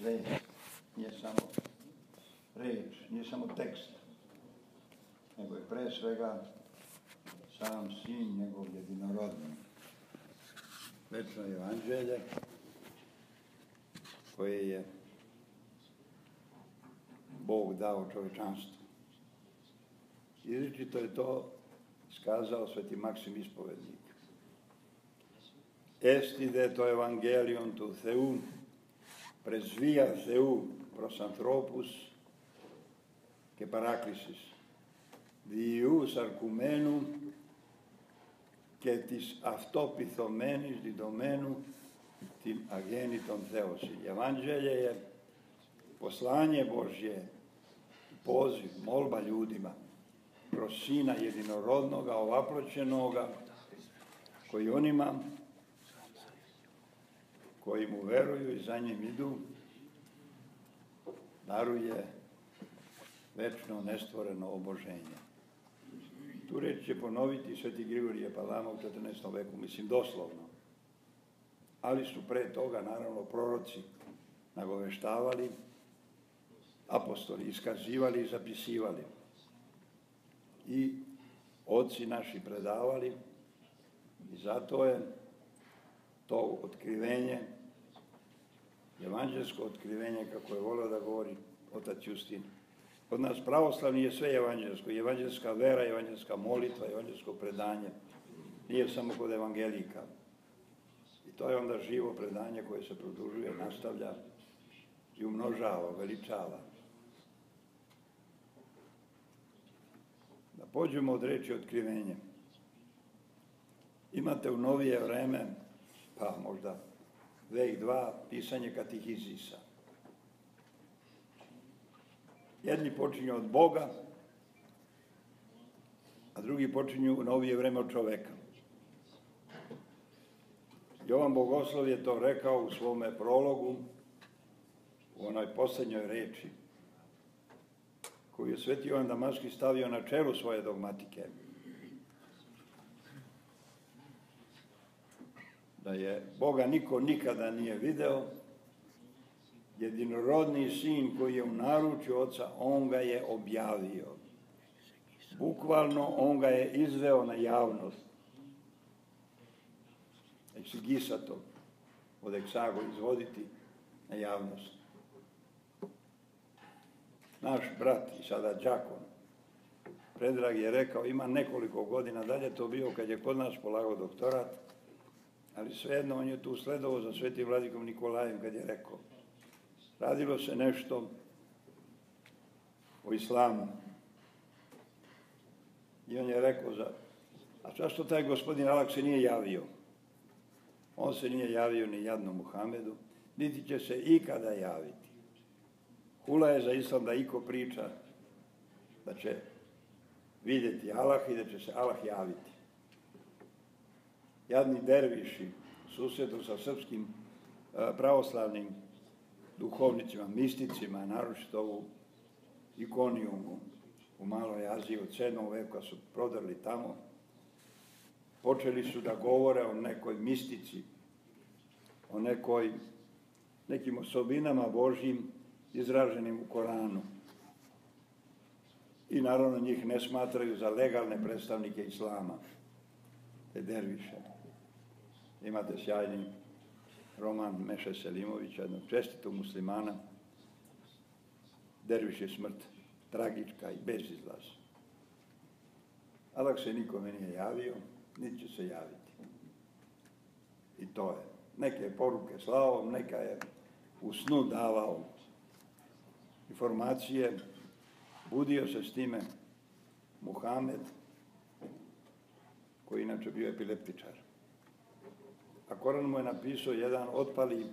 vest, nije samo reč, nije samo tekst, nego je pre svega sam sin njegov jedinorodni. Večno evanđelje koje je Bog dao čovečanstvu. Izričito je to skazao sveti Maksim ispovednik. Esti de to evangelion tu theu, πρεσβεία Θεού προς ανθρώπους και παράκλησης. Διού σαρκουμένου και της αυτόπιθωμένης διδομένου την αγένει των Ευάγγελια Το ευαγγέλιο είναι ποσλάνειο βοσιέ, προσί, μολβα άνθρωπων προς τον Σύνα Ενινοροδνόγα ο οποίος κοιόνιμα, koji mu veruju i za njim idu, daruje večno nestvoreno oboženje. Tu reč će ponoviti sveti Grigorije Palama u 14. veku, mislim doslovno. Ali su pre toga, naravno, proroci nagoveštavali, apostoli iskazivali i zapisivali. I oci naši predavali i zato je to otkrivenje, evanđelsko otkrivenje, kako je volio da govori otac Justin, Kod nas pravoslavni je sve evanđelsko, evanđelska vera, evanđelska molitva, evanđelsko predanje. Nije samo kod evangelika. I to je onda živo predanje koje se produžuje, nastavlja i umnožava, veličava. Da pođemo od reči otkrivenje. Imate u novije vreme, pa možda vek dva, pisanje katihizisa. Jedni počinju od Boga, a drugi počinju u novije vreme od čoveka. Jovan Bogoslov je to rekao u svome prologu, u onoj poslednjoj reči, koju je sveti Jovan Damaški stavio na čelu svoje dogmatike. Da je Boga niko nikada nije video, jedinorodni sin koji je u naručju oca, on ga je objavio. Bukvalno on ga je izveo na javnost. Eksigisato od eksago izvoditi na javnost. Naš brat i sada džakon, Predrag je rekao, ima nekoliko godina, dalje to bio kad je kod nas polagao doktorat, ali svejedno on je tu sledovao za svetim vladikom Nikolajem kad je rekao, radilo se nešto o islamu. I on je rekao, za, a zašto taj gospodin Alak se nije javio? On se nije javio ni jadnom Muhamedu, niti će se ikada javiti. Hula je za islam da iko priča da će vidjeti Allah i da će se Allah javiti. Jadni derviši susredu sa srpskim pravoslavnim duhovnicima, misticima, naročito u ikonijumu u Maloj Aziji od 7. veka su prodali tamo, počeli su da govore o nekoj mistici, o nekoj, nekim osobinama Božjim izraženim u Koranu. I naravno njih ne smatraju za legalne predstavnike Islama, te derviše. Imate sjajni roman Meša Selimovića, jednog čestitog muslimana, derviš je smrt, tragička i bezizlaz. Ali se nikome nije javio, niti će se javiti. I to je. Neke je poruke slao, neka je u snu davao informacije, budio se s time Muhamed, koji inače bio epileptičar a Koran mu je napisao jedan otpali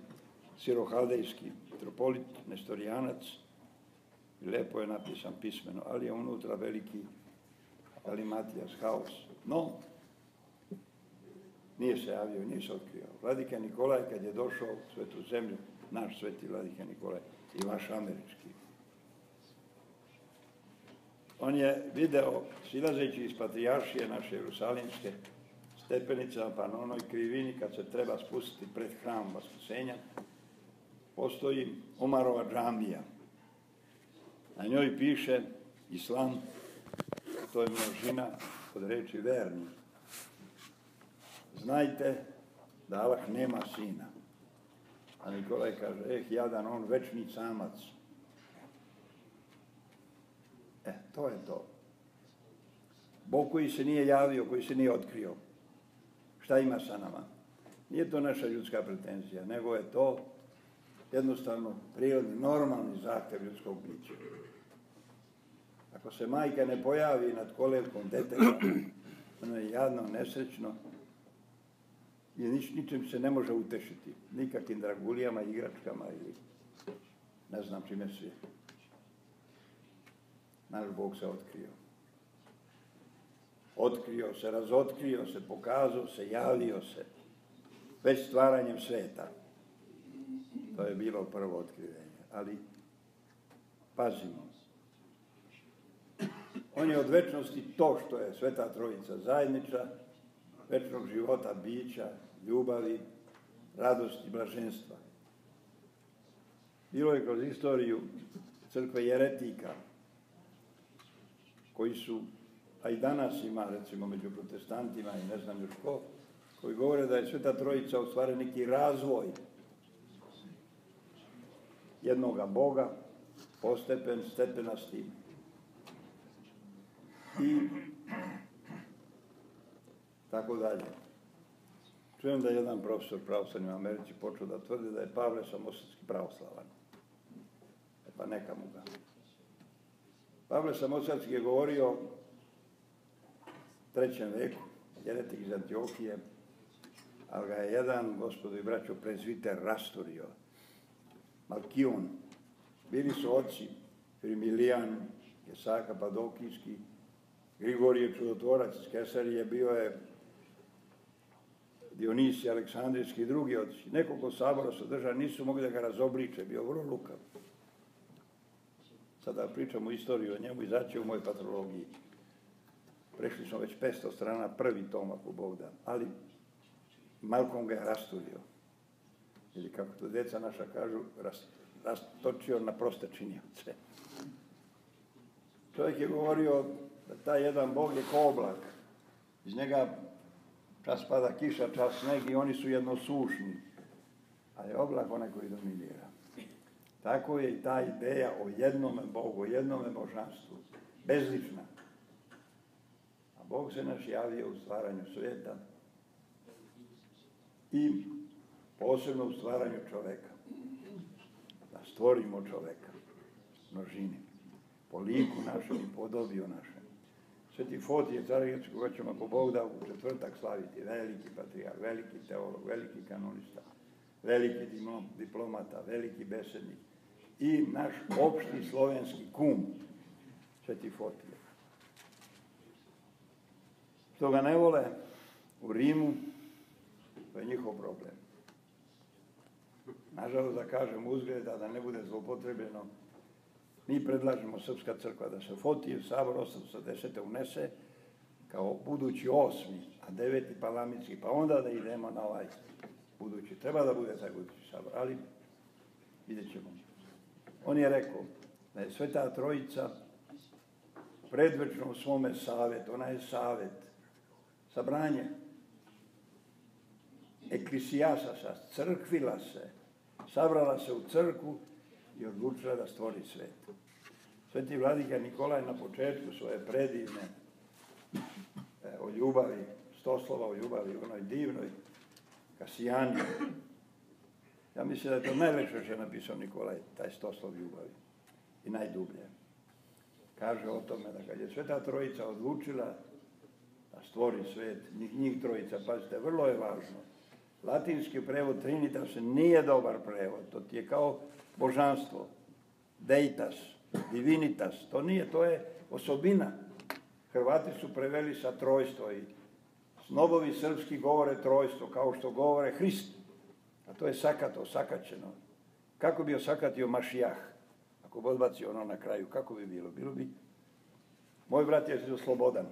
sirohaldejski metropolit, nestorijanac, i lepo je napisan pismeno, ali je unutra veliki Kalimatijas, haos. No, nije se javio, nije se otkrio. Vladika Nikolaj kad je došao u svetu zemlju, naš sveti Vladika Nikolaj i vaš američki, on je video, silazeći iz patrijaršije naše Jerusalimske, stepenicama, pa na onoj krivini kad se treba spustiti pred hram Vaskusenja, postoji Omarova džamija. Na njoj piše Islam, to je množina od reči verni. Znajte da Allah nema sina. A Nikolaj kaže, eh, jadan on večni samac. E, to je to. Bog koji se nije javio, koji se nije otkrio. Šta ima sa nama? Nije to naša ljudska pretenzija, nego je to jednostavno prirodni, normalni zahtev ljudskog bića. Ako se majka ne pojavi nad kolevkom deteta, ono je jadno, nesrećno i nič, ničim se ne može utešiti. Nikakvim dragulijama, igračkama ili ne znam čime svi. Naš Bog se otkrio. Otkrio se, razotkrio se, pokazao se, javio se. Već stvaranjem sveta. To je bilo prvo otkrivenje. Ali pazimo. On je od večnosti to što je Sveta Trojica zajedniča, večnog života, bića, ljubavi, radosti, blaženstva. Bilo je kroz istoriju crkve jeretika, koji su, a i danas ima, recimo, među protestantima i ne znam još ko, koji govore da je Sveta Trojica u stvari neki razvoj jednoga Boga, postepen, stepenasti. I tako dalje. Čujem da je jedan profesor pravoslavni u Americi počeo da tvrdi da je Pavle Samosatski pravoslavan. E pa neka mu ga. Pavle Samosatski je govorio trećem veku, jeretik iz Antiohije, ali ga je jedan, gospodu i braćo, prezviter rastorio. Malkion. Bili su oci Primilijan, Jesaka Padokijski, Grigorije Čudotvorac iz Kesarije, bio je Dionisi Aleksandrijski i drugi oci. Nekoliko sabora su držali, nisu mogli da ga razobliče, bio vrlo lukav. Sada pričamo istoriju o njemu, izaći u mojoj patrologiji. Prešli smo već 500 strana, prvi tom ako Bog da. Ali Malkom ga je rasturio. Ili kako to deca naša kažu, rastočio na proste činioce. Čovjek je govorio da taj jedan Bog je ko oblak. Iz njega čas pada kiša, čas sneg i oni su jednosušni. Ali oblak onaj koji dominira. Tako je i ta ideja o jednome Bogu, o jednome božanstvu. Bezlična. Bog se naš javio u stvaranju svijeta i posebno u stvaranju čoveka. Da stvorimo čoveka, množini, po liku našem i podobiju našem. Sveti Fotije, Caragevci, koga ćemo ako Bog da u četvrtak slaviti, veliki patrijar, veliki teolog, veliki kanonista, veliki diplomata, veliki besednik i naš opšti slovenski kum, Sveti Fotije. Što ga ne vole u Rimu, to je njihov problem. Nažalost, da kažem uzgleda, da ne bude zlopotrebljeno, mi predlažemo Srpska crkva da se foti u sabor 810. unese kao budući osmi, a deveti palamitski, pa onda da idemo na ovaj budući. Treba da bude taj budući sabor, ali vidjet ćemo. On je rekao da je Sveta Trojica predvečno u svome savjet, ona je savjet, sabranje, eklisijasa sa, crkvila se, sabrala se u crku i odlučila da stvori svet. Sveti vladika Nikolaj na početku svoje predivne e, o ljubavi, stoslova o ljubavi, onoj divnoj kasijani. Ja mislim da je to najlepše što je napisao Nikolaj, taj stoslov ljubavi. I najdublje. Kaže o tome da kad je Sveta Trojica odlučila stvori svet, njih, trojica, pazite, vrlo je važno. Latinski prevod Trinitas nije dobar prevod, to ti je kao božanstvo, deitas, divinitas, to nije, to je osobina. Hrvati su preveli sa trojstvo i snobovi srpski govore trojstvo, kao što govore Hrist. A to je sakato, sakaćeno. Kako bi osakatio mašijah? Ako bi odbacio ono na kraju, kako bi bilo? Bilo bi... Moj brat je slobodan.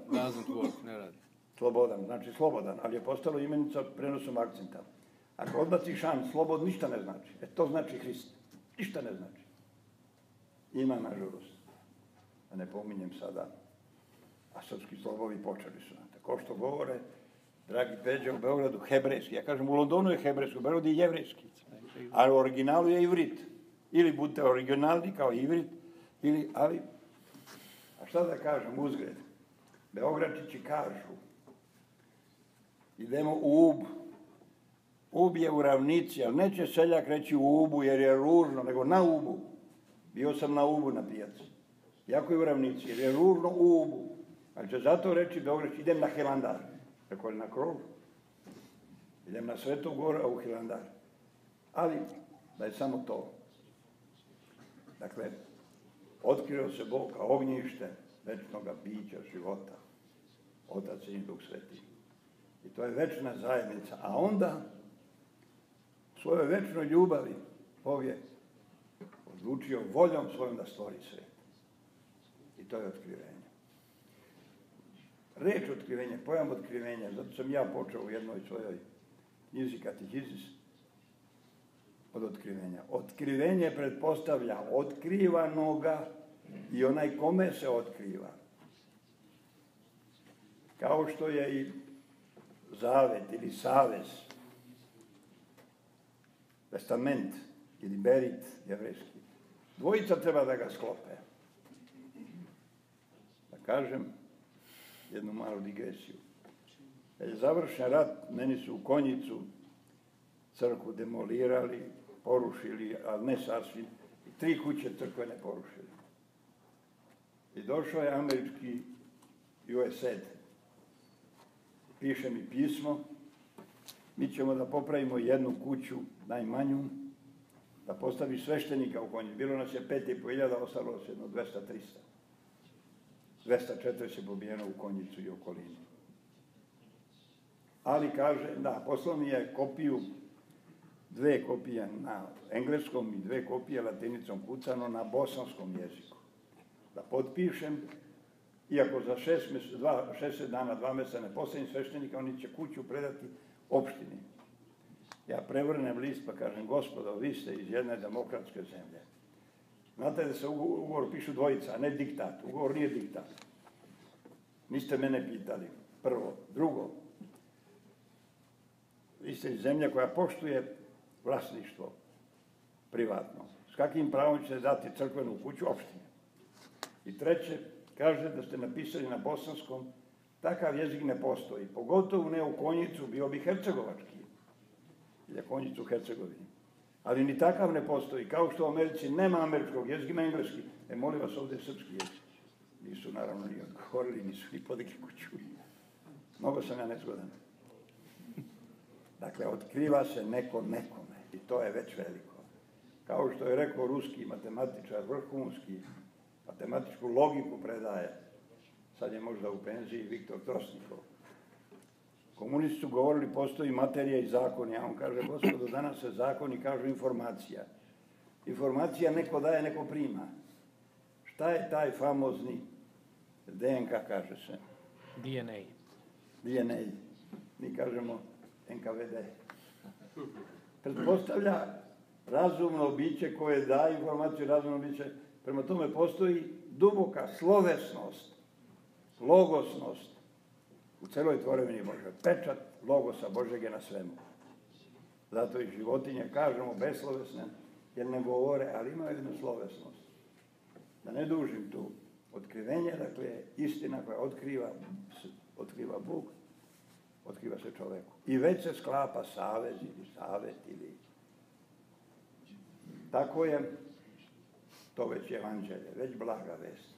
ne radi. Slobodan, znači slobodan, ali je postalo imenica prenosom akcenta. Ako odbaci šan, slobod ništa ne znači. E to znači Hrist. Ništa ne znači. Ima, nažalost. Da ne pominjem sada. A srpski slobovi počeli su. Tako što govore, dragi Peđa, u Beogradu hebrejski. Ja kažem, u Londonu je hebrejski, u Beogradu je jevrejski. Ali u originalu je ivrit. Ili budete originalni kao ivrit, ili, ali, šta da kažem, uzgled. Beogračići kažu, idemo u Ub. Ub je u ravnici, ali neće seljak reći u Ubu jer je ružno, nego na Ubu. Bio sam na Ubu na pijaci. Jako je u ravnici, jer je ružno u Ubu. Ali će zato reći Beograd, idem na Hilandar. Rekao je na krov. Idem na Svetu Goru, a u Hilandar. Ali, da je samo to. Dakle, otkrio se Bog kao ognjište večnog bića života. Otac i Duh Sveti. I to je večna zajednica. A onda, u svojoj večnoj ljubavi, Bog je odlučio voljom svojom da stvori svet. I to je otkrivenje. Reč otkrivenja, pojam otkrivenja, zato sam ja počeo u jednoj svojoj knjizi katehizis od otkrivenja. Otkrivenje pretpostavlja otkrivanoga i onaj kome se otkriva. Kao što je i zavet ili savez, testament ili berit jevrejski. Dvojica treba da ga sklope. Da kažem jednu malu digresiju. Kad je završen rat, meni su u konjicu crkvu demolirali, porušili, ali ne sasvim, tri kuće crkvene porušili. I došao je američki USAID. Piše mi pismo, mi ćemo da popravimo jednu kuću, najmanju, da postavi sveštenika u konji. Bilo nas je pet i po iljada, ostalo se jedno 200-300. 204 je pobijeno u konjicu i okolini. Ali kaže, da, poslao mi je kopiju, dve kopije na engleskom i dve kopije latinicom kucano na bosanskom jeziku. Da potpišem, iako za šest, mjese, dva, šest dana, dva mjeseca ne postavim sveštenika, oni će kuću predati opštini. Ja prevrnem list pa kažem, gospodo, vi ste iz jedne demokratske zemlje. Znate da se ugovor pišu dvojica, a ne diktat. Ugovor nije diktat. Niste mene pitali. Prvo. Drugo. Vi ste iz zemlje koja poštuje vlasništvo privatno. S kakvim pravom ćete dati crkvenu kuću opštine? I treće, kaže da ste napisali na bosanskom, takav jezik ne postoji. Pogotovo ne u konjicu, bio bi hercegovački. Ili konjicu u Hercegovini. Ali ni takav ne postoji. Kao što u Americi nema američkog jezika, ima engleski. E, molim vas, ovdje je srpski jezik. Nisu naravno ni odgovorili, nisu ni podigli kuću. Mnogo sam ja nezgodan. Dakle, otkriva se neko nekome i to je već veliko. Kao što je rekao ruski matematičar, vrhunski, matematičku logiku predaje, sad je možda u penziji Viktor Trosnikov. Komunisti su govorili postoji materija i zakon, a on kaže, gospodo, danas se zakoni kažu informacija. Informacija neko daje, neko prima. Šta je taj famozni DNK, kaže se? DNA. DNA. Mi kažemo NKVD. Pretpostavlja razumno biće koje daje informaciju razumno biće. Prema tome postoji duboka slovesnost, logosnost u celoj tvorevini Bože. Pečat logosa Božeg je na svemu. Zato i životinje kažemo beslovesne, jer ne govore, ali imaju jednu slovesnost. Da ne dužim tu. Otkrivenje, dakle, istina koja otkriva, otkriva Bog, otkriva se čoveku. I već se sklapa savez ili savet ili... Tako je to već evanđelje, već blaga vest.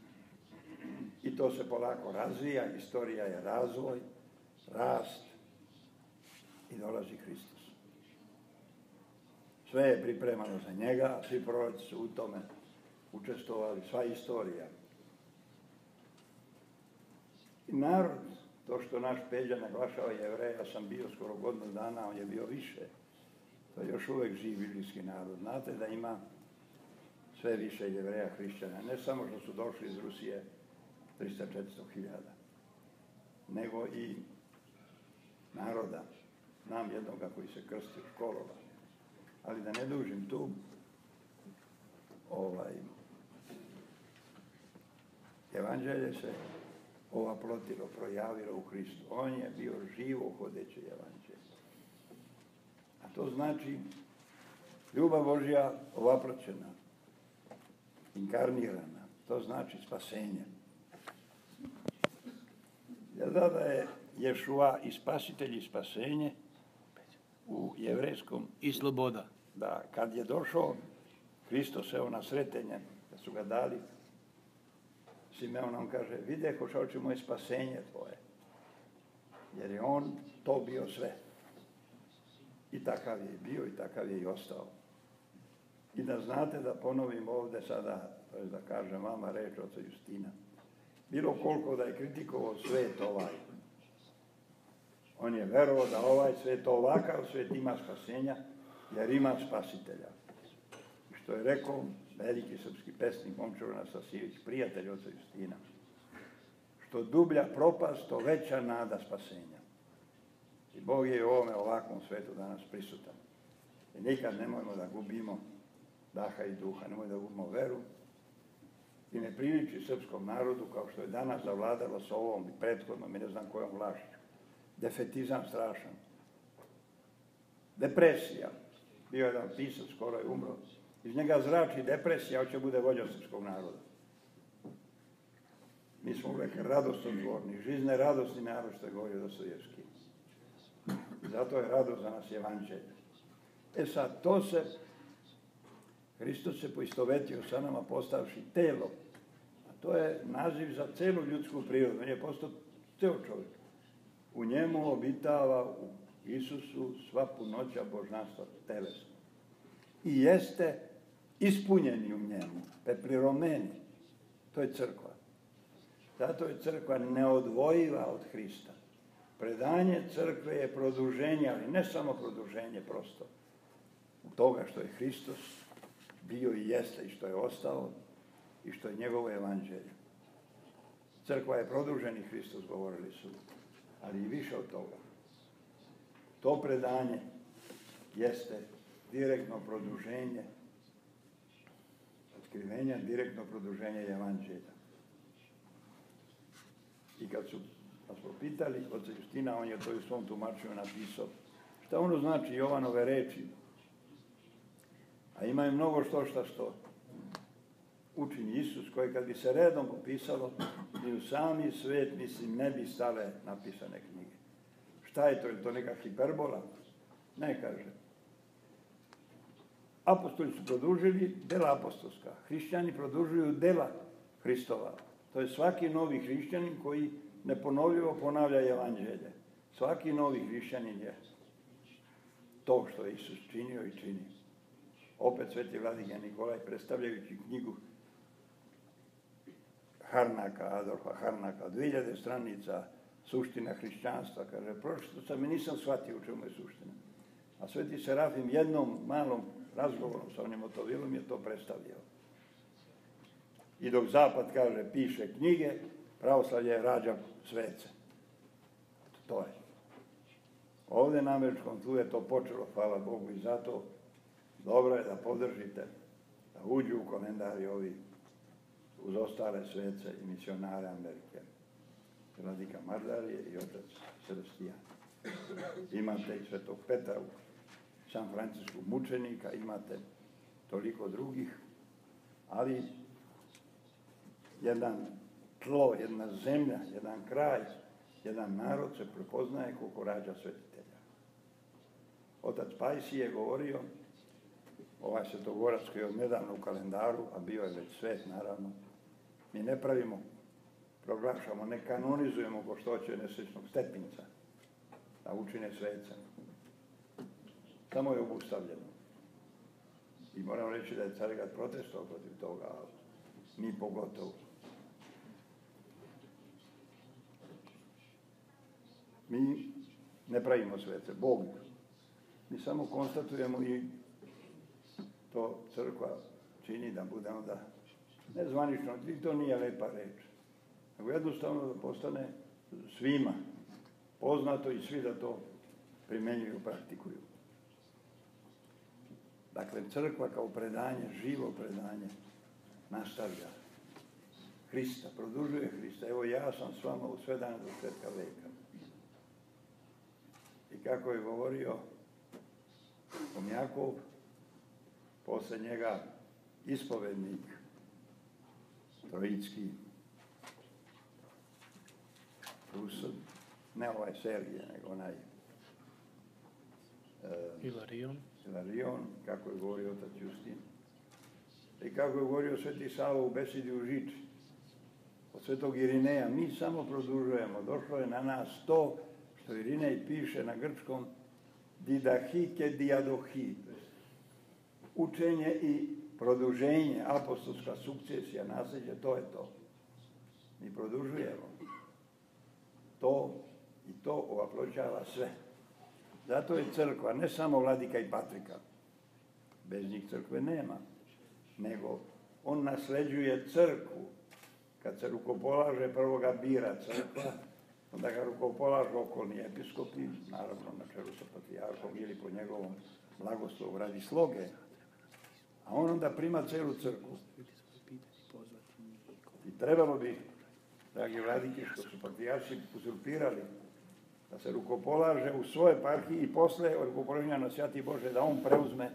I to se polako razvija, istorija je razvoj, rast i dolazi Hristos. Sve je pripremano za njega, svi proroci su u tome učestvovali, sva istorija. I narod, to što naš Peđa naglašava jevreja, sam bio skoro godinu dana, on je bio više. To je još uvek živ biblijski narod. Znate da ima sve više jevreja hrišćana. Ne samo što su došli iz Rusije 300-400 hiljada, nego i naroda. Znam jednoga koji se krsti u školova. Ali da ne dužim tu, ovaj, evanđelje se ovaplotilo, projavilo u Hristu. On je bio živo hodeće evanđelje. A to znači ljubav Božja ovaproćena, inkarnirana. To znači spasenje. Ja da da je Ješua i spasitelj i spasenje u jevrejskom i sloboda. Da, kad je došao Hristo seo na sretenje, da su ga dali, Simeon nam kaže, vide ko oči moje spasenje tvoje. Jer je on to bio sve. I takav je bio i takav je i ostao. I da znate da ponovim ovdje sada, to je da kažem vama reč od Justina, bilo koliko da je kritikovao svet ovaj, on je verovao da ovaj svet, ovakav svet ima spasenja, jer ima spasitelja. I što je rekao veliki srpski pesnik Momčar Nasasijević, prijatelj oca Justina, što dublja propast, to veća nada spasenja. I Bog je u ovome ovakvom svetu danas prisutan. I nikad nemojmo da gubimo daha i duha, nemoj da gubimo veru i ne priliči srpskom narodu kao što je danas zavladalo sa ovom i prethodnom i ne znam kojom vlašću. Defetizam strašan. Depresija. Bio je jedan pisac, skoro je umro. Iz njega zrači depresija, hoće bude vođa srpskog naroda. Mi smo uvek radostotvorni, žizne radosni narod što je govorio Dostojevski. Zato je radost za nas evanđelje. E sad, to se, Hristos se poistovetio sa nama postavši telo, a to je naziv za celu ljudsku prirodu. On je postao ceo čovjek. U njemu obitava u Isusu sva punoća božanstva telesna. I jeste ispunjeni u njemu, pepriromeni. To je crkva. Zato je crkva neodvojiva od Hrista. Predanje crkve je produženje, ali ne samo produženje prosto. Toga što je Hristos bio i jeste i što je ostao i što je njegovo evanđelje. Crkva je produženi Hristos, govorili su, ali i više od toga. To predanje jeste direktno produženje otkrivenja, direktno produženje evanđelja. I kad su nas popitali, od Justina, on je to u svom tumačenju napisao, šta ono znači Jovanove reči, a ima i mnogo što šta što učini Isus, koji kad bi se redom opisalo, i u sami svet, mislim, ne bi stale napisane knjige. Šta je to? Je to neka hiperbola? Ne, kaže. Apostoli su produžili dela apostolska. Hrišćani produžuju dela Hristova. To je svaki novi hrišćanin koji neponovljivo ponavlja evanđelje. Svaki novi hrišćanin je to što je Isus činio i čini. Opet sveti Vladika Nikolaj predstavljajući knjigu Harnaka, Adolfa Harnaka, 2000 stranica suština hrišćanstva. Kaže, prošlo sam i nisam shvatio u čemu je suština. A sveti Serafim jednom malom razgovorom sa onim otovilom je to predstavio. I dok Zapad, kaže, piše knjige, pravoslavlje rađa svece. To je. Ovdje na američkom tu je to počelo, hvala Bogu, i zato dobro je da podržite, da uđu u komentari ovi uz ostale svece i misionare Amerike. Vladika Mardarije i otac Celestijan. Imate i svetog Petra u San Francisku mučenika, imate toliko drugih, ali jedan tlo, jedna zemlja, jedan kraj, jedan narod se prepoznaje koliko rađa svetitelja. Otac Pajsi je govorio, ovaj svetogorac koji je odnedavno u kalendaru, a bio je već svet naravno, mi ne pravimo, proglašamo, ne kanonizujemo ko što će nesrećnog stepinca, da učine sveca. Samo je obustavljeno. I moram reći da je Carigat protestao protiv toga, ali mi pogotovo. Mi ne pravimo svece, Bog. Mi samo konstatujemo i to crkva čini da bude onda nezvanično, i to nije lepa reč, nego jednostavno da postane svima poznato i svi da to primenjuju, praktikuju. Dakle, crkva kao predanje, živo predanje, nastavlja Hrista, produžuje Hrista. Evo ja sam s vama u sve dane do svetka veka. I kako je govorio Pomjakov, posle njega ispovednik Trojicki, Rusov, ne ovaj Sergije, nego onaj Ilarion. Ilarion, kako je govorio otac Justin. I kako je govorio Sveti Savo u besedi u Žiči. Od Svetog Irineja, mi samo produžujemo. Došlo je na nas to što Irinej piše na grčkom didahike diadohi. Učenje i produženje, apostolska sukcesija, nasljeđe, to je to. Mi produžujemo. To i to ovaplođava sve. Zato je crkva ne samo vladika i patrika. Bez njih crkve nema. Nego on nasleđuje crkvu. Kad se rukopolaže, prvo ga bira crkva, onda ga rukopolažu okolni episkopi, naravno na čelu sa patrijarkom ili po njegovom blagoslovu radi sloge. A on onda prima celu crkvu. I trebalo bi, dragi vladike, što su patrijarci uzurpirali, da se rukopolaže u svoje parhiji i posle rukopolaženja na Svjati Bože da on preuzme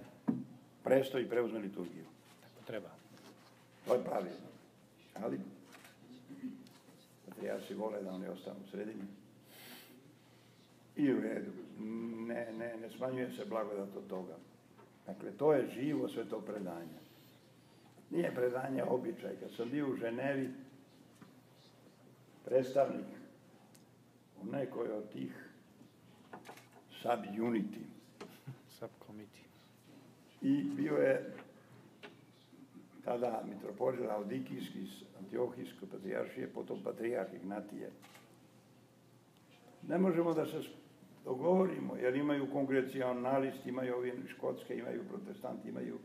presto i preuzme liturgiju. Tako treba. To je pravilno. Ali patrijarci vole da oni ostanu u sredini. I u redu. Ne, ne, ne smanjuje se blagodat od toga. Dakle, to je živo sve to predanje. Nije predanje običaj. Kad sam bio u Ženevi, predstavnik u nekoj od tih sub-unity. Subcommittee. I bio je tada mitropolit Laodikijski iz Antiohijske patrijaršije, potom patrijarh Ignatije. Ne možemo da se dogovorimo, jer imaju kongrecionalisti, imaju ovi škotske, imaju protestanti, imaju...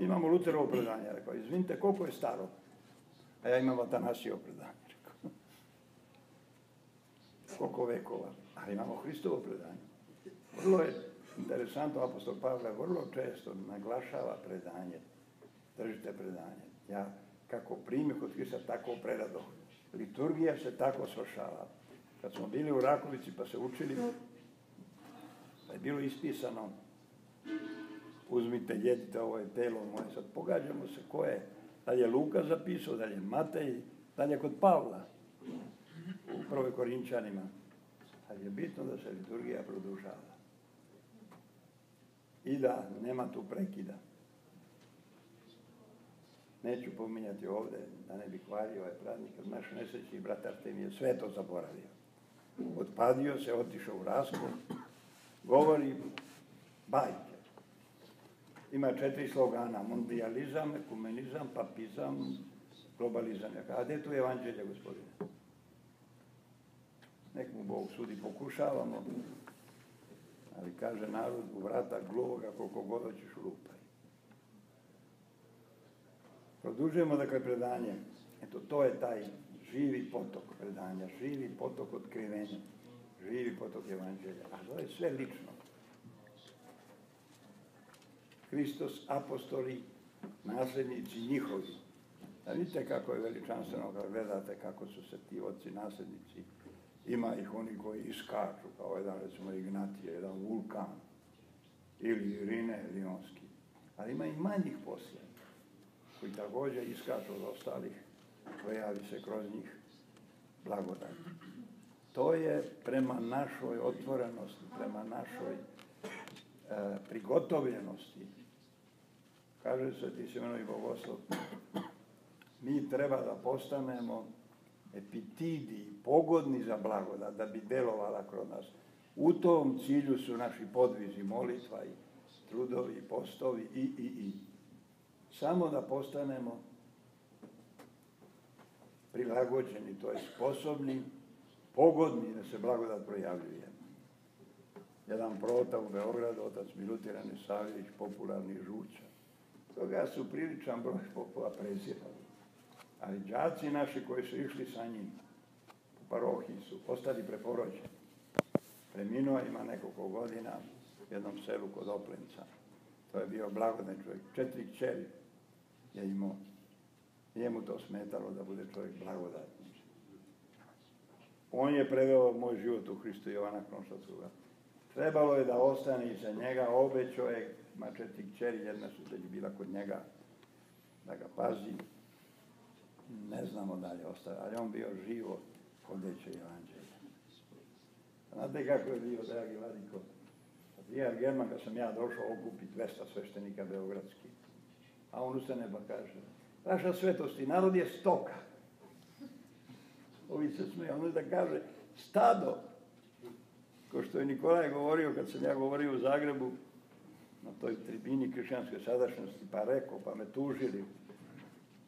Imamo Luterovo predanje, rekao, izvinite, koliko je staro? A ja imam Atanasijevo predanje, rekao. Koliko vekova? A imamo Hristovo predanje. Vrlo je interesantno, apostol Pavle vrlo često naglašava predanje. Držite predanje. Ja kako primio kod Hrista, tako predado. Liturgija se tako svršava. Kad smo bili u Rakovici pa se učili, pa je bilo ispisano uzmite, jedite, ovo je telo moje. Sad pogađamo se ko je, da li je Luka zapisao, da li je Matej, da li je kod Pavla u prvoj Korinčanima. Ali je bitno da se liturgija produžava. I da nema tu prekida. Neću pominjati ovde, da ne bi kvario ovaj praznik, jer naš nesrećni brat Artemije sve to zaboravio. Odpadio se, otišao u raskol, govori bajke. Ima četiri slogana, mondializam, ekumenizam, papizam, globalizam. A gde je tu evanđelje, gospodine? Nek mu Bog sudi, pokušavamo, ali kaže narod u vrata gloga koliko god hoćeš lupaj. Produžujemo dakle predanje. Eto, to je taj živi potok predanja, živi potok otkrivenja, živi potok evanđelja. A to je sve lično. Hristos, apostoli, nasljednici njihovi. Da vidite kako je veličanstveno kad gledate kako su se ti oci nasljednici. Ima ih oni koji iskaču, kao jedan recimo Ignatije, jedan vulkan, ili Irine Lionski. Ali ima i manjih poslije, koji također iskaču od ostalih, pojavi se kroz njih blagodat. To je prema našoj otvorenosti, prema našoj e, prigotovljenosti. Kaže se ti Simenovi Bogoslov, mi treba da postanemo epitidi, pogodni za blagodat, da bi delovala kroz nas. U tom cilju su naši podvizi, molitva i trudovi, postovi i, i, i. Samo da postanemo prilagođeni, to je sposobni, pogodni da se blagodat projavljuje. Jedan prota u Beogradu, otac Milutiran Savjević, popularni žuća. Toga su priličan broj popova prezirali. Ali džaci naši koji su išli sa njim u parohiji su ostali preporođeni. Preminuo ima nekoliko godina u jednom selu kod Oplenca. To je bio blagodan čovjek. Četiri kćeri je imao Nije mu to smetalo da bude čovjek blagodatni. On je preveo moj život u Hristu Jovana Kronštatskoga. Trebalo je da ostane iza njega, obe čovjek, ima četiri kćeri, jedna su već bila kod njega, da ga pazi. Ne znamo dalje ostaje, ali on bio živo hodeće evanđelje. Znate kako je bio, dragi Vladiko? Prijar German, kad sam ja došao okupiti 200 sveštenika beogradskih, a on ustane pa kaže, vaša svetosti, narod je stoka. Ovi se smije, on da kaže, stado, ko što je Nikolaj govorio kad sam ja govorio u Zagrebu, na toj tribini kršćanske sadašnjosti, pa rekao, pa me tužili,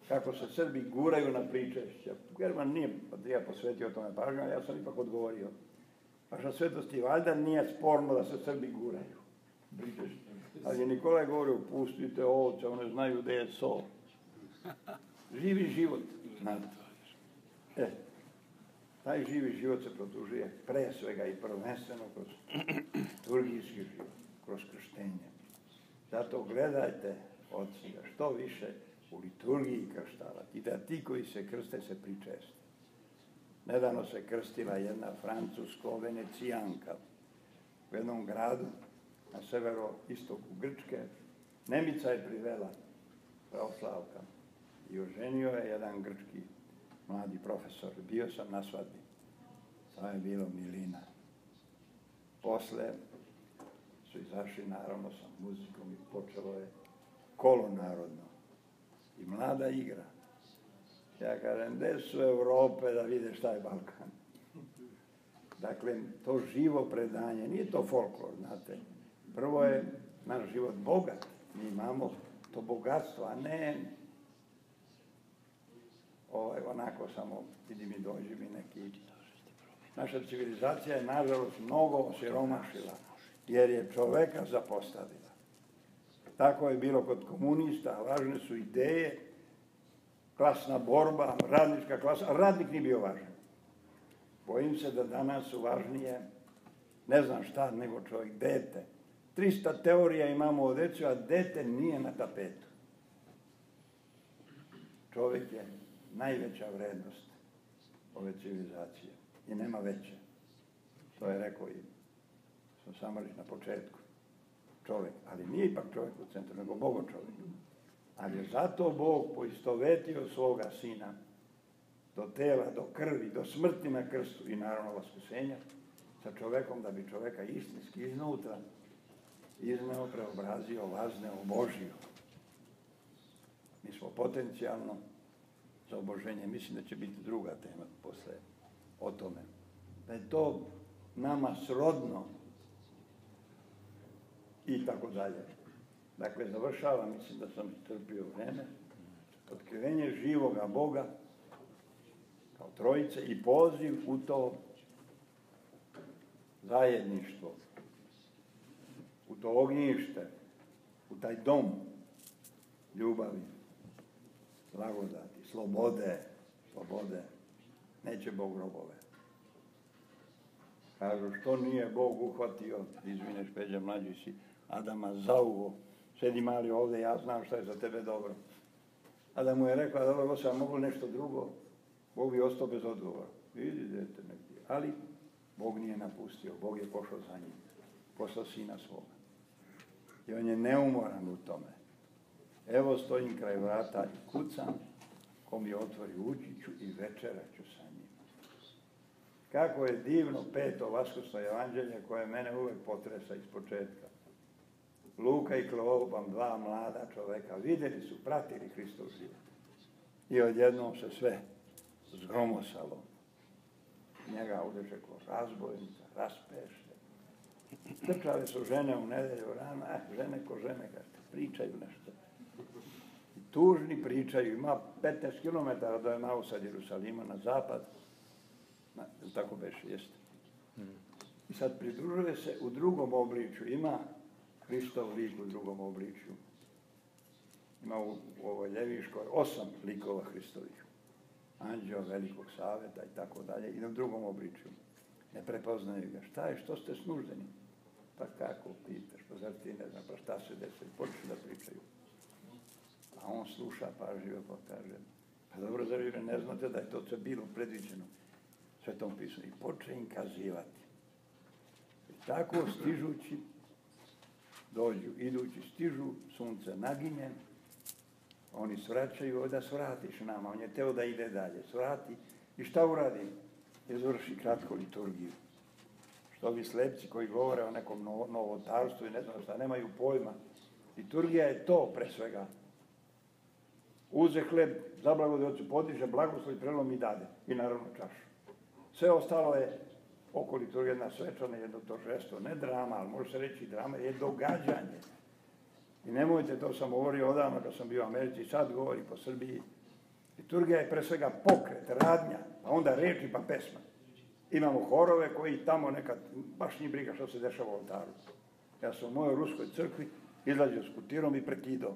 kako se Srbi guraju na pričešća. German nije pa ja posvetio tome pažnju, ja sam ipak odgovorio. Vaša svetosti, valjda nije sporno da se Srbi guraju. Ali je Nikolaj govorio, pustite ovce, one znaju gde je so. Živi život, znate. E, taj živi život se produžuje pre svega i prvenstveno kroz turgijski život, kroz krštenje. Zato gledajte od što više u liturgiji krštavati i da ti koji se krste se pričeste. Nedavno se krstila jedna francusko-venecijanka u jednom gradu na severo-istoku Grčke. Nemica je privela pravoslavka i oženio je jedan grčki mladi profesor. Bio sam na svadbi. Samo je bilo milina. Posle su izašli naravno sa muzikom i počelo je kolo narodno. I mlada igra. Ja kažem, gde su Evrope da vide šta je Balkan? Dakle, to živo predanje, nije to folklor, znate. Prvo je naš život bogat. Mi imamo to bogatstvo, a ne ovaj, onako samo, vidi mi dođi mi neki. Naša civilizacija je, nažalost, mnogo osiromašila, jer je čoveka zapostavila. Tako je bilo kod komunista, važne su ideje, klasna borba, radnička klasa, radnik nije bio važan. Bojim se da danas su važnije, ne znam šta, nego čovjek, dete. 300 teorija imamo o decu, a dete nije na tapetu. Čovjek je najveća vrednost ove civilizacije i nema veće. To je rekao i sam Samarić na početku. Čovjek, ali nije ipak čovjek u centru, nego Bogo čovjek. Ali je zato Bog poistovetio svoga sina do tela, do krvi, do smrti na krstu i naravno vaskusenja sa čovekom da bi čoveka istinski iznutra izneo, preobrazio, vazneo, obožio. Mi smo potencijalno za oboženje. Mislim da će biti druga tema posle o tome. Da je to nama srodno i tako dalje. Dakle, završavam, mislim da sam trpio vreme. Otkrivenje živoga Boga kao trojice i poziv u to zajedništvo, u to ognjište, u taj dom ljubavi, blagodati, slobode, slobode. Neće Bog robove. Kažu, što nije Bog uhvatio, izvineš, Peđa, mlađi si, Adama za uvo, sedi mali ovde, ja znam šta je za tebe dobro. A da mu je rekao, dobro, Gospod, a mogu nešto drugo, Bog bi ostao bez odgovora. Vidi, dete negdje. Ali Bog nije napustio, Bog je pošao za njim. Poslao sina svoga. I on je neumoran u tome. Evo stojim kraj vrata i kucam, ko mi otvori ući ću i večerat ću sa njim. Kako je divno peto vaskrsno evanđelje koje mene uvek potresa iz početka. Luka i Kleoban, dva mlada čoveka, videli su, pratili Hristov život. I odjednom se sve zgromosalo. Njega udeše ko razbojnica, raspeše. Trčale su žene u nedelju rana, eh, žene ko žene, kažete, pričaju nešto. Tužni pričaju, ima 15 km do Emausa od Jerusalima na zapad, na, tako beše, jeste. I sad pridružuje se u drugom obličju, ima Hristov lik u drugom obličju. Ima u, u ovoj Ljeviškoj osam likova Hristovih. Anđeo velikog saveta i tako dalje i na drugom obličju. Ne prepoznaju ga. Šta je, što ste snuždeni? Pa kako pitaš, pa zar ti ne znam, pa šta se desi? Počnu da pričaju. A on sluša pažljivo pa kaže, Pa dobro, zar vi ne znate da je to sve bilo predviđeno svetom pisu i poče im kazivati. I tako stižući, dođu, idući, stižu, sunce naginje, oni svraćaju, da svratiš nama, on je teo da ide dalje, svrati i šta uradi? Izvrši kratko liturgiju. Što ovi slepci koji govore o nekom novotarstvu i ne znam šta, nemaju pojma. Liturgija je to pre svega. Uze hleb, zablagode ocu podiže, blagoslov i prelom i dade. I naravno čašu. Sve ostalo je oko liturgije jedna svečana, jedno žesto, ne drama, ali može se reći drama, je događanje. I nemojte, to sam govorio odavno kad sam bio u Americi, sad govori po Srbiji. Liturgija je pre svega pokret, radnja, pa onda reči pa pesma. Imamo horove koji tamo nekad, baš njih briga što se dešava u oltaru. Ja sam u mojoj ruskoj crkvi izlazio s kutirom i prekidao.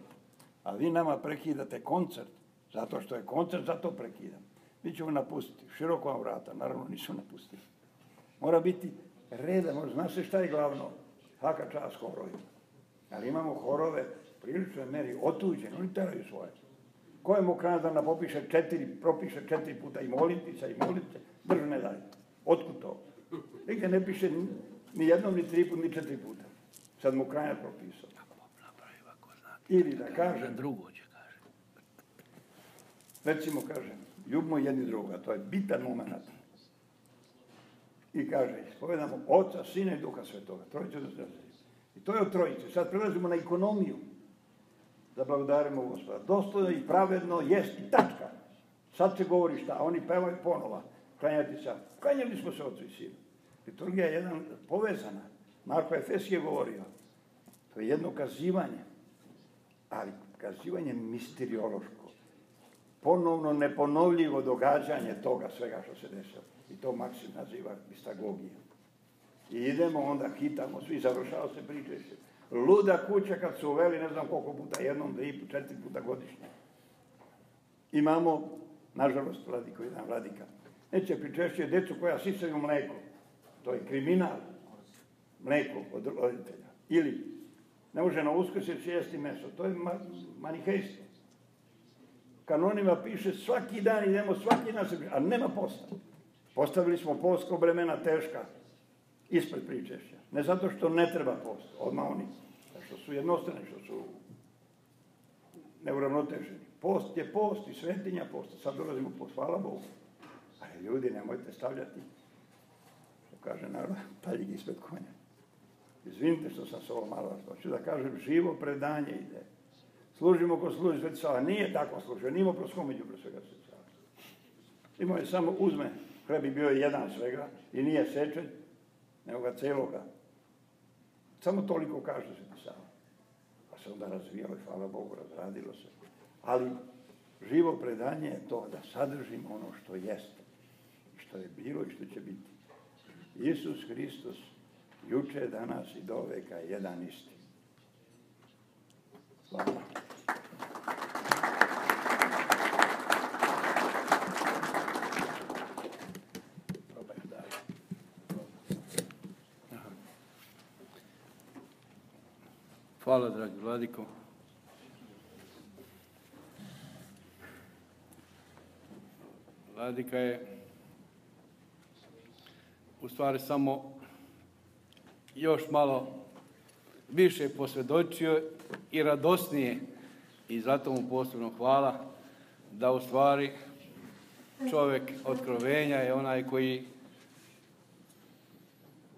A vi nama prekidate koncert, zato što je koncert, zato prekidam. Mi ćemo napustiti, široko vam vrata, naravno nisu napustili. Mora biti reda, zna se šta je glavno, haka čas horovima. Ali imamo horove, prilično meri otuđene, oni teraju svoje. Ko je mokranac da popiše četiri, propiše četiri puta i moliti se, i moliti se, ne dalje. Otkud to? Nigde ne piše ni jednom, ni tri puta, ni četiri puta. Sad mu krajnja propisao. Ili da kažem... Drugo će kaže. Recimo kažem, ljubimo jedni druga, to je bitan moment. I kaže, ispovedamo Oca, Sina i Duha Svetoga, trojice do I to je od trojice. Sad prelazimo na ekonomiju da blagodarimo gospoda. Dostojno i pravedno jest i tačka. Sad se govori šta, oni pevaju ponova. Klanjati se. Klanjali smo se Ocu i Sinu. Liturgija je jedan povezana. Marko Efes je govorio. To je jedno kazivanje. Ali kazivanje misteriološko ponovno neponovljivo događanje toga svega što se desilo. I to Maksim naziva mistagogija. I idemo onda, hitamo, svi završava se priče. Luda kuća kad su uveli, ne znam koliko puta, jednom, i četiri puta godišnje. Imamo, nažalost, vladiko, jedan vladika. Neće pričešće djecu koja sisaju mleko. To je kriminal. Mleko od roditelja. Ili ne može na uskrseć jesti meso. To je manihejstvo kanonima piše svaki dan idemo, svaki dan se a nema posta. Postavili smo post ko bremena teška ispred pričešća. Ne zato što ne treba post, odmah oni, što su jednostrani, što su neuravnoteženi. Post je post i svetinja posta. Sad dolazimo post, hvala Bogu. Ali ljudi, nemojte stavljati, što kaže narod, paljig ispred konja. Izvinite što sam se ovo malo, hoću da kažem, živo predanje ide služimo ko služi Sveti Sava. Nije tako služio, nije imao proskomeđu pre svega Sveti Sava. Imao je samo uzme, hleb bi bio jedan svega i nije sečen, nego ga celoga. Samo toliko kaže Sveti Sava. Pa se onda razvijalo i hvala Bogu, razradilo se. Ali živo predanje je to da sadržimo ono što jeste, što je bilo i što će biti. Isus Hristos juče, danas i do veka jedan isti. Hvala. Hvala, dragi Vladiko. Vladika je u stvari samo još malo više posvjedočio i radosnije i zato mu posebno hvala da u stvari čovjek otkrovenja je onaj koji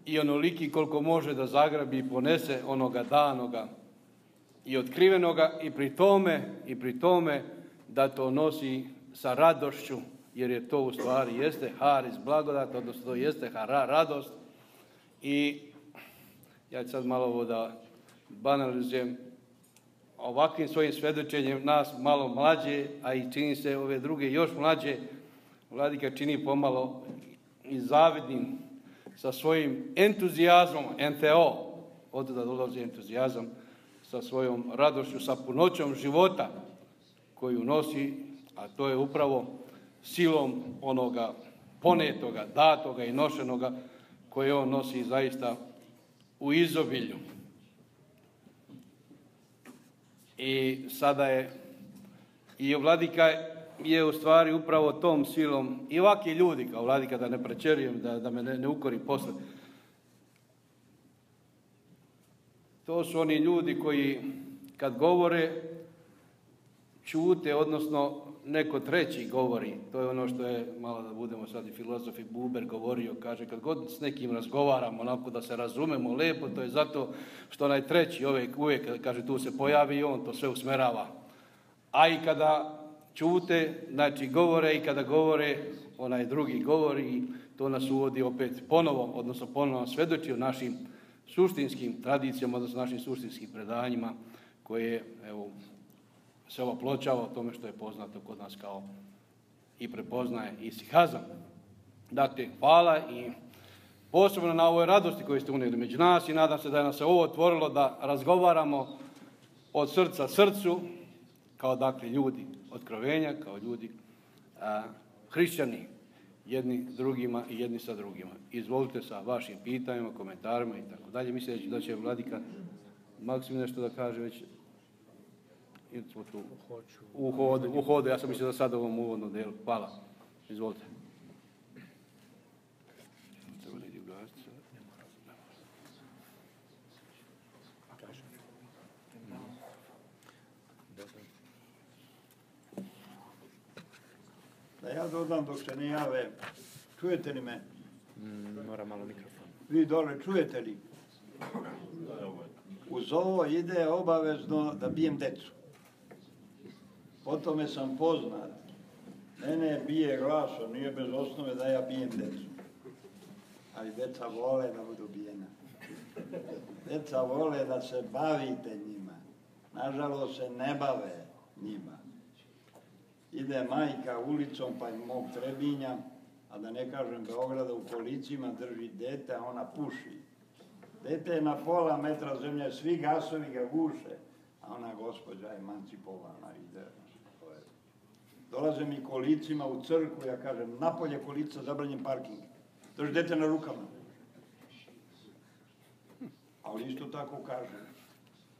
i onoliki koliko može da zagrabi i ponese onoga danoga i otkrivenoga i pri tome, i pri tome da to nosi sa radošću, jer je to u stvari jeste haris blagodat, odnosno to jeste hara radost. I ja ću sad malo ovo da banalizujem. Ovakvim svojim svjedočenjem nas malo mlađe, a i čini se ove druge još mlađe, Vladika čini pomalo i zavidnim sa svojim entuzijazmom, NTO, od da dolazi entuzijazam, sa svojom radošću, sa punoćom života koju nosi, a to je upravo silom onoga ponetoga, datoga i nošenoga koje on nosi zaista u izobilju. I sada je i vladika je u stvari upravo tom silom i ovakvi ljudi kao vladika da ne prečerujem, da, da me ne, ne ukori posle. To su oni ljudi koji kad govore čute, odnosno neko treći govori. To je ono što je, malo da budemo sad i filozofi Buber govorio, kaže kad god s nekim razgovaramo, onako da se razumemo lepo, to je zato što onaj treći uvijek, uvijek kaže tu se pojavi i on to sve usmerava. A i kada čute, znači govore i kada govore, onaj drugi govori, to nas uvodi opet ponovo, odnosno ponovo svedoči o našim suštinskim tradicijama, odnosno našim suštinskim predanjima, koje evo, se ova pločava o tome što je poznato kod nas kao i prepoznaje i sihazam. Dakle, hvala i posebno na ovoj radosti koju ste unijeli među nas i nadam se da je nas se ovo otvorilo da razgovaramo od srca srcu, kao dakle ljudi otkrovenja, kao ljudi hrišćani, jedni drugima i jedni sa drugima. Izvolite sa vašim pitanjima, komentarima i tako dalje. Mislim da će Vladika Maksim nešto da kaže već ili smo tu? U hodu, u hodu. Ja sam mislio da sad ovom uvodnom delu. Hvala. Izvolite. Da ja dodam dok se ne jave. Čujete li me? Mm, mora malo mikrofon. Vi dole čujete li? Uz ovo ide obavezno da bijem decu. Po tome sam poznat. Mene bije glasom, nije bez osnove da ja bijem decu. Ali deca vole da budu bijena. Deca vole da se bavite njima. Nažalost se ne bave njima. Ide majka ulicom pa mog Trebinja, a da ne kažem Beograda u kolicima drži dete, a ona puši. Dete je na pola metra zemlje, svi gasovi ga guše, a ona gospođa je emancipovana, ide. Dolaze mi kolicima u crkvu, ja kažem, napolje kolica, zabranjen parking. Drži dete na rukama. Ali isto tako kaže,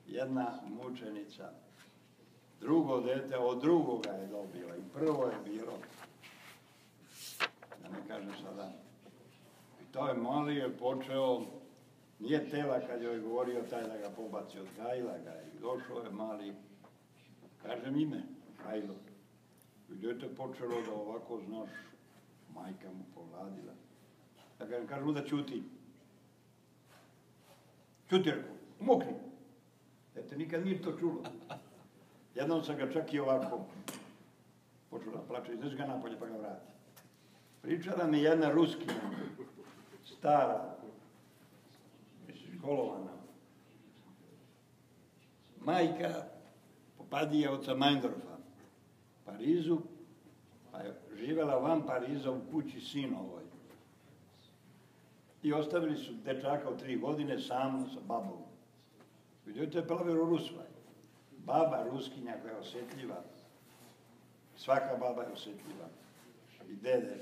jedna mučenica, drugo dete od drugoga je dobila i prvo je bilo, da ne kažem sada, i to je molio, počeo, nije tela kad joj govorio taj da ga pobaci, odgajila ga i došao je mali, kažem ime, Hajlo. I dete počelo da ovako, znaš, majka mu povladila. Da kažem, kažu da čuti. Čuti, rekao, umokni. Dete nikad nije to čulo. Jednom sam ga čak i ovako počela da plače, izdrži ga napolje pa ga vrati. Pričala mi jedna ruskina, stara, školovana. Majka popadija oca Majndorfa, Parizu, pa je živela van Pariza u kući sinovoj. I ostavili su dečaka od tri godine samo sa babom. Vidite, je plavero Rusvaj. Baba Ruskinja koja je osjetljiva. Svaka baba je osjetljiva. I dede.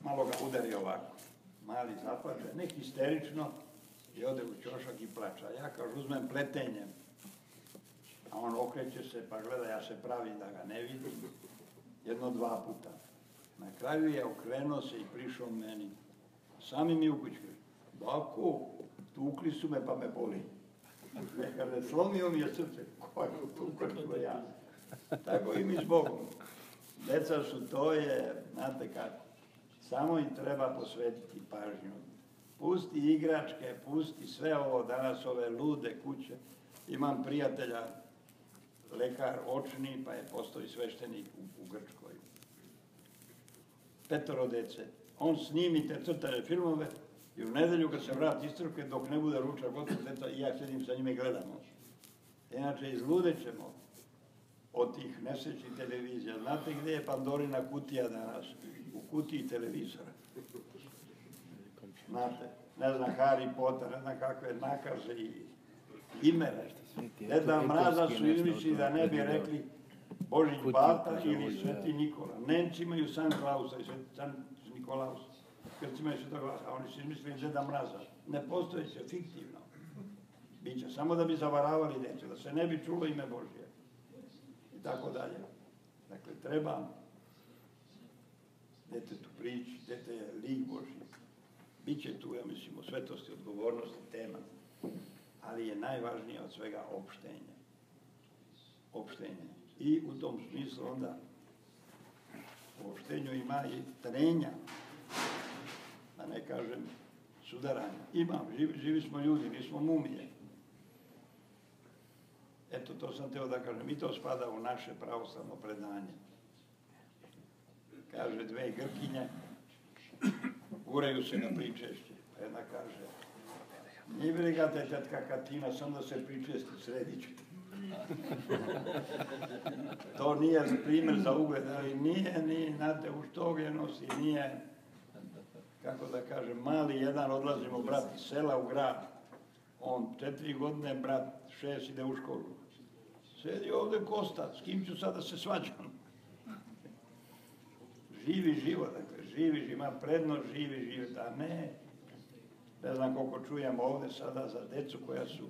Malo ga udari ovako mali zaplače, ne histerično, i ode u čošak i plača. Ja kao uzmem pletenjem, a on okreće se pa gleda, ja se pravim da ga ne vidim, jedno dva puta. Na kraju je okrenuo se i prišao meni. Sami mi u kuću, bako, tukli su me pa me boli. Ne kaže, slomio mi je srce, ko je tukao ja. Tako i mi s Bogom. Deca su, to je, znate kako, samo im treba posvetiti pažnju. Pusti igračke, pusti sve ovo danas, ove lude kuće. Imam prijatelja, lekar očni, pa je postoji sveštenik u, Grčkoj. Petoro dece. On snimi te crtane filmove i u nedelju kad se vrati iz crkve, dok ne bude ruča gotovo deca, i ja sedim sa njima i gledamo. Inače, izludećemo od tih nesrećnih televizija. Znate gdje je Pandorina kutija danas? U kutiji televizora. Znate, ne znam Harry Potter, ne znam kakve nakaze i imere. Deda Mraza su izmišli da ne bi rekli Božić Bata ili Sveti Nikola. Nemci imaju San Klausa i San Nikolaus. Grci imaju Sveta Glasa, a oni su izmislili Deda Mraza. Ne postoji se fiktivno. Biće, samo da bi zavaravali djecu, da se ne bi čulo ime Božje. I tako dalje. Dakle, treba detetu prići, dete je lik Boži. Biće tu, ja mislim, u svetosti, odgovornosti, tema. Ali je najvažnije od svega opštenje. Opštenje. I u tom smislu onda u opštenju ima i trenja, da ne kažem sudaranja. Ima, živi, živi smo ljudi, nismo mumije. Eto, to sam teo da kažem. I to spada u naše pravoslavno predanje. Kaže, dve grkinje guraju se na pričešće. Jedna kaže, nije briga te tetka Katina, sam da se pričesti sredit ću. to nije primjer za ugled, ali nije ni znate, uštogenost i nije, kako da kažem, mali jedan odlazimo, brat, iz sela u grad. On četiri godine, brat, šest ide u školu. Sedi ovde Kosta, s kim ću sada se svađam? Živi život, dakle, živi ima prednost živi život, a ne, ne znam koliko čujem ovde sada za decu koja su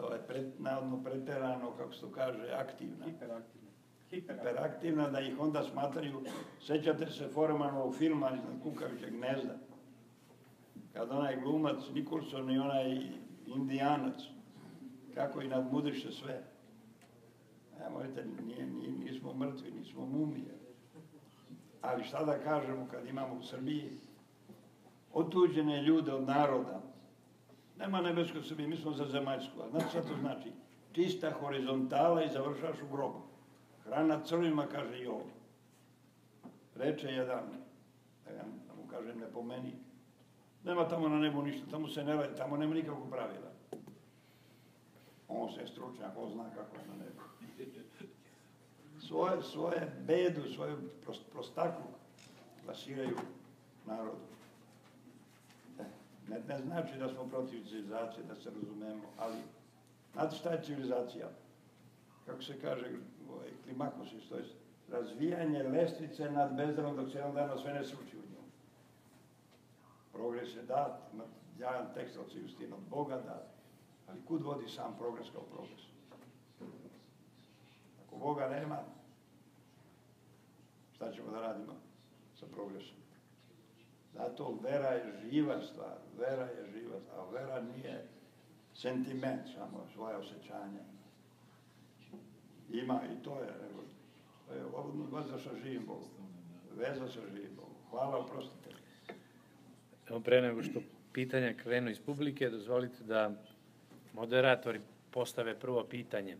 ovaj, pred, navodno preterano, kako se to kaže, aktivna. Hiperaktivna. Hiperaktivna, da ih onda smatraju, sećate se Formanovog filma iznad Kukavića gnezda, kad onaj glumac Nikolson i onaj indijanac, kako i nadmudiše sve. E, mojte, nije, nije, nismo mrtvi, nismo mumije. Ali šta da kažemo kad imamo u Srbiji otuđene ljude od naroda, Nema nebeskoj Srbije, mi smo za zemaljsku, a znate šta to znači? Čista horizontala i završaš u grobu. Hrana crvima, kaže i ovo. Reče jedan, da, ja, mu kažem ne pomeni, nema tamo na nebu ništa, tamo se ne radi, tamo nema nikakvog pravila. On se stručnjak, on zna kako je na nebu. Svoje, svoje bedu, svoju prostaku plasiraju narodu. Ne, ne znači da smo protiv civilizacije, da se razumemo, ali znate šta je civilizacija? Kako se kaže, ovaj, klimakosis, to je razvijanje lestvice nad bezdanom dok se jedan dana sve ne sruči u njom. Progres je dat, ima jajan tekst od Justina, od Boga dat, ali kud vodi sam progres kao progres? Ako Boga nema, šta ćemo da radimo sa progresom? Zato vera je živa stvar, vera je živa stvar, a vera nije sentiment samo, svoje osjećanja. Ima i to je, nego, veza sa živim Bogom, veza sa živim Bogom. Hvala, oprostite. Evo pre nego što pitanja krenu iz publike, dozvolite da moderatori postave prvo pitanje.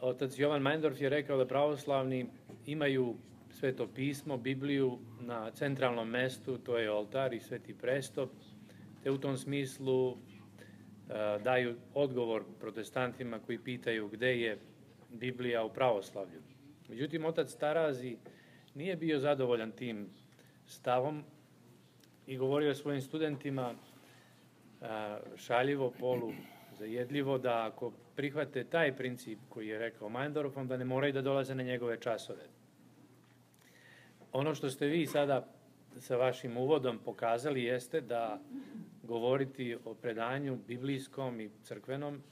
Otac Jovan Meindorf je rekao da pravoslavni imaju sveto pismo, Bibliju na centralnom mestu, to je oltar i sveti presto, te u tom smislu e, daju odgovor protestantima koji pitaju gde je Biblija u pravoslavlju. Međutim, otac Tarazi nije bio zadovoljan tim stavom i govorio svojim studentima e, šaljivo, polu, zajedljivo, da ako prihvate taj princip koji je rekao Meindorf, onda ne moraju da dolaze na njegove časove ono što ste vi sada sa vašim uvodom pokazali jeste da govoriti o predanju biblijskom i crkvenom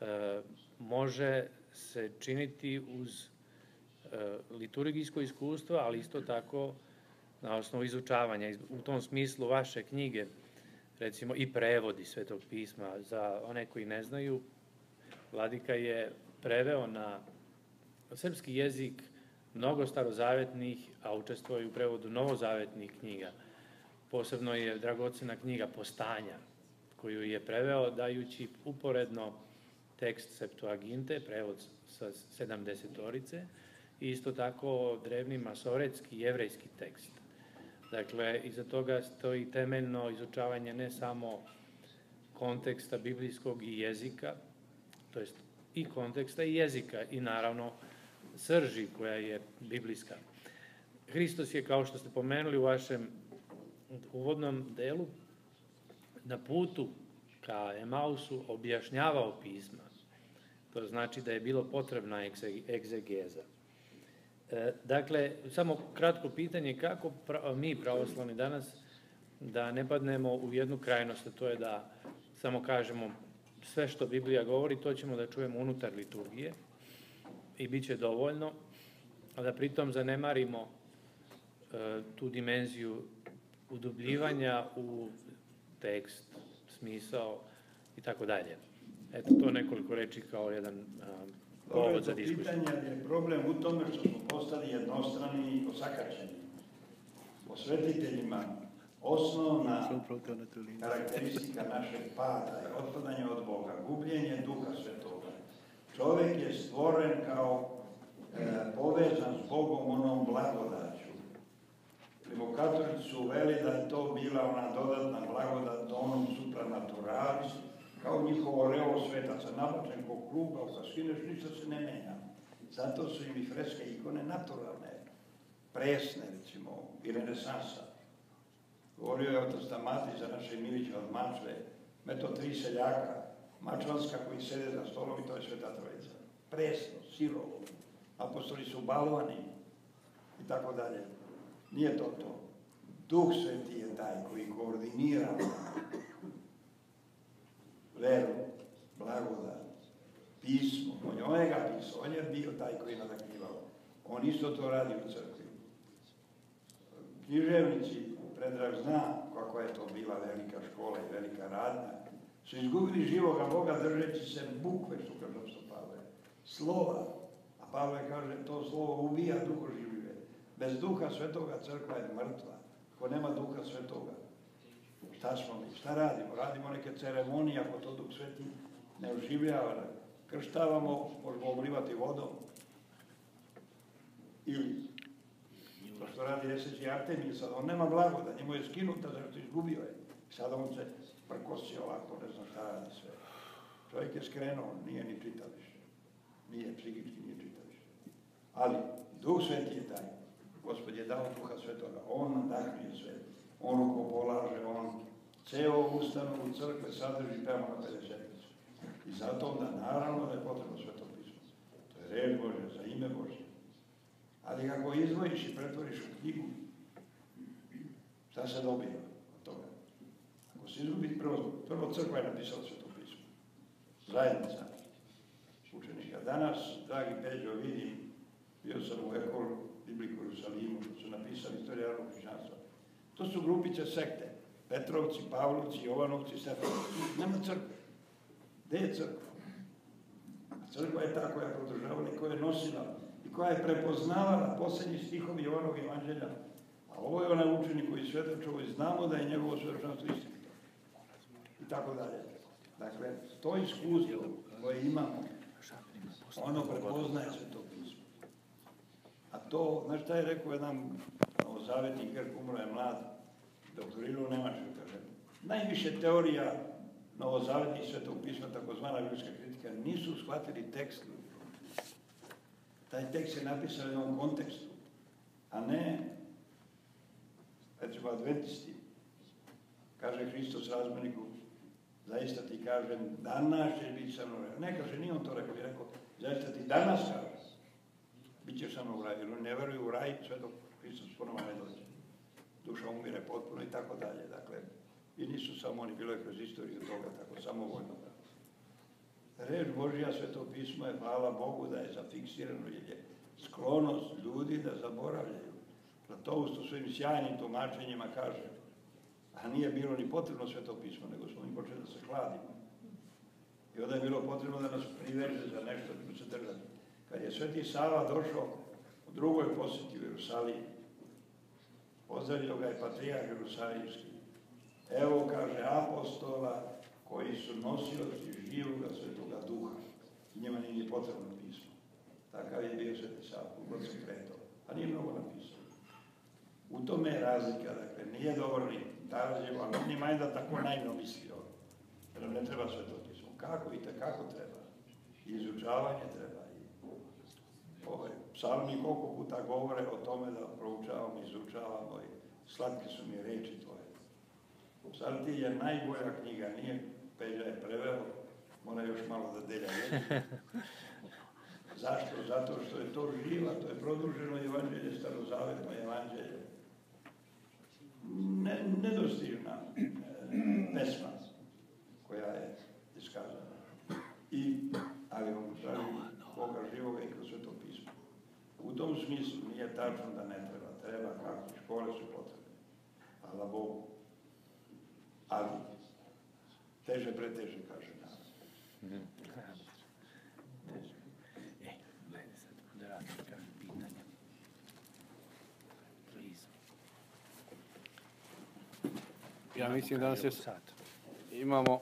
e, može se činiti uz e, liturgijsko iskustvo, ali isto tako na osnovu izučavanja. U tom smislu vaše knjige, recimo i prevodi Svetog pisma, za one koji ne znaju, Vladika je preveo na srpski jezik mnogo starozavetnih, a učestvuje u prevodu novozavetnih knjiga. Posebno je dragocena knjiga Postanja, koju je preveo dajući uporedno tekst Septuaginte, prevod sa sedamdesetorice, i isto tako drevni masoretski jevrejski tekst. Dakle, iza toga stoji temeljno izučavanje ne samo konteksta biblijskog i jezika, to jest i konteksta i jezika i naravno srži koja je biblijska. Hristos je, kao što ste pomenuli u vašem uvodnom delu, na putu ka Emausu objašnjavao pisma. To znači da je bilo potrebna egzegeza. E, dakle, samo kratko pitanje, kako mi pravoslavni danas da ne padnemo u jednu krajnost, a to je da samo kažemo sve što Biblija govori, to ćemo da čujemo unutar liturgije i bit će dovoljno, a da pritom zanemarimo e, tu dimenziju udubljivanja u tekst, smisao i tako dalje. Eto, to nekoliko reči kao jedan a, povod za diskusiju. Pitanje je problem u tome što smo postali jednostrani i osakačeni. Osvetiteljima osnovna karakteristika našeg pada je otpadanje od Boga, gubljenje duha svetoga. Čovjek je stvoren kao e, povezan s Bogom onom blagodaću. Rimokatolici su uveli da je to bila ona dodatna blagodat onom supranaturalis, kao njihovo reo svetaca, nabačen ko kruga, kad skineš, ništa se ne menja. Zato su im i freske ikone naturalne, presne, recimo, i renesansa. Govorio je Tamati za naše Milića od Mačve, meto tri seljaka, Mačvanska koji sede za stolom i to je Sveta Trojica. Presno, sirovo. Apostoli su balovani i tako dalje. Nije to to. Duh Sveti je taj koji koordinira veru, blagodat, pismo. On je ga pisao, on je bio taj koji nadaknivao. On isto to radi u crkvi. Književnici, Predrag zna kako je to bila velika škola i velika radnja, su izgubili živoga Boga držeći se bukve, što kaže apostol Pavle, slova. A Pavle kaže, to slovo ubija duho živive. Bez duha svetoga crkva je mrtva. Ko nema duha svetoga, šta smo mi, šta radimo? Radimo neke ceremonije, ako to Duh Sveti ne oživljava, krštavamo, možemo oblivati vodom. Ili, to što radi Reseći Artemije, sad on nema blagoda, njemu je skinuta, zato izgubio je. Sad on se prkosi ovako, ne znam šta radi sve. Čovjek je skrenuo, nije ni čita više. Nije, psihički nije čita više. Ali, Duh Sveti je taj. Gospod je dao Duha Svetoga. On nadahnuje sve. Ono ko polaže, on ceo ustanovu crkve sadrži prema na 50. I zato onda naravno da je potrebno sveto pismo. To je reč Božja, za ime Božje. Ali kako izvojiš i pretvoriš u knjigu, šta se? Ako se izgubi, prvo, prvo crkva je napisala sveto pismo. Zajednica učenika. Danas, dragi Peđo, vidim, bio sam u Ekol Bibliku Jerusalimu, što su napisali istoriju javnog hrišćanstva. To su grupice sekte. Petrovci, Pavlovci, Jovanovci, Stefanovci. Nema crkve. Gde je crkva? Crkva je ta koja je podržavala i koja je nosila i koja je prepoznavala posljednji stihovi Jovanog evanđelja. A ovo je onaj učenik koji svetočovo i znamo da je njegovo svetočanstvo istinito. Tako dalje. Dakle, to iskustvo koje imamo, ono prepoznaje sve to pismo. A to, znaš šta je rekao jedan novozavetnik, jer umro je mlad, Ilu Nemačka, kaže, najviše teorija novozavetnih svetog pisma, takozvana biblijska kritika, nisu shvatili tekst. Taj tekst je napisan u jednom kontekstu, a ne, recimo, adventisti. Kaže Hristos razmeniku, zaista ti kažem, danas će biti sa mnom. Ne kaže, nije on to rekao, je rekao, zaista ti danas kaže, bit ćeš u raju. Jer on ne veruje u raj, sve dok Hristos ponovno ne dođe duša umire potpuno i tako dalje. Dakle, i nisu samo oni, bilo je kroz istoriju toga, tako samovoljno. Reč Božja, sveto pismo je, hvala Bogu, da je zafiksirano, jer je sklonost ljudi da zaboravljaju. Platovstvo svojim sjajnim tumačenjima kaže, a nije bilo ni potrebno sveto pismo, nego smo mi počeli da se hladimo. I onda je bilo potrebno da nas priveže za nešto da se držati. Kad je Sveti Sava došao u drugoj posjeti u Jerusaliji, Pozdravio ga je patrijarh Jerusalimski. Evo, kaže, apostola koji su nosioci živoga svetoga duha. Njima nije ni potrebno pismo. Takav je bio sveti Sava, ugod se kretao. A nije mnogo napisao. U tome je razlika, dakle, nije dobro Tarazjevo, ali ni Majda tako najno mislio. Da nam ne treba sveto pismo. Kako i kako treba. I izučavanje treba. I ovaj, psalmi koliko puta govore o tome da proučavamo, izučavamo i slatke su mi reči tvoje. Psalti je najbolja knjiga, nije Peđa je preveo, mora još malo da delja Zašto? Zato što je to živa, to je produženo evanđelje, starozavetno evanđelje. Ne, nedostižna pesma koja je iskazana. i, ali on traži Boga živoga i kroz sveto pismo. U tom smislu nije tačno da ne treba, treba kako, škole su potrebne. Hvala Bogu. Ali, teže preteže, kaže narod. E, ajde sad, moderatorka, pitanja. Please. Ja mislim da nas je, imamo,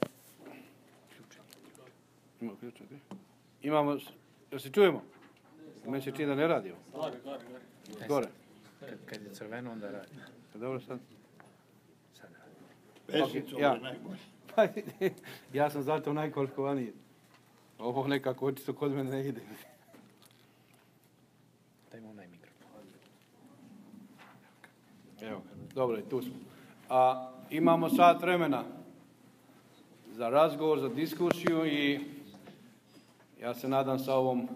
imamo, s- jel se čujemo? Meni se čini da ne radi ovo. Gore. Kad, je crveno, onda radi. Dobro sad. Sad radi. Ja. ovo je najbolje. Pa, ja sam zato najkolkovaniji. Ovo nekako očito kod mene ne ide. Daj mu onaj mikrofon. Evo, dobro, i tu smo. A imamo sat vremena za razgovor, za diskusiju i ja se nadam sa ovom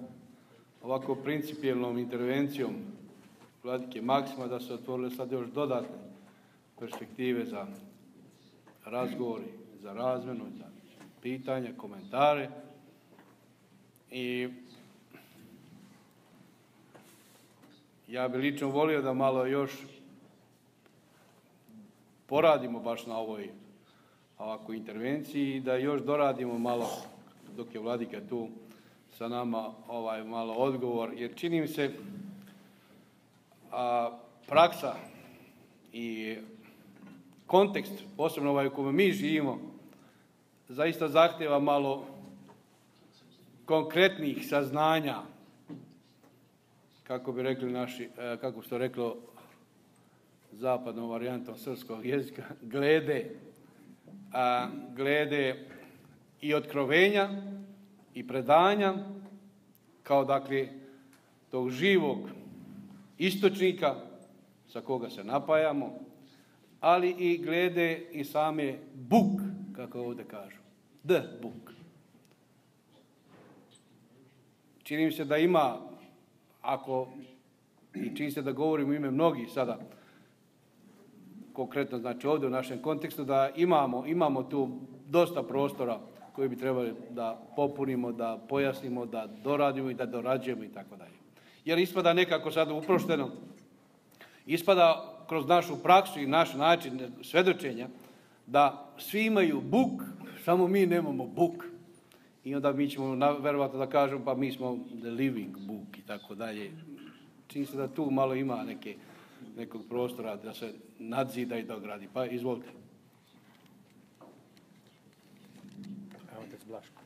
ovako principijelnom intervencijom vladike Maksima da se otvorile sad još dodatne perspektive za razgovor, i za razmenu, za pitanja, komentare. I ja bi lično volio da malo još poradimo baš na ovoj ovako intervenciji i da još doradimo malo dok je vladika tu sa nama ovaj malo odgovor. Jer čini mi se a, praksa i kontekst posebno ovaj u kojem mi živimo zaista zahtjeva malo konkretnih saznanja kako bi rekli naši, e, kako što reklo zapadnom varijantom srpskog jezika, glede, a, glede i otkrovenja i predanja, kao dakle tog živog istočnika sa koga se napajamo, ali i glede i same buk, kako ovdje kažu, the book. Čini se da ima, ako, i čini se da govorim u ime mnogih sada, konkretno znači ovdje u našem kontekstu da imamo, imamo tu dosta prostora koji bi trebali da popunimo, da pojasnimo, da doradimo i da dorađujemo i tako dalje. Jer ispada nekako sad uprošteno, ispada kroz našu praksu i naš način svedočenja da svi imaju buk, samo mi nemamo buk. I onda mi ćemo verovatno da kažemo pa mi smo the living book i tako dalje. Čini se da tu malo ima neke, nekog prostora da se nadzida i dogradi. Pa izvolite. Evo otec Blaško.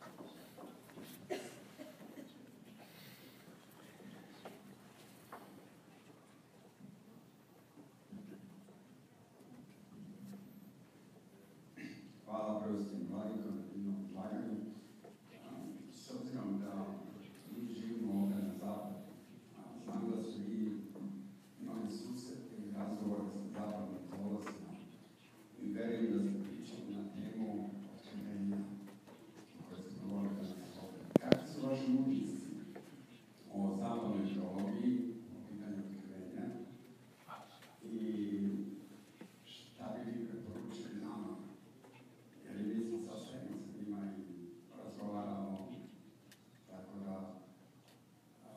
Hvala preostim vladikom na divnom izlaganju. A, S obzirom da mi živimo ovdje na zapadu, a, znam da su i imali susrete i razgovore sa zapadnim teolozima i verujem da ste pričali na temu otkrivenja o kojoj ste govorili danas ovdje. Kakvi su vaši utisci o zapadnoj teologiji, o pitanju otkrivenja i šta bi vi preporučili nama jer i mi smo sastavljeni sa njima i razgovaramo, tako da a,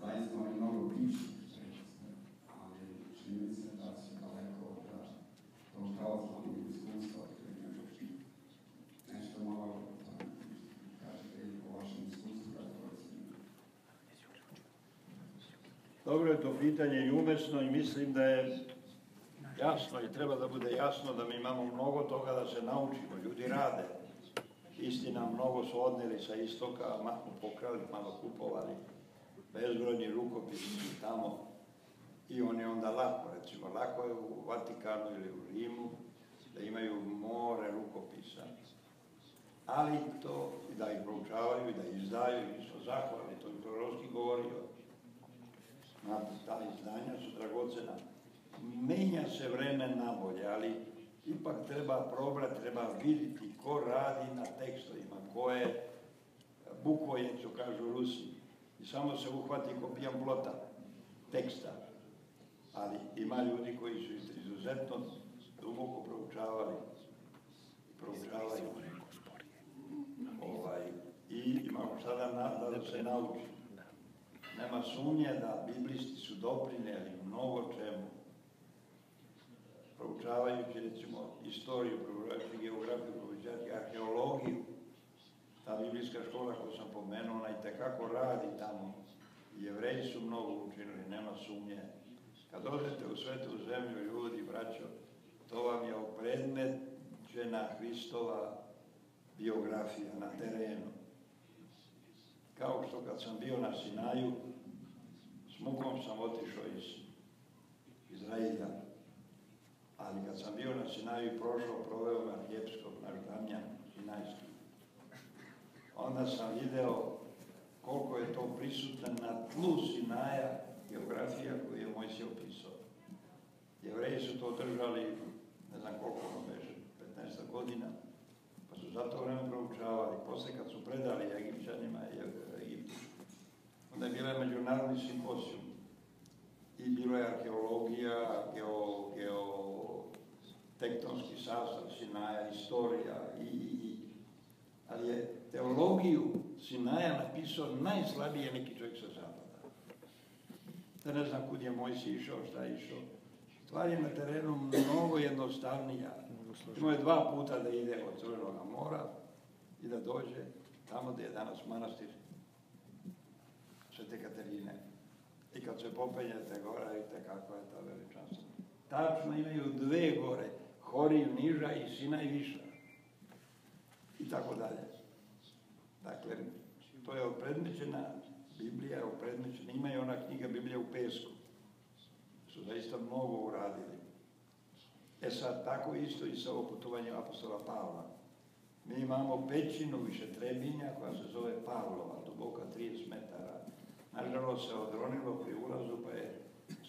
zaista oni mnogo pišu, rekli ste, ali čini mi se da su daleko od a, tog pravoslavnog iskustva, koji je nešto malo o tome kažete i o vašem iskustvu razgovora s njima. Dobro je to pitanje i umesno i mislim da je jasno i treba da bude jasno da mi imamo mnogo toga da se naučimo. Ljudi rade. Istina, mnogo su odneli sa istoka, malo pokrali, malo kupovali. Bezbrojni rukopisi su tamo. I on je onda lako, recimo, lako je u Vatikanu ili u Rimu da imaju more rukopisa. Ali to, i da ih proučavaju i da izdaju, i smo zahvalni, to je Proroski govorio. Znate, ta izdanja su dragocena. Menja se vreme na bolje, ali ipak treba probrati, treba vidjeti ko radi na tekstovima, ko je bukojen, što kažu Rusi. I samo se uhvati ko pijan plota teksta. Ali ima ljudi koji su izuzetno duboko proučavali, proučavaju ovaj, i imamo šta da, na, da se nauči. Nema sumnje da biblisti su doprineli mnogo čemu. Proučavajući recimo istoriju, proučavajući geografiju, proučavajući arheologiju, ta biblijska škola koju sam pomenuo, ona i tekako radi tamo. Jevreji su mnogo učinili, nema sumnje. Kad odete u svetu zemlju, ljudi, braćo, to vam je opredmećena Hristova biografija na terenu. Kao što kad sam bio na Sinaju, s mukom sam otišao iz Izraelja, ali kad sam bio na Sinaju i prošao, proveo na Hljepskog, naš Damjan, Sinajski, onda sam video koliko je to prisutno na tlu Sinaja geografija koju je Mojsije opisao. Jevreji su to držali, ne znam koliko ono beže, 15 godina, pa su za to vreme proučavali. Posle kad su predali Egipćanima Egiptu, onda je bila međunarodni simposijum i bilo je arheologija, geo, geo tektonski sastav Sinaja, istorija i. Ali je teologiju Sinaja napisao najslabije neki čovjek sa zapada. Da ne znam kud je Mojsi išao, šta je išao. Stvar je na terenu mnogo jednostavnija. Imao je dva puta da ide od Crvenog mora i da dođe tamo gdje je danas manastir Svete Katerine. I kad se popenjete gore, vidite kako je ta veličanstva. Tačno imaju dve gore, Horiju niža i Sinaj viša. I tako dalje. Dakle, to je opredmećena Biblija, opredmećena, ima i ona knjiga Biblija u pesku. Su zaista mnogo uradili. E sad, tako isto i sa ovo putovanje apostola Pavla. Mi imamo pećinu više trebinja koja se zove Pavlova, duboka 30 metara. Nažalost se odronilo pri ulazu pa je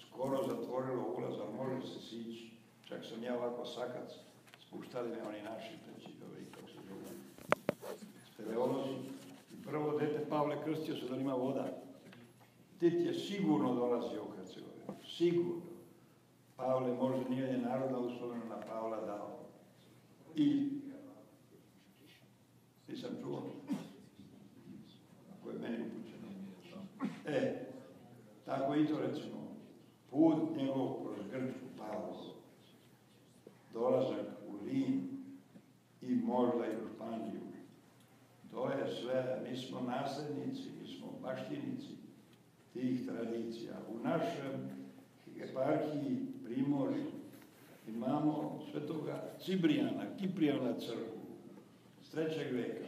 skoro zatvorilo ulaz, ali može se sići. Čak sam ja ovako sakac, spuštali me oni naši peći, ovi, kako se zove, speleolozi. I prvo dete Pavle krstio se da ima voda. Tit je sigurno dolazio u Hercegovinu, sigurno. Pavle možda nije je narodna uspomenu na Pavla dao. I nisam čuo ako je meni upućeno. E, tako i to recimo, put njegov kroz Grčku Pavlo, dolazak u Rim i možda i u Španiju. To je sve, mi smo nasljednici, mi smo baštinici tih tradicija. U našem eparhiji Primorju imamo svetoga Cibrijana, Kiprijana crkvu s trećeg veka.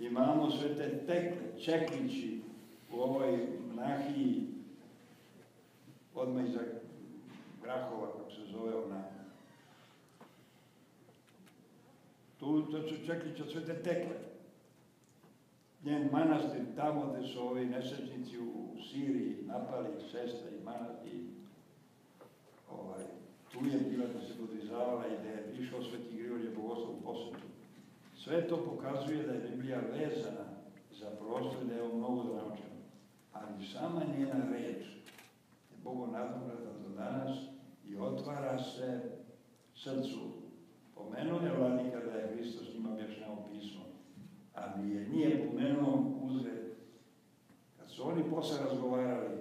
Imamo svete tekle, čeklići u ovoj nahiji odmah iza Grahova, kako se zove ona. Tu to su čeklići od svete tekle. Njen manastir tamo gdje su ovi nesečnici u Siriji napali sestre i manastir ovaj, tu je bila da se podrizavala i da je išao Sveti Grigorije Bogoslov u posjetu. Sve to pokazuje da je Biblija vezana za prostor da je mnogo naučeno. Ali sama njena reč Bogo nadomrata do danas i otvara se srcu. Pomenuo je vladnika da je Hristos njima objašnjao pismo, ali je nije pomenuo uzred. Kad su oni posle razgovarali,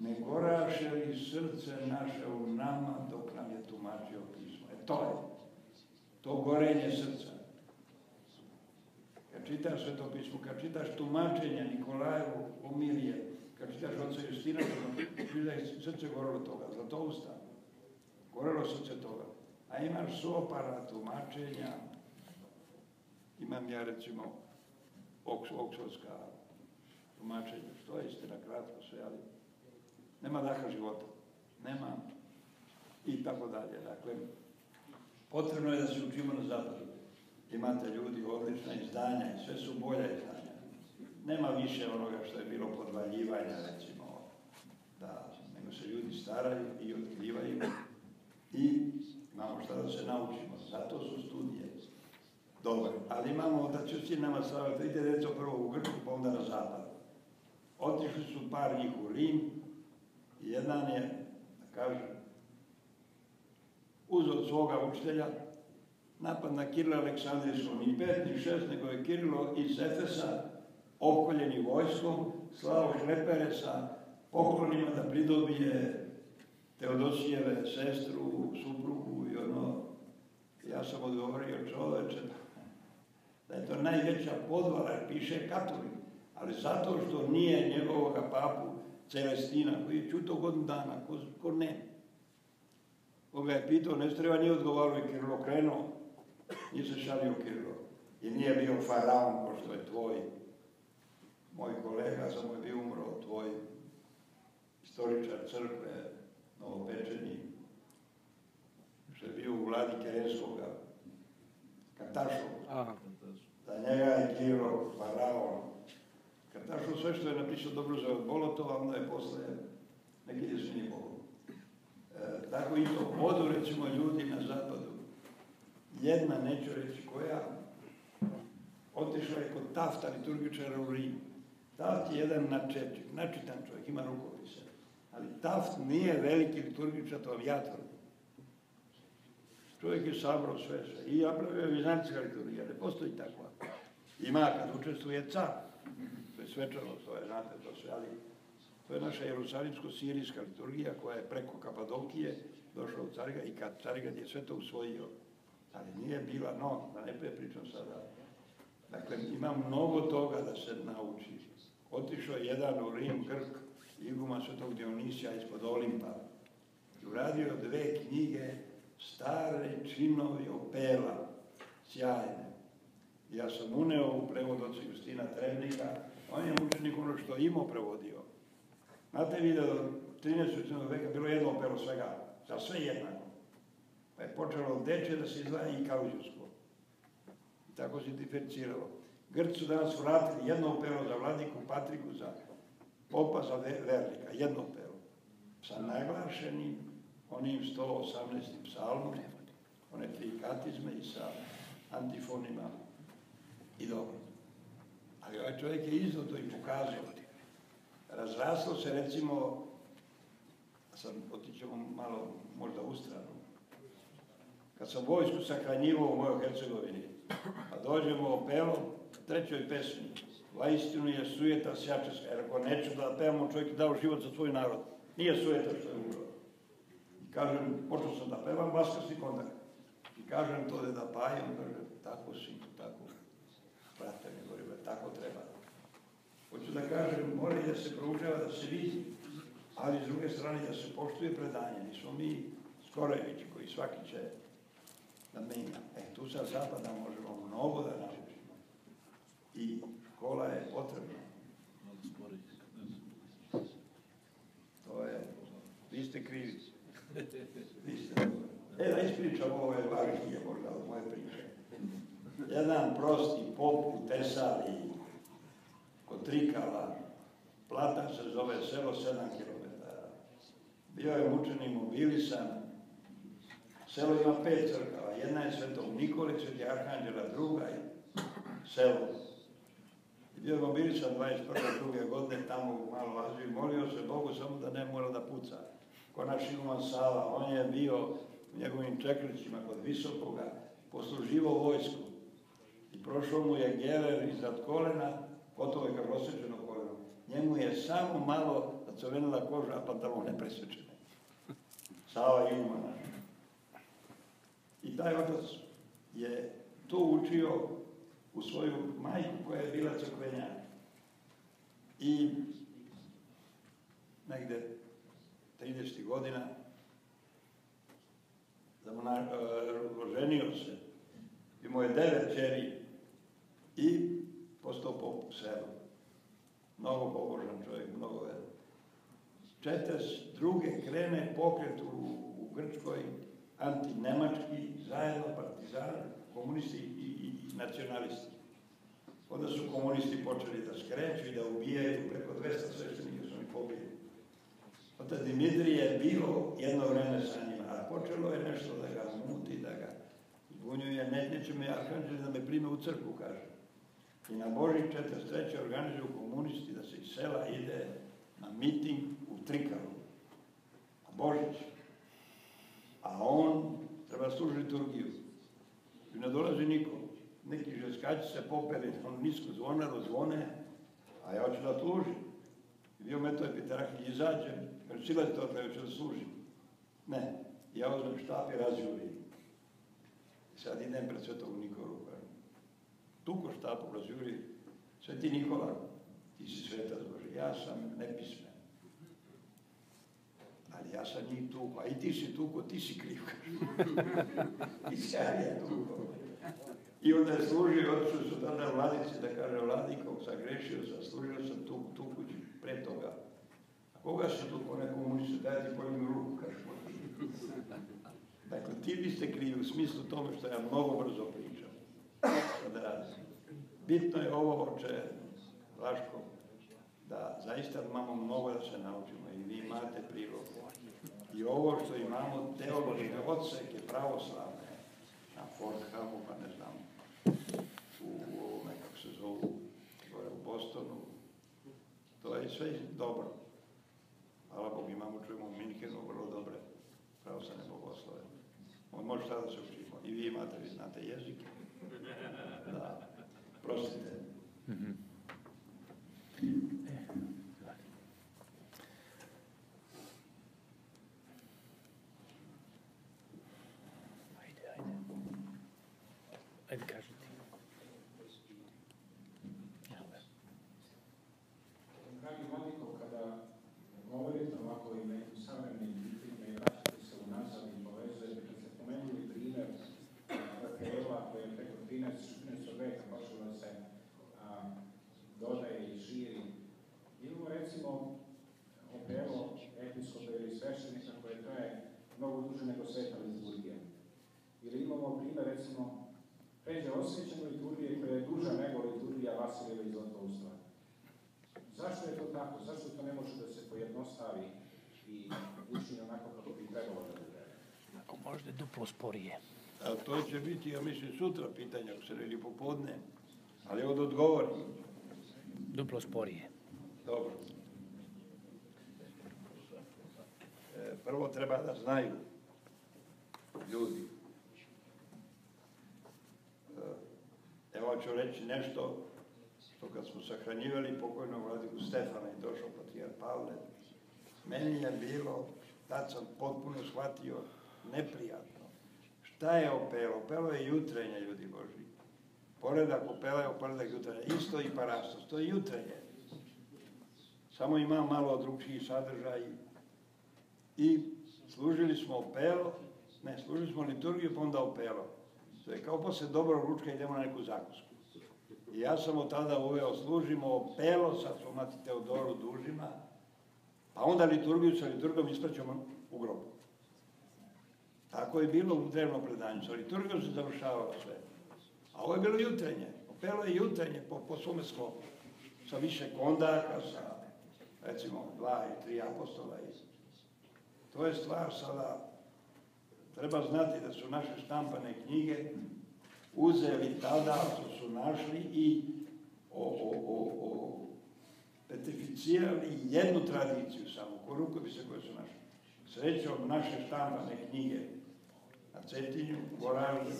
ne goraše li srce naše u nama dok nam je tumačio pismo. E to je, to gorenje srca. Kad čitaš sve to pismo, kad čitaš tumačenja Nikolajevu Kad čitaš oca Justina, da je srce gorelo toga, za to usta. Gorelo srce toga. A imaš sopara tumačenja, imam ja recimo oksfordska tumačenja, što je istina kratko sve, ali nema daha života. Nema. I tako dalje. Dakle, potrebno je da se učimo na zapadu. Imate ljudi odlična izdanja i sve su bolja izdanja. Nema više onoga što je bilo podvaljivanja, recimo, da, nego se ljudi staraju i otkrivaju i imamo šta da se naučimo. Zato su studije dobre. Ali imamo da će svi nama savjeti, idite recimo prvo u Grčku, pa onda na zapad. Otišli su par njih u Rim, jedan je, da kažem, uz od svoga učitelja napad na Kirila Aleksandrijskom, ni pet, ni šest, nego je Kirilo iz Efesa opkoljeni vojskom, slao šlepere sa poklonima da pridobije Teodosijeve sestru, suprugu i ono, ja sam odgovorio čoveče, da je to najveća podvala, jer piše katolik, ali zato što nije njegovoga papu Celestina, koji je čuto godinu dana, ko, ko ne. Koga je pitao, ne treba nije odgovarao i Kirilo krenuo, nije se šalio Kirilo. I nije bio faraon, ko što je tvoj, moj kolega, samo je bio umro, tvoj istoričar crkve, novopečeni, što je bio u vladi Kerenskoga, Kartašov. Za njega je Kirilo faraon. Kartašov sve što je napisao dobro za Bolotova, onda je posle neki desni Bog. E, tako i to odu, recimo, ljudi na zapadu. Jedna, neću reći koja, otišla je kod Tafta, liturgičara u Rim. Taft je jedan načečik, načitan čovjek, ima rukopise. Ali Taft nije veliki liturgičar, to vam ja tvrdim. Čovjek je sabrao sve sve. I napravio vizantijska liturgija, ne postoji takva. Ima kad učestvuje car. To je svečano, to je, znate, to sve, ali to je naša jerusalimsko-sirijska liturgija koja je preko Kapadokije došla u Carigrad i kad Carigrad je sve to usvojio. Ali nije bila, no, da ne pričam sada. Dakle, ima mnogo toga da se nauči. Otišao je jedan u Rim, Grk, iguma svetog Dionisija ispod Olimpa. I uradio dve knjige, stare činovi opela, sjajne. Ja sam uneo u prevod od Justina Trevnika, on je učenik ono što imao prevodio. Znate vi da do 13. veka bilo jedno opelo svega, za sve jednako. Pa je počelo od deče da se izdvaja i kauđusko. Tako se diferenciralo. Grci su danas vratili jedno opelo za vladiku Patriku, za popa, za vernika, jedno opelo. Sa naglašenim onim 118. psalmom, one tri katizme i sa antifonima i dobro. Ali ovaj čovjek je izdao to i pokazao. Razraslo se recimo, sad otićemo malo možda u stranu, kad sam vojsku sahranjivao u mojoj Hercegovini, a dođemo o pelo, trećoj pesmi, istinu je sujeta sjačeska, jer ako neću da pevamo, čovjek je dao život za svoj narod. Nije sujeta što je umro. I kažem, počeo sam da pevam vaskrsni kontakt. I kažem to da pajem, kažem, tako si, tako. Brate mi govori, tako treba. Hoću da kažem, mora da se proučava, da se vidi, ali s druge strane da se poštuje predanje. Nismo mi Skorevići koji svaki će da menja. E, tu sa zapada možemo mnogo da naučimo. I škola je potrebna. To je, vi ste krivi. Vi ste, e, da ispričam ovo je važnije možda od moje priče. Jedan prosti pop u Tesali, kod Trikala, Platan se zove selo 7 km. Bio je mučeni mobilisan, selo ima pet crkava, jedna je Svetog Nikoli, Sveti Arhanđela, druga je selo. I bio mobilisan 21. druge godine tamo u Malo Aziju molio se Bogu samo da ne mora da puca. Ko naš Iguman Sava, on je bio u njegovim čeklićima kod Visokoga, posluživo vojsku. I prošao mu je geler iznad kolena, gotovo je kako osjećeno. Njemu je samo malo crvenila koža, a pantalone presječene. Sava Ilma I taj otac je to učio u svoju majku koja je bila crkvenjana. I negde 30. godina oženio se. Imao je devet čeri i postao pop u selu. Mnogo pobožan čovjek, mnogo. Četas druge krene pokret u, u Grčkoj, antinemački, zajedno partizani, komunisti i, nacionalisti. Onda su komunisti počeli da skreću i da ubijaju preko 200 sveštenika su oni pobili. Otac Dimitrij je bio jedno vreme sa njima, a počelo je nešto da ga muti, da ga zbunjuje. Ne, neće me arhanđeli da me prime u crkvu, kaže. I na Boži 43. organizuju komunisti da se iz sela ide na miting u Trikalu. A Božić. A on treba služiti liturgiju. I ne dolazi niko. Neki žeskači se popeli, on nisko zvone a ja hoću da služim. I bio me to epitarah i izađem, kaže, sile to treba, ću da služim. Ne, ja uzmem štap i razjurim. I sad idem pred svetog Nikolu, tuko štapom razjuri, sveti Nikola, ti si svetac Bože, ja sam nepismen. Ali ja sam njih tuko, a i ti si tuko, ti si kriv. I sad je tuko. I onda je služio, otišli su tada vladici da kaže, vladiko, sagrešio sam, služio sam tu, tu kuću pre toga. A koga se tu ko nekom muči se daje ti poljim ruku, kaže, Dakle, ti biste krivi u smislu tome što ja mnogo brzo pričam. Bitno je ovo oče Vlaško, da zaista imamo mnogo da se naučimo i vi imate prirodu. I ovo što imamo teološke odseke pravoslavne, na Fordhamu, pa ne znam, u ovome, kako se zovu, gore u Bostonu, to je sve dobro. Hvala Bogu, imamo, čujemo u Minhenu vrlo dobre pravoslavne bogoslove. On može sada da se učimo. I vi imate, vi znate jezik. Da. Prostite. Ajde, ajde. Ajde, kaži ti. Dragi Vladiko, kada govorite ovako i nekim savremenim pitanjima i vraćate se unazad i povezujete, kad ste pomenuli primjer Rafaela koji je preko 13. 14. veka počeo da se a, dodaje i širi. Imamo recimo opelo episkopa ili sveštenika koje traje mnogo duže nego sveta liturgija. Ili imamo primjer recimo pređe osjećane liturgije koja je duža nego liturgija Vasilijeva iz Zlatoustva. Zašto je to tako? Zašto to ne može pojednostavi i učini onako kako bi trebalo da bude? Ako možda duplo sporije. A to će biti, ja mislim, sutra pitanja, ako se redi popodne. Ali evo da odgovorim. Duplo sporije. Dobro. E, prvo treba da znaju ljudi. E, evo ću reći nešto što kad smo sahranjivali pokojnog vladiku Stefana i došao patrijar Pavle, meni je bilo, tad sam potpuno shvatio, neprijatno. Šta je opelo? Opelo je jutrenje, ljudi Boži. Poredak opela je poredak jutrenja. Isto i parastos, to je jutrenje. Samo ima malo drugčiji sadržaj. I služili smo opelo, ne, služili smo liturgiju, pa onda opelo. To je kao posle dobro ručka idemo na neku zakusku. I ja sam od tada uveo, služimo opelo, sad smo mati Teodoru dužima, pa onda liturgiju sa liturgom ispraćamo u grobu. Tako je bilo u drevnom predanju, sa liturgijom se završavalo sve. A ovo je bilo jutrenje, opelo je jutrenje po, po svome sklopu, sa više kondaka, sa recimo dva i tri apostola. To je stvar sada, treba znati da su naše štampane knjige uzeli tada što su našli i o, o, o petrificirali jednu tradiciju samo, ko rukopise koje su našli. Srećom naše štampane knjige na Cetinju, Goražu,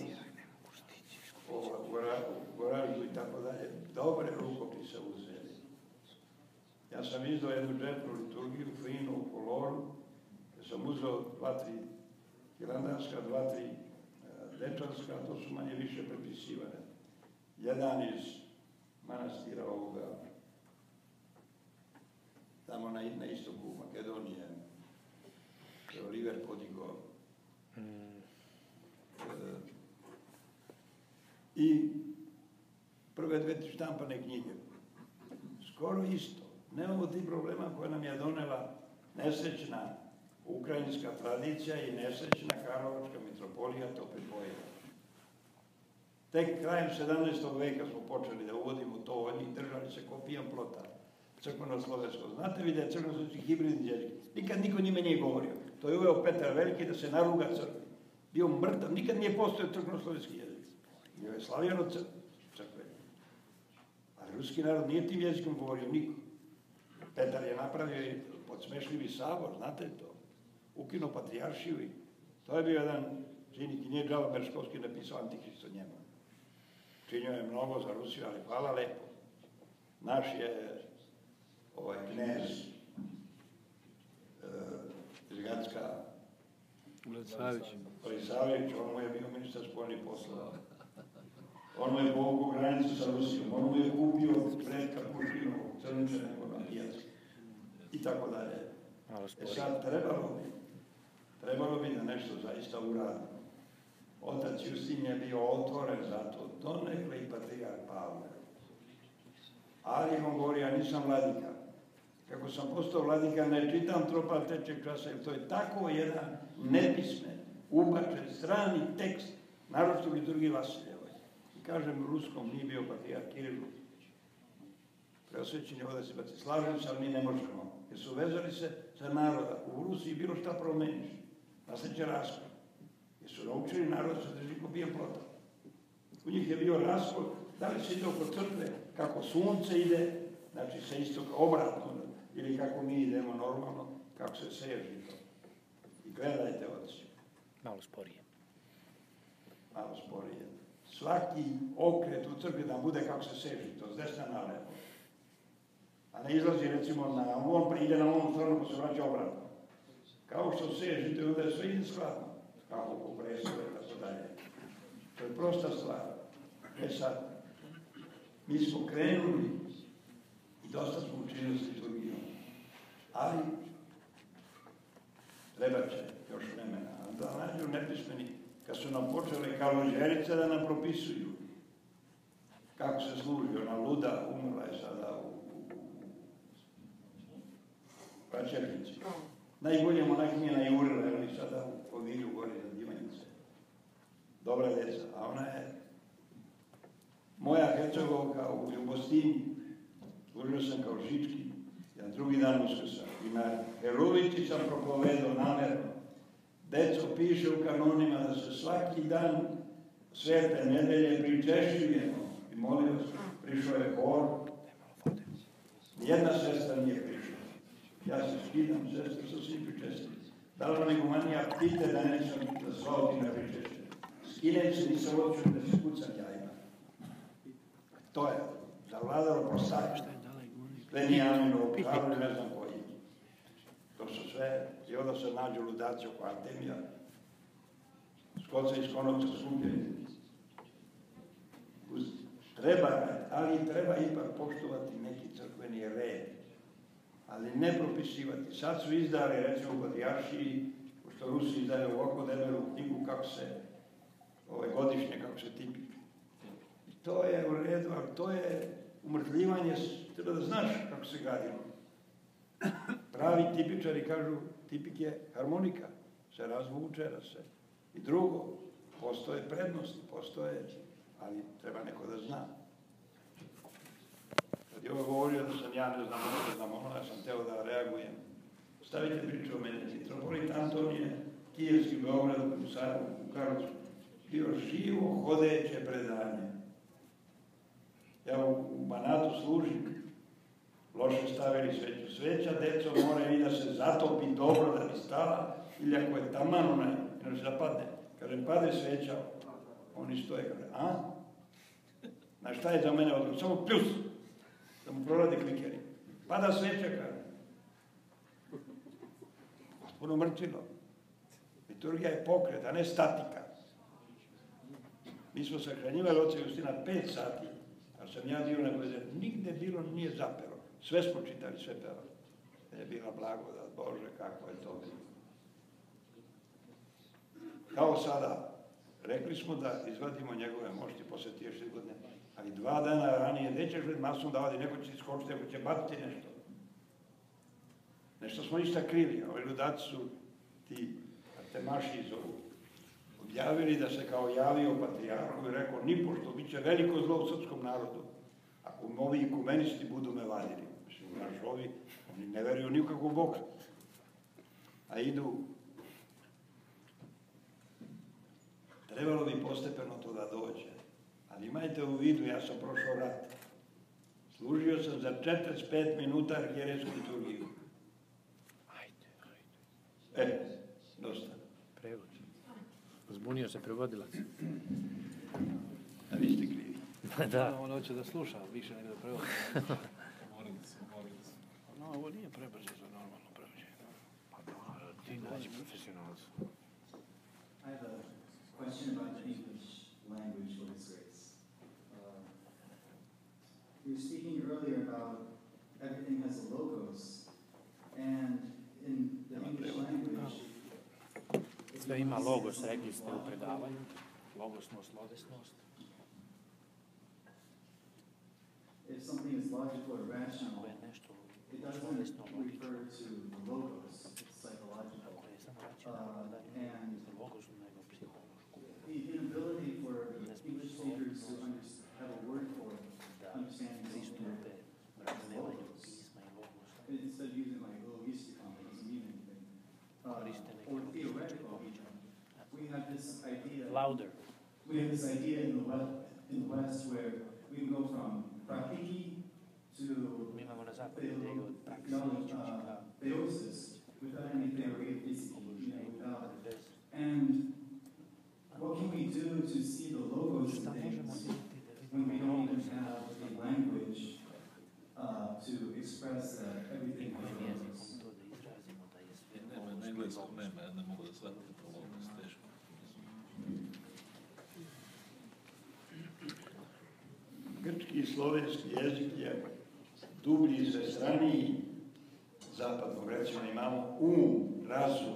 o, Gora- Goražu i tako dalje, dobre rukopise uzeli. Ja sam izdao jednu džetnu liturgiju, finu, u koloru, gdje sam uzeo dva, tri hilandarska, dva, tri e, dečanska, to su manje više prepisivane. Jedan iz manastira ovoga, tamo na, na istoku Makedonije, je Oliver podigao. E, I prve dve štampane knjige. Skoro isto. Nemamo ti problema koje nam je donela nesrećna ukrajinska tradicija i nesrećna Karlovačka mitropolija to pripojila. Tek krajem 17. veka smo počeli da uvodimo to, od njih držali se ko pijan plota, crkveno-slovensko. Znate vi da je crkveno-slovenski hibridni jezik? Nikad niko njime nije govorio. To je uveo Petar Veliki da se naruga crkvi. Bio mrtav, nikad nije postojao crkveno-slovenski jezik. Bio je slavljen od cr- crkve. Ali ruski narod nije tim jezikom govorio niko. Petar je napravio i podsmešljivi sabor, znate to. Ukino patrijaršiju i to je bio jedan činik i nije Džava Merškovski napisao Antihrist o njemu. Činio je mnogo za Rusiju, ali hvala lepo. Naš je knez e, iz Gacka, Vladislavić. Vladisavljević, on mu je bio ministar spoljnih poslova. On mu je povukao granicu sa Rusijom, on mu je Pušinovog, crniče nego na pijacu. I tako dalje. E sad, trebalo bi, trebalo bi da nešto zaista uradi. Otac Justin je bio otvoren za to, donekle i patrijar Pavle. Ali on govori, ja nisam vladika. Kako sam postao vladika, ne čitam tropal tečeg časa, jer to je tako jedan nepismen, ubačen, strani tekst, naročito u liturgiji Vasiljevoj. I kažem, ruskom nije bio patrijar Kirilu. Preosvećen je ovdje se baci. Slažem se, ali mi ne možemo. Jer su vezali se za naroda. U Rusiji bilo šta promeniš. Nasleće raskol. Jer su naučili narod se drži ko bijem plota. U njih je bio raskol. Da li se ide oko crkve kako sunce ide, znači sa istoka obratno, ili kako mi idemo normalno, kako se seže to. I gledajte oci, Malo sporije. malo sporije. Svaki okret u crkvi da bude kako se seže to, s desna na levo. A ne izlazi recimo na on, ide na onu stranu, pa se vraća obratno. Kao što sežite, onda je sve skladno. Kako po presove, tako dalje. To je prosta stvar. E sad, mi smo krenuli i dosta smo učinili. Ali, treba će još vremena. Da nađu nepismeni, kad su nam počele kalođerice da nam propisuju kako se služi, ona luda umrla je sada u, u, Pračernici. Najbolje mu knjiga najurila, jer oni sada u Kovilju gori za Divanjice. Dobra djeca, a ona je moja Hercegovka u Ljubostini, služio sam kao žički, jedan drugi dan uskrsa. I na Herovici sam propovedao namjerno. Deco piše u kanonima da se svaki dan svete nedelje pričešljujemo. I molim vas, prišao je hor. Nijedna sestra nije prišla. Ja se skidam, sestra sa svim pričestili. Da li nego manija pite da nećem da zvao na pričešće. Skinem se, nisam odšao da se kucam jajima. To je, vladaro postavlja. Aminovo pravo, ne znam koji. To su sve, i onda se nađu ludaci oko Artemija. Skoca iz konopca svugdje. Uz- Treba, ali treba ipak poštovati neki crkveni red. Ali ne propisivati. Sad su izdali, recimo, u Patrijaršiji, pošto Rusi izdaju ovako debelu knjigu kako se, ove godišnje, kako se tipi. I to je u redu, ali to je umrtvljivanje, s- treba da znaš kako se gradilo. Pravi tipičari kažu, tipik je harmonika, se razvuče, da se... I drugo, postoje prednosti, postoje, ali treba neko da zna. Kad je ovo govorio da sam ja ne znam ono, ne znam ono, ja sam teo da reagujem. Stavite priču o meni. Mitropolit Antonije, Kijevski Beograd u Sarajevu, u Karlovcu, bio živo hodeće predanje. Ja u, Banatu služim, loše stavili sveću. Sveća, deco, mora i da se zatopi dobro da bi stala, ili ako je taman onaj, inače da padne. Kaže, pade sveća, oni stoje, kaže, a? Znaš šta je za mene odgovor? Samo plus, da mu prorade klikeri. Pada sveća, kaže. Potpuno mrtvilo. Liturgija je pokret, a ne statika. Mi smo sahranjivali oca Justina pet sati, sam ja bio na kojem nigde bilo nije zapelo. Sve smo čitali, sve pevali. Je bila blagodat Bože, kako je to bilo. Kao sada, rekli smo da izvadimo njegove mošti posle 30 godine, ali dva dana ranije nećeš pred masom da vadi, neko će iskočiti, neko će baciti nešto. Nešto smo ništa krili, ovi ludaci su ti Artemaši zovu, objavili da se kao javio patrijarhu i rekao, nipošto, bit će veliko zlo u srpskom narodu, ako ovi ikumenisti budu me vadili. Mislim, znaš, ovi, oni ne veruju ni u kakvog Boga. A idu, trebalo bi postepeno to da dođe. Ali imajte u vidu, ja sam prošao rat. Služio sam za 45 minuta arhijeresku liturgiju. Ajde, ajde. E, dosta. Prevod. Zbunio se prevodilac. A vi ste krivi. da. On hoće da sluša više nego da prevodi. Molim se, molim se. No, ovo nije prebrzo za normalno prevođenje. Pa dobro, ti nađi profesionalcu. I have a question about the English language, Lord's Grace. Uh, You were speaking earlier about everything has a logos, and Sve ima logos, rekli ste u predavanju. Logosnost, logosnost. if something is logical or rational, it doesn't refer to logos, psychological. Uh, and Louder. We have this idea in the West, in the West where we can go from praktiki to Mi imamo na zapadu ideju od praksi, theolo- ići uh, theosis without any theoreticity, you know, without. And what can we do to see the logos Šta in things when we vidimo don't even have a language uh, to express that everything has Kojim I slovenski jezik je dublji, svestraniji zapadnog. Recimo imamo um, razum,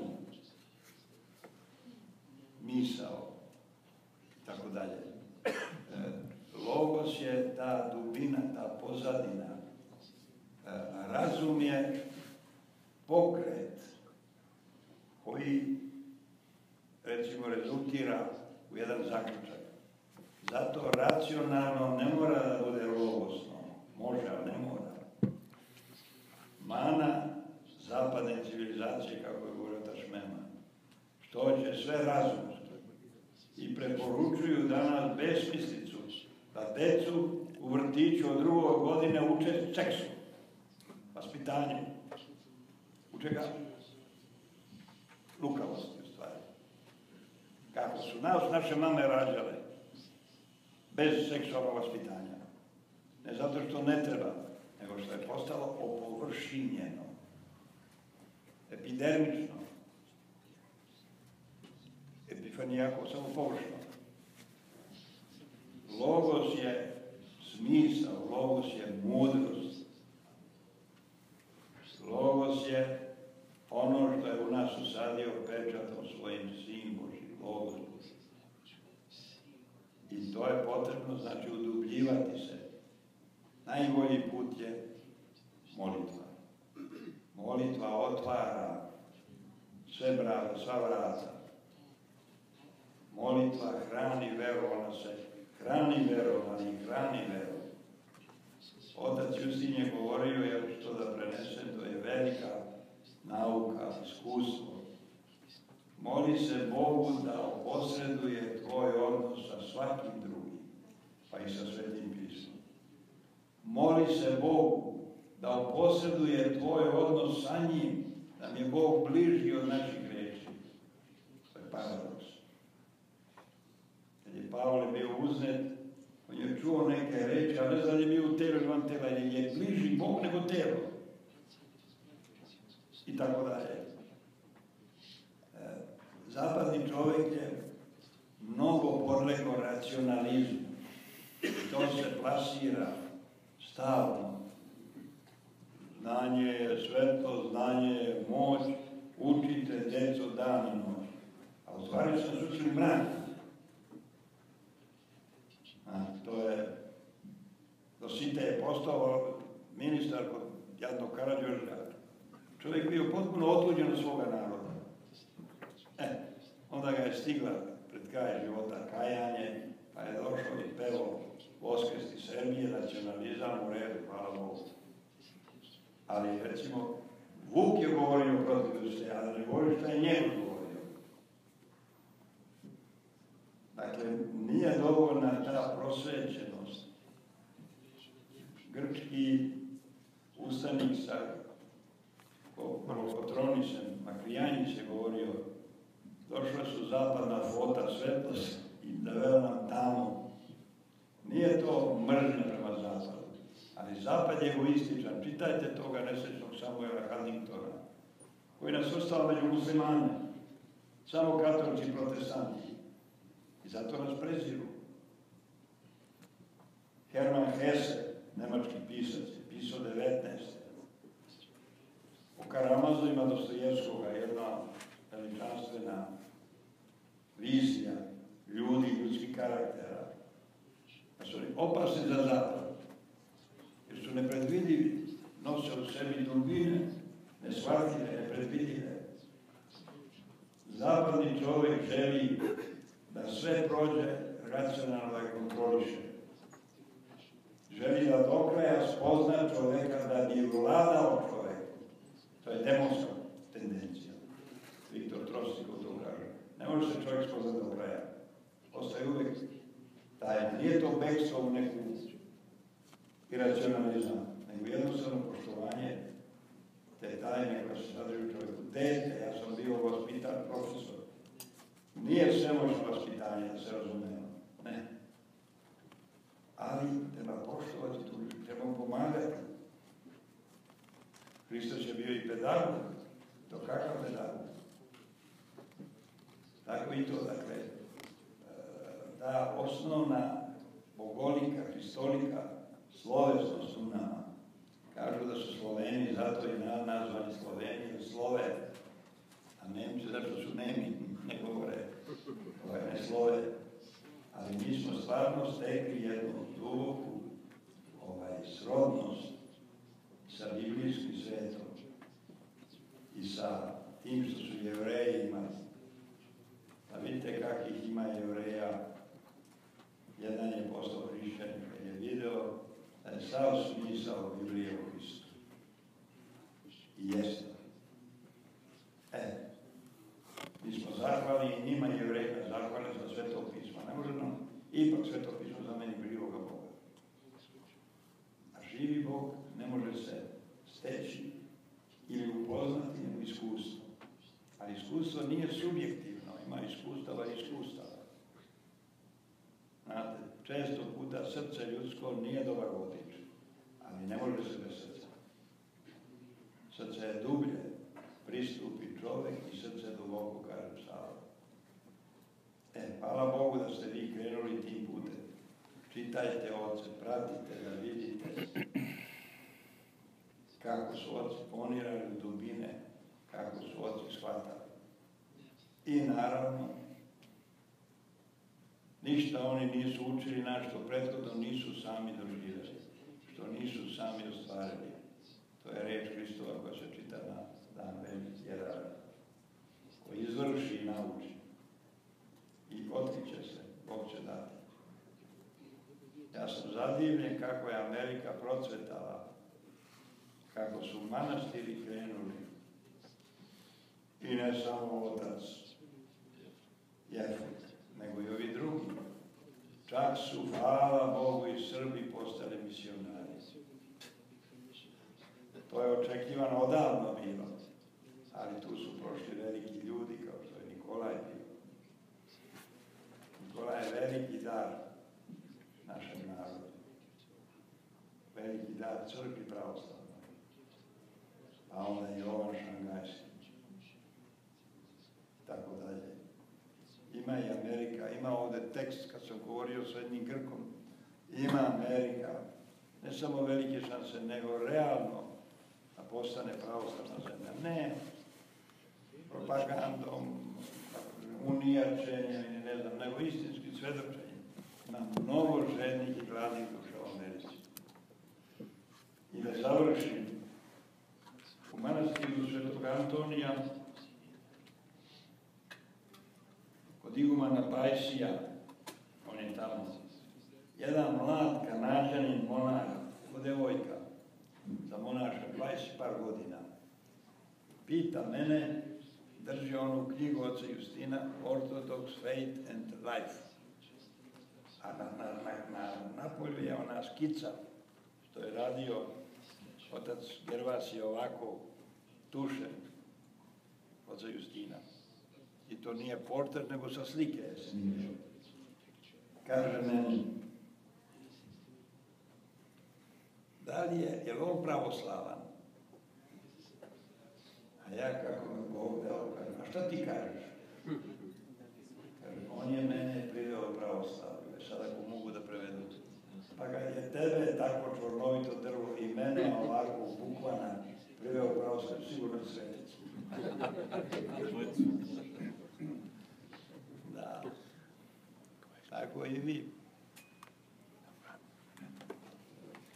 misao i tako dalje. E, Logos je ta dubina, ta pozadina. E, Razum je pokret koji recimo rezultira u jedan zaključak. Zato racionalno ne mora da bude logosno. Može, ali ne mora. Mana zapadne civilizacije, kako je govorio Tašmema, što će sve razumsko. I preporučuju danas besmislicu da decu u vrtiću od drugog godine uče seksu, vaspitanju. Uče ga lukavosti u stvari. Kako su nas naše mame rađale, bez seksualnog vaspitanja. Ne zato što ne treba, nego što je postalo opovršinjeno, epidermično, epifanijako, samo površno. Logos je smisao, logos je mudrost. Logos je ono što je u nas usadio pečatom svojim sin Boži, logos. I to je potrebno, znači, udubljivati se. Najbolji put je molitva. Molitva otvara sve brata, sva vrata. Molitva hrani veru, ona se hrani verovani, hrani veru. Otac Justin je govorio, ja ću to da prenesem, to je velika nauka, iskustvo. Moli se Bogu da posreduje tvoj odnos sa svakim drugim, pa i sa svetim pismom. Moli se Bogu da posreduje tvoj odnos sa njim, da mi je Bog bliži od naših reči. To je paradoks. Kad je Pavle bio uznet, on je čuo neke reči, a ne zna da je bio u telu ili van tela, je bliži Bog nego telo. I tako dalje. Zapadni čovjek je mnogo podlego racionalizmu. I to se plasira stalno. Znanje je svetlo, znanje je moć, učite djeco dan i noć. A u stvari sam sučili mrak. A, to je, Dosite je postao ministar kod jadnog Karadžoža. Čovjek bio potpuno otuđen od svoga naroda. E, onda ga je stigla pred kraj života kajanje, pa je došao i pevo Voskresti Srbije, nacionalizam u redu, hvala Bogu. Ali recimo, Vuk je govorio protiv se, a da ne govori šta je njemu govorio. Dakle, nije dovoljna ta prosvećenost. Grčki ustanik sa Prvokotronisem, Makrijanjić je govorio, došla su zapadna fota svetlost i dovela nam tamo. Nije to mržnja prema zapadu, Ali zapad je egoističan. Čitajte toga nesrećnog Samuela Huntingtona, koji nas ostao među muslimane. Samo katolici protestanti. I zato nas preziru. Hermann Hesse, nemački pisac, je pisao 19. U Karamazu ima Dostojevskoga jedna veličanstvena vizija ljudi, ljudskih karaktera. Da su oni opasni za zapad. Jer su nepredvidivi, nose u sebi dubine, neshvatljive, nepredvidive. Zapadni čovjek želi da sve prođe racionalno da kontroliše. Želi da do kraja spozna čovjeka da bi vladao čovjeku. To je demonska tendencija. Viktor Trostikov to kaže. Ne može se čovjek spoznati do kraja. Ostaje uvijek tajna. Nije to bekstvo u neku iracionalizam, nego jednostavno poštovanje te tajne koja se sadrži u čovjeku. Dete, ja sam bio vaspitan profesor. Nije svemoćno vaspitanje, da se razumemo. Ne. Ali treba poštovati tu, treba pomagati. Hristos je bio i pedagog. To kakav pedagog? Tako i to, dakle, e, ta osnovna bogolika, kristolika, slovesnost u nama. Kažu da su Sloveni, zato i na- nazvani Sloveni, jer slove, a Nemci, zašto su Nemi, ne govore, ovaj, ne slove. Ali mi smo stvarno stekli jednu duboku ovaj, srodnost sa biblijskim svetom i sa tim što su jevreji imali. A vidite kakvih ima jevreja. Jedan je postao hrišćanin kad je video da je sav smisao Biblije u Hristu. I jeste. E, mi smo zahvali i njima jevrejima zahvali za sveto pismo. Ne može nam ipak sveto pismo zameni živoga Boga. A živi Bog ne može se steći ili upoznati nego iskustvo. Ali iskustvo nije subjektivno, ima iskustava i iskustava. Znate, često puta srce ljudsko nije dobar vodič, ali ne može se bez srca. Srce je dublje, pristupi čovjek i srce duboko, kaže Sava. E, hvala Bogu da ste vi krenuli tim putem. Čitajte oce, pratite da vidite kako su oci ponirali u dubine, kako su oci shvatali. I naravno, ništa nisu učili na što prethodno nisu sami doživjeli, što nisu sami ostvarili. To je reč Hristova koja se čita na dan veliki jedan, koji izvrši i nauči. I otkriće se, Bog će dati. Ja sam zadivljen kako je Amerika procvetala, kako su manastiri krenuli. I ne samo otac Jefut, nego i ovi drugi. Čak su, hvala Bogu, i Srbi postali misionari. To je očekivano odavno bilo, ali tu su prošli veliki ljudi kao što je Nikolaj bio. Nikolaj je veliki dar našem narodu. Veliki dar crkvi pravoslavnoj. A onda i Jovan Šangajski. Tako dalje. Ima i Amerika, ima ovdje tekst kad sam govorio s jednim Grkom, ima Amerika, ne samo velike šanse, nego realno da postane pravoslavna zemlja. Ne propagandom, unijačenjem ili ne znam, nego istinski svedočenjem. Ima mnogo žednih i gladnih duša u Americi. I da završim, u manastiru Svetog Antonija, kod igumana Pajsija, on je tamo, jedan mlad kanadžanin monar, kod devojka, za monaša, 20 par godina, pita mene, drži onu knjigu oca Justina, Orthodox Faith and Life. A na, na, na, na napolju je ona skica, što je radio otac Gervasije ovako tušen, oca Justina. I to nije porter, nego sa slike. Kaže meni, da li je, je li on pravoslavan? A ja kako me Bog a šta ti kažeš? Kaže, on je mene priveo pravoslavlju, već sad ako mogu da prevedu. Pa ga je tebe tako čvornovito drvo i mene ovako bukvana priveo pravoslavlju, sigurno sveticu. Da. Tako i vi.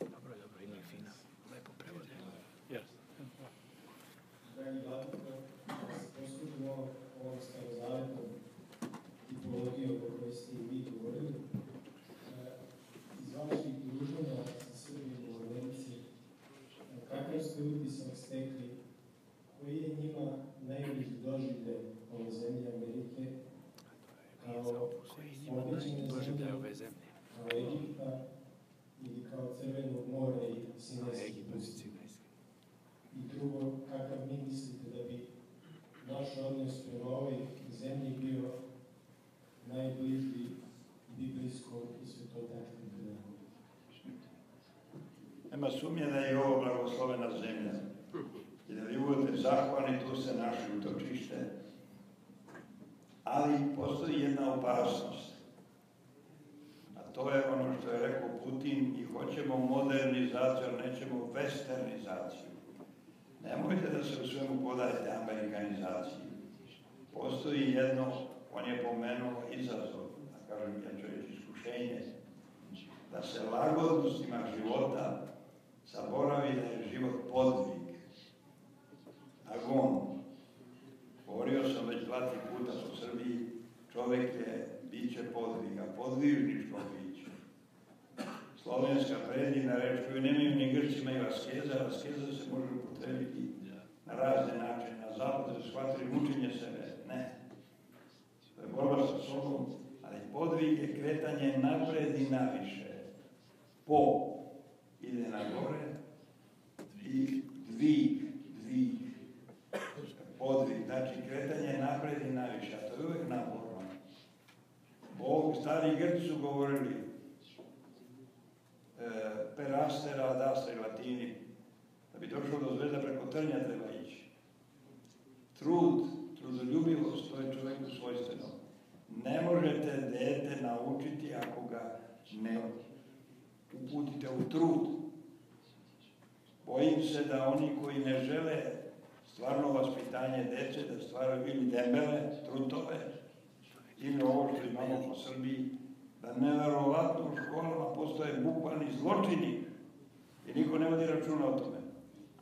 Dobro, dobro, ima i fina. Lepo prevode. Yes. Dragi Vlatko, poslužimo ovom starozavetnom tipologijom o kojoj ste i vi govorili. E, Iz vaših druženja sa Srbima u Americi, e, kakav ste utisak stekli, koji je njima najbliži doživljaj ove zemlje Amerike, kao obične Doživljaj zemlje, ove zemlje. kao Egipta ili kao Crvenog mora i Sinajskih Egipat i pustinja? Sinajski. I drugo, kakav vi mislite da bi naš odnos prema ovoj zemlji bio najbliži biblijskom i svetotačkom predanju? Nema sumnje da je ovo blagoslovena zemlja. I da vi budete zahvalni, tu se naše utočište. Ali postoji jedna opasnost. A to je ono što je rekao Putin i hoćemo modernizaciju, nećemo westernizaciju. Nemojte da se u svemu podajete amerikanizaciji. Postoji jedno, on je pomenuo izazov, da kažem, ja ću reći iskušenje, da se lagodnostima života zaboravi da je život podvig. Agon. Govorio sam već dva, tri puta u Srbiji, čovjek je biće podviga, podvižničko biće. Slovenska predivna reč koju nemaju ni Grci, imaju askeza, askeza se može upotrebiti na razne načine. Na zapadu su shvatili učenje sebe, ne. To je borba sa sobom, ali podvig je kretanje napred i naviše. Po ide na gore i dvig, dvig, podvig, znači kretanje napred i naviše, a to je uvijek naporno. Bog, stari Grci su govorili e, per astera ad astra i latini, bi došlo do zvezda preko trnja treba ići. Trud, trudoljubivost, to je čovjeku svojstveno. Ne možete dete naučiti ako ga ne uputite u trud. Bojim se da oni koji ne žele stvarno vaspitanje dece, da stvaraju ili debele, trutove, ili ovo što imamo po Srbiji, da neverovatno u školama postoje bukvalni zločini i niko ne vodi računa o tome.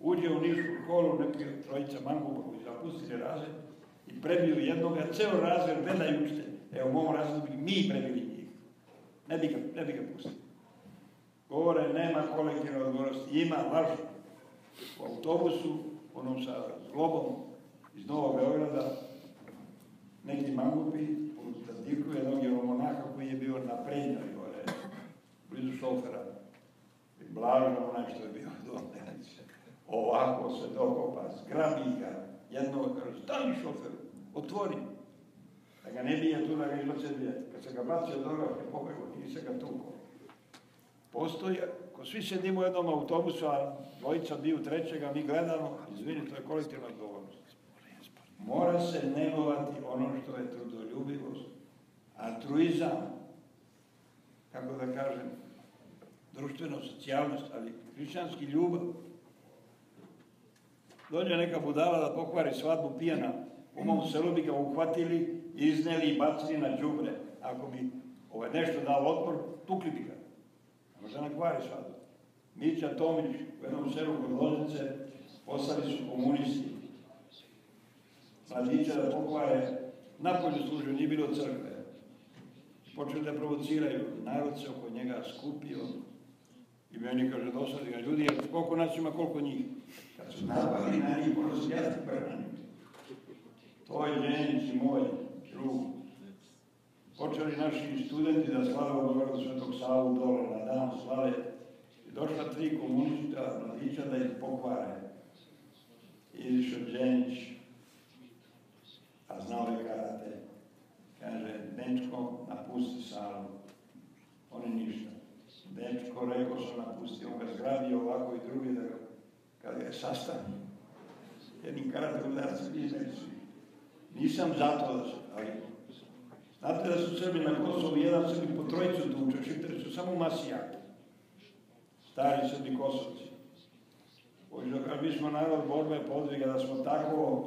Uđe u nišku školu neki trojica su zapustili razred i prebiju jednoga, ceo razred gledajušte. Evo, u mom razredu bi mi prebili njih. Ne bi ga, ne bi ga pustili. Govore, nema kolektivne odgovornosti. Ima, lažu. U autobusu, onom sa zglobom iz Novog Beograda, neki mangupi, dirku jednog je monaha koji je bio na prednjoj gore, blizu šofera. Blažno onaj što je bio dole. Ovako se dokopa, zgrabi ga, jednog kaže, stani šofer, otvori. Da ga ne bije tu, da ga izbace dvije. Kad se ga bacio dobro, je pobegao, nije se ga tuko. Postoji, ko svi sedimo u jednom autobusu, a dvojica biju trećega, mi gledamo, izvini, to je kolektivna odgovornost. Mora se negovati ono što je trudoljubivost, altruizam, kako da kažem, društveno socijalnost, ali hrišćanski ljubav. Dođe neka budala da pokvari svadbu pijana, u mom selu bi ga uhvatili, izneli i bacili na džubre. Ako bi ovaj nešto dao otpor, tukli bi ga. Ne može da kvari svadbu. Mića Tomić u jednom selu kod Lozice poslali su komunisti. Mladića da pokvare, napolju služio, nije bilo crkve. Počeli da provociraju, narod se oko njega skupio. I meni kaže, dosadi ga ljudi, koliko nas ima, koliko njih. Su napali na njih, možda se jasti prvenani. To je Đenić i moj drug. Počeli naši studenti da slave Beogradu Svetog Savu dole na dan slave. I došla tri komunista mladića da ih pokvare. Izišao Đenić, a znao je karate. Kaže, dečko, napusti salu. Oni ništa. Dečko, rekao sam, napustio, on ga zgradio ovako i drugi da ga, kad je sastavio. Jednim karatom udarcem iznesu. Nisam zato da se, ali znate da su Srbi na Kosovu, jedan Srbi po trojicu tuče, šipteri su samo masijaki. Stari Srbi Kosovci. Da kažem, mi smo narod borbe podviga, da smo tako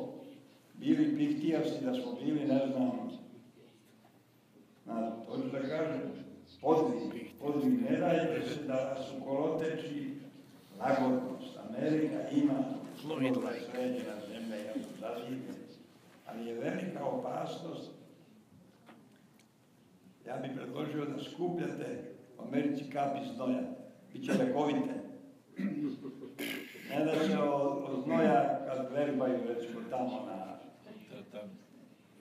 bili pihtijasti, da smo bili, ne znam, na, hoću da kažem, podvig, podvig, ne dajte se da su koloteči lagodnost. Amerika ima vrlo sređena zemlja, ja sam zazivljen, ali je velika opasnost. Ja bih predložio da skupljate u Americi kapi znoja, bit će lekovite. Ne da se od, znoja kad verbaju recimo tamo na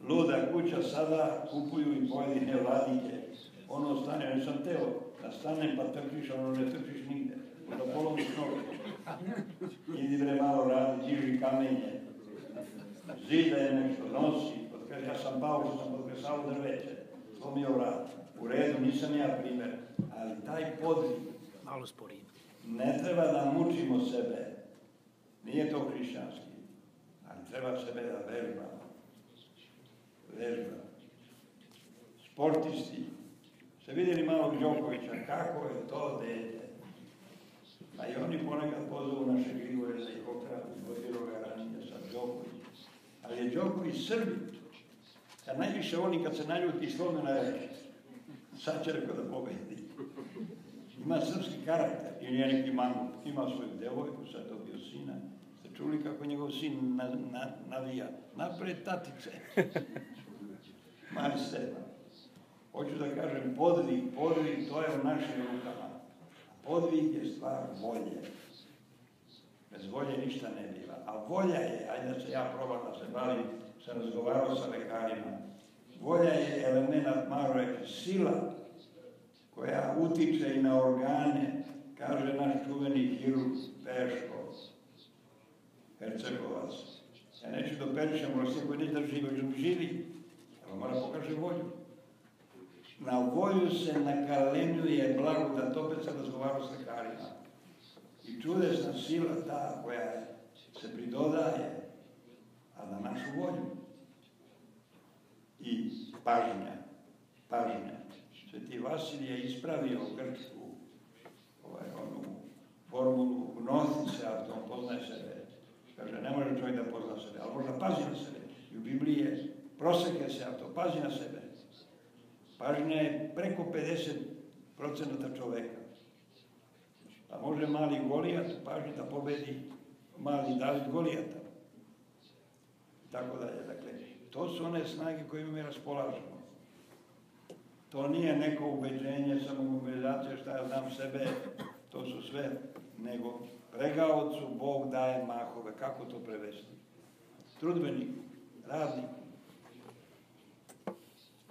luda kuća sada kupuju i pojedine vladike. Ono stane, ja sam teo da stane pa trčiš, ono ne trčiš nigde. Da polomiš noge. Idi bre malo radi, diži kamenje. Zida je nešto, nosi. Kaže, ja sam pao što sam podkresao drveće. Slomio vrat. U redu, nisam ja primer. Ali taj podvig Malo sporije. ne treba da mučimo sebe. Nije to hrišćanski. Ali treba sebe da vežbamo. Vežbamo. Sportisti. Ste vidjeli malog Đokovića, kako je to dete. A i oni ponekad pozovu naše Grigore da ih okradu, zbog ga ranije sa Đoković. Ali je Đoković Srbin. Kad najviše oni kad se naljuti slome na reči. Sad će rekao da pobedi. Ima srpski karakter, ili je neki mangup, ima svoju devojku, sad dobio sina. Ste čuli kako njegov sin na, na, navija? Napred tatice. Mali Stevan. Hoću da kažem, podvig, podvig, to je u našim rukama. Podvig je stvar volje. Bez volje ništa ne biva. A volja je, ajde da se ja probam da se bavim, sam razgovarao sa lekarima. Volja je element, malo sila koja utiče i na organe, kaže naš čuveni hirurg Peško, Hercegovac. Ja neću da perišem, Rosije koji ne da živi, živi, ali mora pokaže volju. Na volju se nakalemljuje blago, da to opet sam razgovarao s lekarima. I čudesna sila ta koja se pridodaje, a na našu volju. I pažnja, pažnja. Sveti Vasilij je ispravio grčku ovaj, onu formulu nosi se, a on poznaje sebe. Kaže, ne može čovjek da pozna sebe, ali možda pazi na sebe. I u Bibliji je proseke se, a to pazi na sebe. Pažnja je preko 50% čoveka. Pa može mali Golijat pažnji da pobedi mali David Golijata. Tako dalje. Dakle, to su one snage koje mi raspolažemo. To nije neko ubeđenje, samomobilizacija, šta ja znam sebe, to su sve, nego pregaocu Bog daje mahove. Kako to prevesti? Trudbeniku, radniku.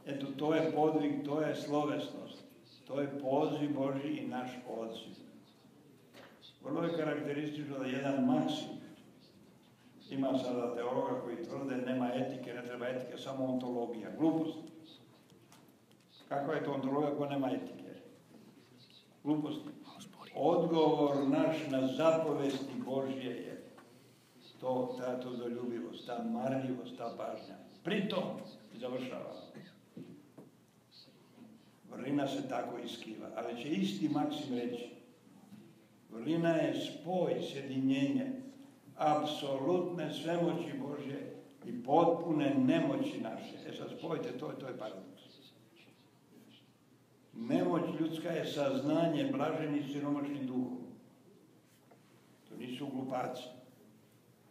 Eto, to je podvig, to je slovesnost. To je poziv Boži i naš odziv. Vrlo je karakteristično da jedan maksim ima sada teologa koji tvrde nema etike, ne treba etike, samo ontologija. Glupost. Kakva je to ontologija koja nema etike? Glupost. Odgovor naš na zapovesti Božje je to, ta trudoljubivost, ta marljivost, ta pažnja. Pritom, završava, vrlina se tako iskiva, ali će isti Maksim reći, vrlina je spoj, sjedinjenje, apsolutne svemoći Božje i potpune nemoći naše. E sad spojite to, to je paradoks. Nemoć ljudska je saznanje blaženi siromašni duhom. To nisu glupaci,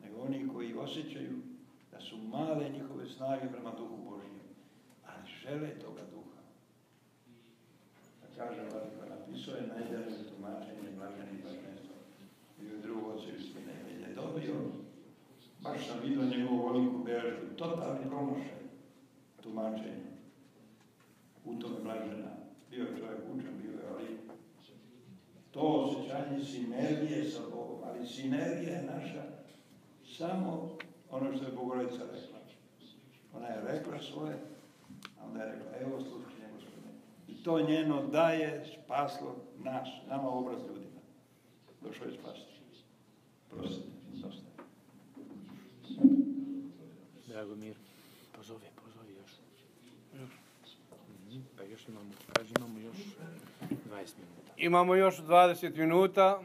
nego oni koji osjećaju da su male njihove snage prema duhu Božjem, ali žele toga duha. Kaže Vladiko, napisao je najdelje tumačenje blaženi blaženstva. I u drugu odsvijesti najbolje dobio. Baš sam vidio njegovu veliku bežu, totalni promošaj tumačenja. U tome blažena bio je čovjek učen, bio je, ali to osjećanje sinergije sa Bogom, ali sinergija je naša samo ono što je Bogorodica rekla. Ona je rekla svoje, a onda je rekla, evo slušaj. I to njeno daje spaslo nas, nama obraz ljudima. Došao je spasti. Prosti, dosta. Dragomir, pozovi, pozovi još. Mhm, Pa još imamo, kaže imamo još 20 minuta. Imamo još 20 minuta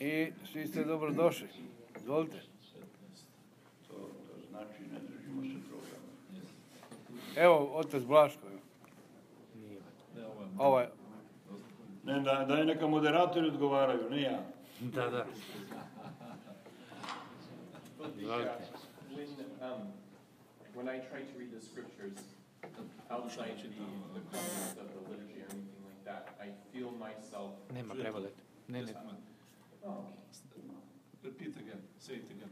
i svi ste dobro došli. Izvolite. To, to znači ne držimo se programa. Evo, otac Blaško. Ovaj, Ne, da, da je neka moderatori odgovaraju, ne ja. Da, da. But the, Right. when, um, when I try to read the scriptures outside the, the context of the liturgy or anything like that, I feel myself, Nema prevoda. Ne, ne. Just a minute. oh, okay. Repeat again, say it again.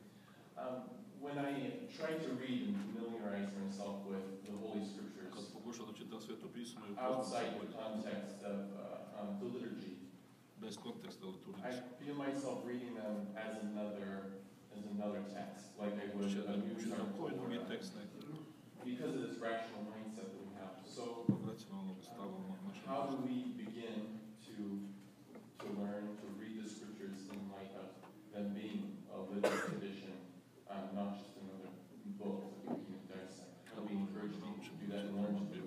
Um, when I try to read and familiarize myself with the Holy Kad Scriptures pokuša da čita sveto pismo i upoznat se outside the bolje, context of, uh, um, the liturgy, bez konteksta I feel myself reading them as another, as another text, like I would a news Čitam koji drugi tekst neki, because of this rational mindset that we have. So zbog racionalnog stava na našem How do we begin to, to learn to read the scriptures in light of them being a living tradition, um, not just another book that we can dissect? How do we encourage people to do that and learn to do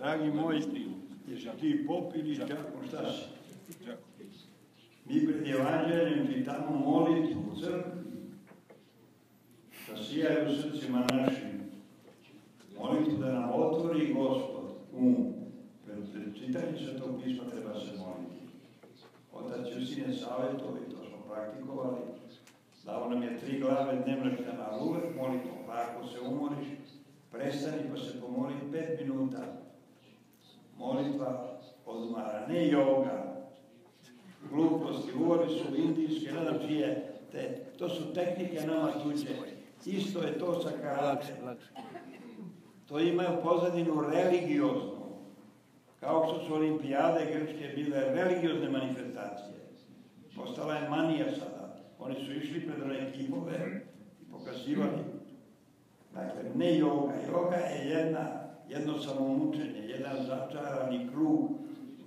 Dragi moj, jesi ti pop ili šta si? Mi pred evanđeljem čitamo molitvu u crkvi, da sijaju srcima našim. Molitvu da nam otvori Gospod um. Pred čitanjem svetog pisma treba se moliti. Otac Jusine savjeto, i to smo praktikovali, dao nam je tri glave dnevnog dana, ali uvek molitvom. Ako se umoriš, prestani pa se pomoli pet minuta. Molitva odmara, ne joga, gluposti, uvori su indijske, ne znam čije, te, to su tehnike nama tuđe. Isto je to sa karate. To imaju pozadinu religioznu. Kao što su olimpijade grčke bile religiozne manifestacije. Postala je manija sada. Oni su išli pred one i pokazivali. Dakle, ne joga. Joga je jedna, jedno samomučenje, jedan začarani krug.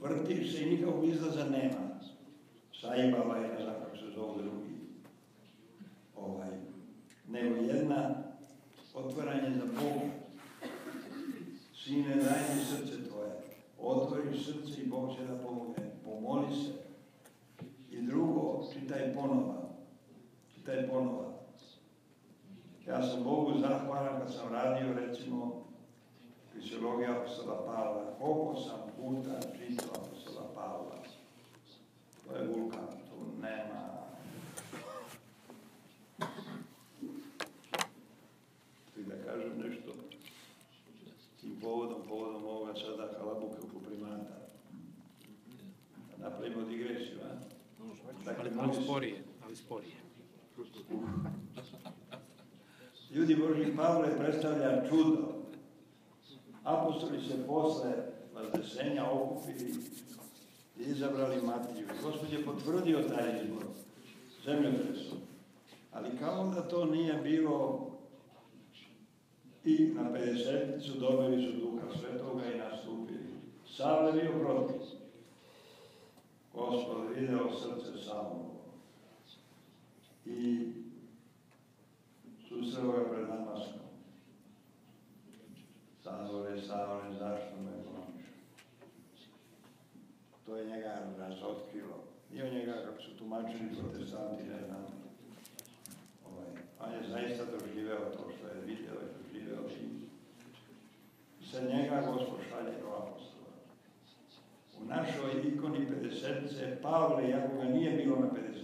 Vrtiš se i nikakvog izlaza nema. Saibaba je, ne znam kako se zove drugi. Ovaj, nego jedna otvaranje za Boga. Sine, daj mi srce tvoje. Otvori srce i Bog će da pomogne. Pomoli se. I drugo, čitaj ponova. Čitaj ponova. Ja sam Bogu zahvalan kad sam radio, recimo, fisiologija apostola Pavla. Koliko sam puta čitao apostola Pavla. To je vulkan, tu nema... I da kažem nešto tim povodom, povodom ovoga sada halabuka u primata. Da napravimo digresiju, a? Dakle, Ali, ali sporije, ali sporije. Ljudi Božji Pavle predstavlja čudo. Apostoli se posle vazdesenja okupili i izabrali Matiju. Gospod je potvrdio taj izbor zemljotresom. Ali kao da to nije bilo i na 50 dobili su duha svetoga i nastupili. Savle bio protiv. Gospod video srce Savlovo. I susreo ga pred Damaskom. Savole, Savole, zašto me goniš? To je njega razotkrilo. Nije njega, kako su tumačili protestanti, ne znam. Ovaj, on je zaista doživeo to što je vidio i doživeo i sa njega Gospod šalje do apostola. U našoj ikoni 50 Pavle, jako ga nije bilo na 50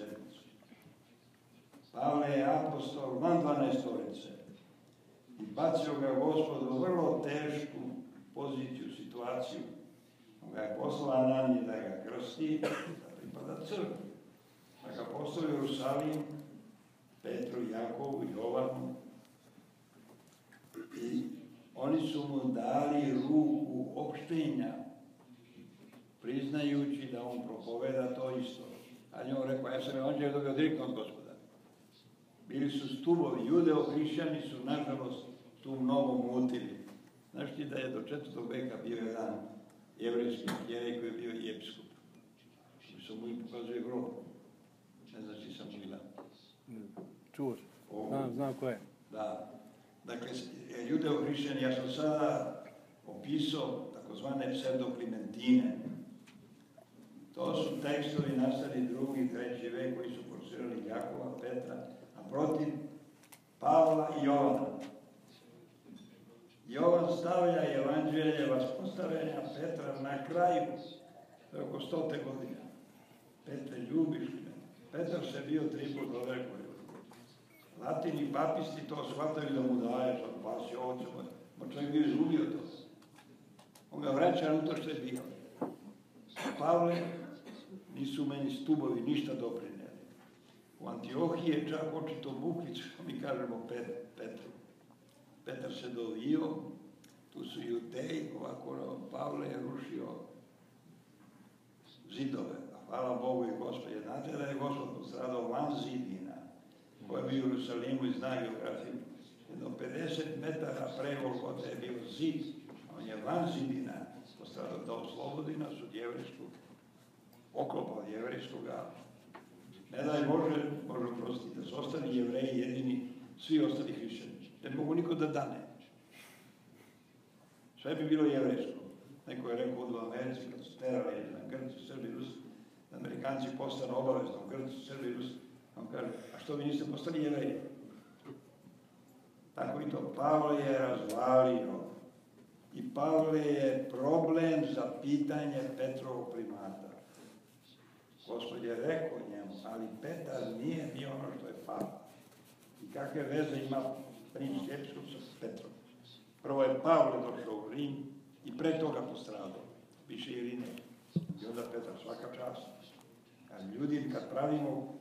Pavle je apostol van 12 storice i bacio ga Gospod u vrlo tešku poziciju, situaciju. On ga je poslao Ananije da ga krsti, da pripada crkvi. Da ga poslao u Jerusalim, Petru, Jakovu, Jovanu. I oni su mu dali ruku opštenja, priznajući da on propoveda to isto. A on rekao, ja sam evanđelje dobio direktno od gospoda. Bili su stubovi, judeo-hrišćani su, nažalost, tu mnogo mutili. Znaš ti da je do četvrtog veka bio jedan jevrijski jerej koji je bio i episkop. U Samui pokazuje grob. Ne znam si Samuila. Čuo sam. Znam, znam ko je. Da. Dakle, judeo-hrišćani, ja sam sada opisao takozvane pseudoklimentine. To su tekstovi nastali drugi, treći vek koji su forsirali Jakova, Petra, a protiv Pavla i Jovana. Jovan stavlja evanđelje vaspostavljenja Petra na kraju, oko stote godine. Petre, ljubiš me. Petar se bio tri put. Latini papisti to shvataju da mu daje, sad pasi ovce, ma čovjek bio izgubio to. On ga vraća na to što je bio. Pavle, nisu meni stubovi ništa doprinjeli. U Antiohiji je čak očito Bukvić, mi kažemo Pet, Petru. Petar se dovio, tu su judeji, ovako ono, Pavle je rušio zidove. A hvala Bogu i Gospodje. Znate da je Gospod postradao van zidina, koja bio u Jerusalimu i zna geografiju. Jedno 50 metara pre Golgote je bio zid, on je van zidina postradao da oslobodi nas od jevrijskog oklopa od jevrijskoga. Ne daj Bože, Bože prostiti, da ostali jevreji jedini, svi ostali hrišćani. Ne mogu niko da dane. Sve bi bilo jevrijsko. Neko je rekao u Americi, kad su terali na Grci, Srbi, Rusi, da Amerikanci postanu obavezno, Grci, Srbi, Rusi. On kaže, a što vi niste postali jevreji? Tako i to. Pavle je razvalio. I Pavle je problem za pitanje Petrovog primata. Gospod je rekao njemu, ali Petar nije bio ono što je Pavle. I kakve veze ima episkop sa Petrom? Prvo je Pavle došao u Rim i pre toga postradao. Piše Irine. I onda Petar svaka čast. A ljudi kad pravimo,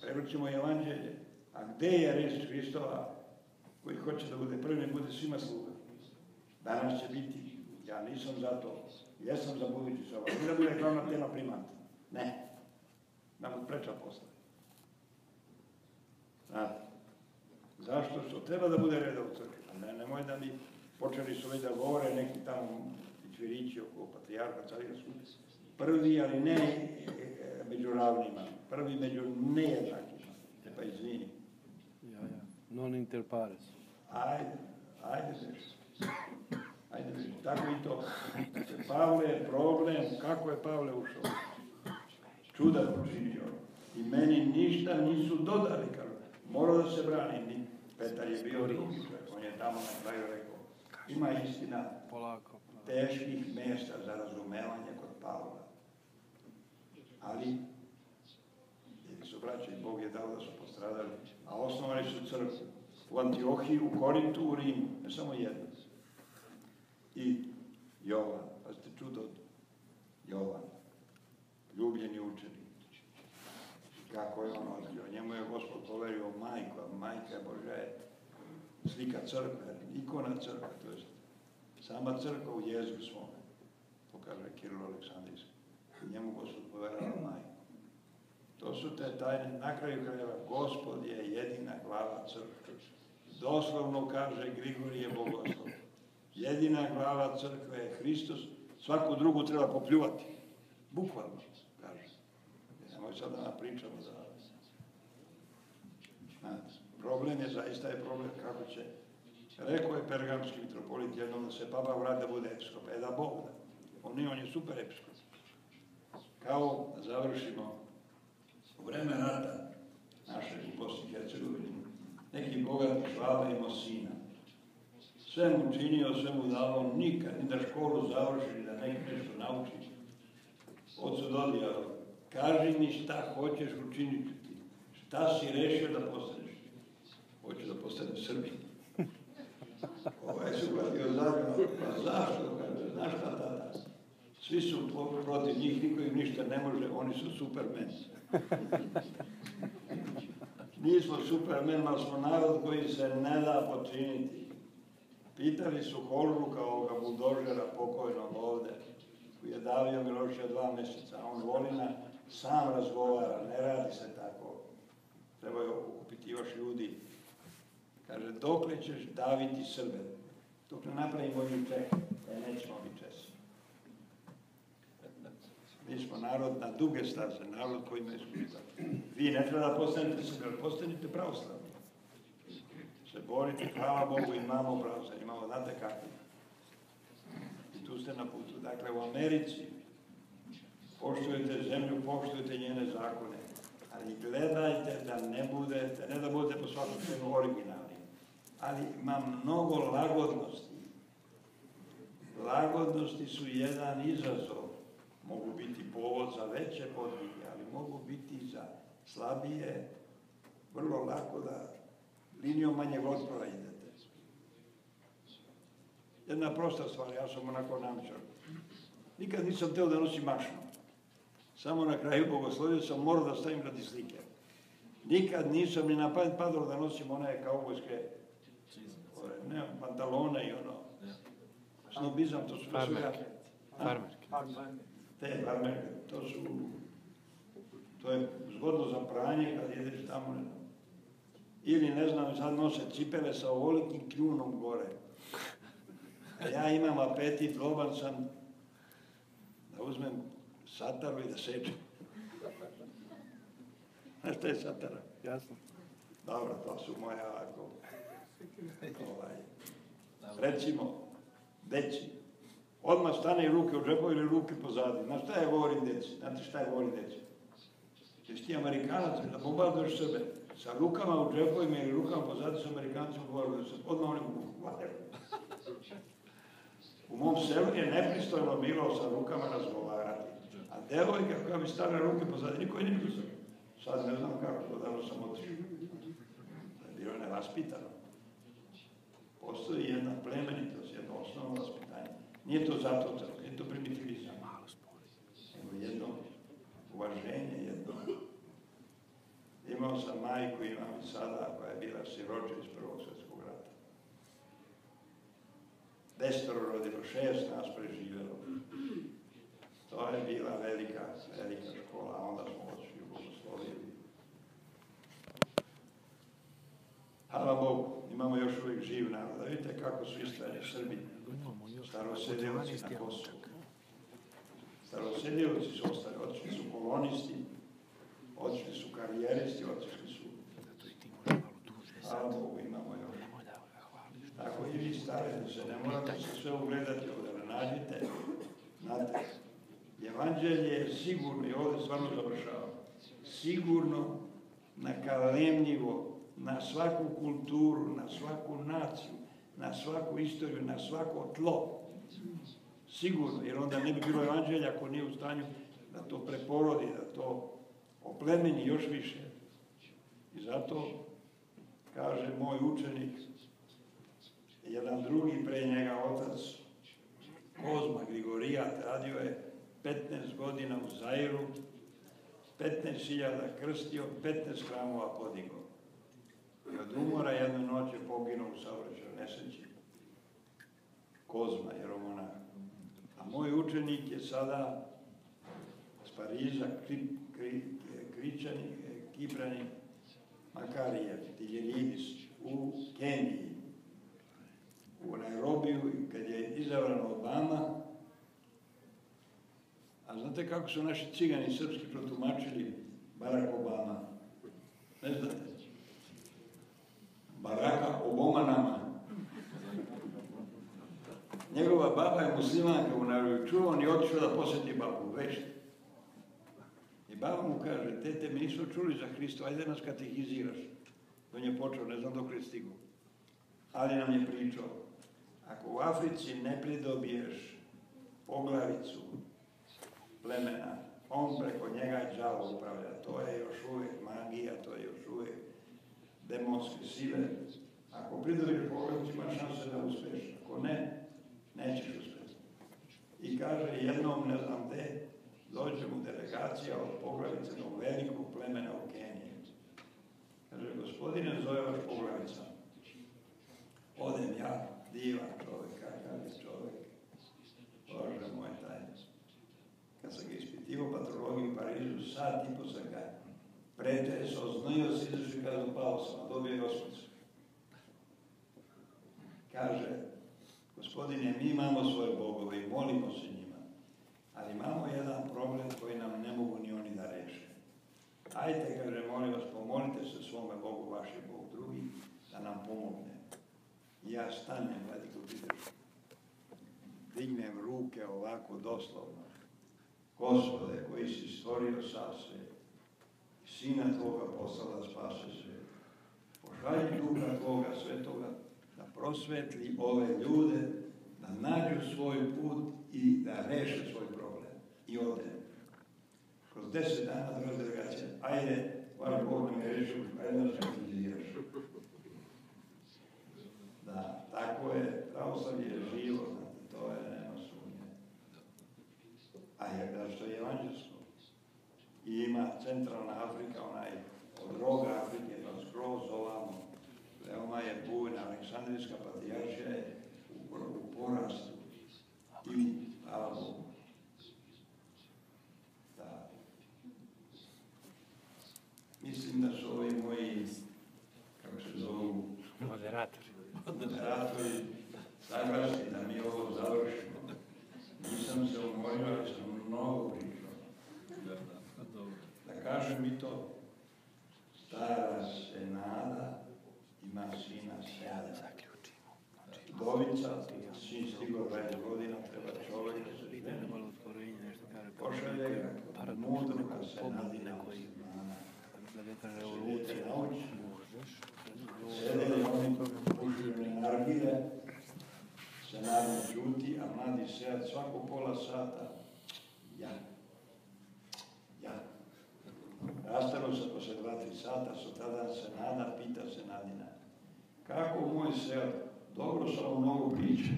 preručimo evanđelje, a gde je reč Hristova koji hoće da bude prvi, bude svima sluga. Danas će biti, ja nisam za to, jesam za budući sa I da bude glavna tema primata. Ne. Da mu preča posle. Znate. Zašto? Što treba da bude reda u crkvi. Ne, nemoj da mi počeli su već da govore neki tamo čvirići oko patrijarha carinskog. Prvi, ali ne e, e, među ravnima. Prvi među nejednakima. Pa izvini. Ja, ja. Non inter pares. Ajde, ajde nešto. Ajde, tako i to. Dakle, Pavle je problem, kako je Pavle ušao? Čuda počinio. I meni ništa nisu dodali, kažu. Morao da se brani. Petar je bio drugi čovjek, on je tamo na kraju rekao. Ima istina Polako. teških mjesta za razumevanje kod Pavla. Ali, jer su braće i Bog je dao da su postradali, a osnovali su crkvu u Antiohiji, u Korintu, u Rimu, ne samo jedno. I Jovan, pa ste čudo Jovan, ljubljeni učenik. Kako je on otkrio, njemu je Gospod poverio majku, a majka Božja je slika crkve, ikona crkve, to je sama crkva u jeziku svome, to kaže Kirilo Aleksandrijski. Njemu Gospod poverava majku. To su te tajne, na kraju Gospod je jedina glava crkve. Doslovno kaže Grigorije Bogoslov. Jedina glava crkve je Hristos, svaku drugu treba popljuvati. Bukvalno. Nemoj sad da pričamo. Znate, problem je, zaista je problem kako će... Rekao je pergamski mitropolit jednom da se Papa vrat da bude episkop. E da Bog da. On on je super episkop. Kao završimo u vreme rata našeg u Bosni Hercegovini, neki bogati švaba imao sina. Sve mu činio, sve mu davao, nikad, ni da školu završi, da neki nešto nauči. Ocu dodijao, kaži mi šta hoćeš učiniti ti. Šta si rešio da postaneš? Hoću da postanem Srbin. Ovaj se uhvatio zajedno, pa zašto? Znaš šta tata? Svi su protiv njih, niko im ništa ne može, oni su supermen. Nismo supermen, ali smo narod koji se ne da počiniti. Pitali su Holbruka, ovoga buldožera pokojnog ovde, koji je davio Milošija dva mjeseca, a on volina sam razgovara, ne radi se tako. Treba je upitivaš ljudi. Kaže, dokle ćeš daviti Srbe? Dok ne napravimo mi Čehe, e, nećemo biti Česi. Mi smo narod na duge staze, narod koji ima iskustva. Vi ne treba da postanete srbi, postanite pravoslavni. Se borite, hvala Bogu, imamo pravoslavni, imamo, znate kako. I tu ste na putu. Dakle, u Americi poštujete zemlju, poštujete njene zakone, ali gledajte da ne budete, ne da budete po svakom svemu originalni, ali ima mnogo lagodnosti. Lagodnosti su jedan izazov. Mogu biti povod za veće podvige, ali mogu biti za slabije, vrlo lako da linijom manjeg otpora idete. Jedna prosta stvar, ja sam onako namičar. Nikad nisam teo da nosim mašnu. Samo na kraju bogoslovio sam morao da stavim radi slike. Nikad nisam ni na pamet padalo da nosim one kaubojske ne, pantalone i ono. Snobizam, to su. Farmerke. Te farmerke, to su... To je zgodno za pranje kad ideš tamo. Ili, ne znam, sad nose cipele sa ovolikim kljunom gore. A ja imam apetit, loban sam da uzmem sataru i da sečem. Znaš šta je satara? Jasno. Dobro, to su moje ovako, ovaj, recimo, deci. Odmah stane i ruke u džepu ili ruke pozadi. Znaš šta ja govorim deci? Znate šta ja govorim deci? Jesi ti Amerikanac, da bombarduješ sebe sa rukama u džepovima ili rukama pozadi su Amerikanci govorili, se odmah oni uhvate. U mom selu je nepristojno bilo sa rukama razgovarati. A devojka koja mi stavlja ruke pozadi, niko je bilo Sad ne znam kako, to davno sam otišao. To je bilo nevaspitano. Postoji jedna plemenitost, jedno osnovno vaspitanje. Nije to zato, nije to primitivizam. Nego jedno uvaženje, jedno... Imao sam majku, imam i sada, koja je bila siroče iz Prvog svjetskog rata. Desetoro rodilo, šest nas preživjelo. To je bila velika, škola, a onda smo otišli u Bogosloviju. Hvala Bogu, imamo još uvijek živ narod. Da vidite kako su istrajni Srbi, starosedilci na Kosovu. Starosedilci su ostali, otišli su kolonisti, otišli su karijeristi, otišli su... Hvala Bogu, imamo još. Tako i vi stari, da se ne morate se sve ugledati ovdje, nađite, znate, Evanđelje je sigurno, i ovdje stvarno završavam, sigurno nakalemljivo na svaku kulturu, na svaku naciju, na svaku istoriju, na svako tlo. Sigurno, jer onda ne bi bilo evanđelja ako nije u stanju da to preporodi, da to oplemeni još više. I zato, kaže moj učenik, jedan drugi pre njega otac, Kozma Grigorijat, radio je 15 godina u Zairu, 15.000 krstio, 15 hramova podigao. I od umora jednu noć je poginuo u saobraćaju nesreći. Kozma, jer on ona. A moj učenik je sada iz Pariza, kri, kri, kričani, kiprani, Makarijev, Tigeridis, u Keniji, u Nairobiju, kad je izabran Obama, znate kako su naši cigani srpski protumačili Barack Obama? Ne znate? Baraka Obama nama. Njegova baba je muslimanka u narodu. Čuo on i otišao da posjeti babu, već. I baba mu kaže, tete, mi nismo čuli za Hristo, ajde nas katehiziraš. On je počeo, ne znam dok je stigo. Ali nam je pričao, ako u Africi ne pridobiješ poglavicu plemena, on preko njega džavo upravlja. To je još uvijek magija, to je još uvijek demonske sile. Ako pridobiješ poglavicu, imaš šanse da uspeš. Ako ne, nećeš uspjeti. I kaže jednom, ne znam gde, dođe mu delegacija od poglavice do velikog plemena u Keniji. Kaže, gospodine, zove vaš poglavica. Odem ja, divan čovjek, kakav je čovjek. Bože moj taj. Sam ga patrologiju u Parizu, sat i po sam ga pretresao, znojio se izašao i kada sam, a dobio gospodinu. Kaže, gospodine, mi imamo svoje bogove i molimo se njima. Ali imamo jedan problem koji nam ne mogu ni oni da reše. Ajde, kaže, molim vas, pomolite se svome Bogu, vaš je Bog drugi, da nam pomogne. Ja stanem, vladiko Peter, dignem ruke ovako doslovno. Gospode, koji si stvorio sa sve, Sina Tvoga poslala spase sve. Pošalji Duha Tvoga svetoga da prosvetli ove ljude, da nađu svoj put i da reše svoj problem. I ode. Kroz deset dana druga delegacija, ajde, vaš Bog nam je ajde nas kritiziraš. Da, tako je, pravoslavlje je živo, znate, to je nema sumnje. A je da što je evanđelsko. I ima centralna Afrika, onaj od roga Afrike pa skroz ovamo. Veoma je bujna, Aleksandrijska patrijaršija je u, u porastu. I, hvala Bogu. Da. Mislim da su ovi moji, kako se zovu, Moderator. moderatori saglasni da mi ovo završimo. Nisam se umorio, ali sam mnogo pričao. Da, da, dobro. Da kažem i to, stara se nada, ima sina sjada. Dovica, sin stigo 20 godina, treba čovjek da se ženi. Malo otvorenje, nešto kaže. Pošalje ga, mudro kad se nadi na osmana. Da ne kaže Sede evolucija. noć, sedeli oni uživne nargile, se naravno čuti, a mladi sejac svako pola sata, ja, ja. Rastalo se posle dva, tri sata, sutradan se nada, pita se nadina. Kako moj sejac, dobro sam mnogo priča.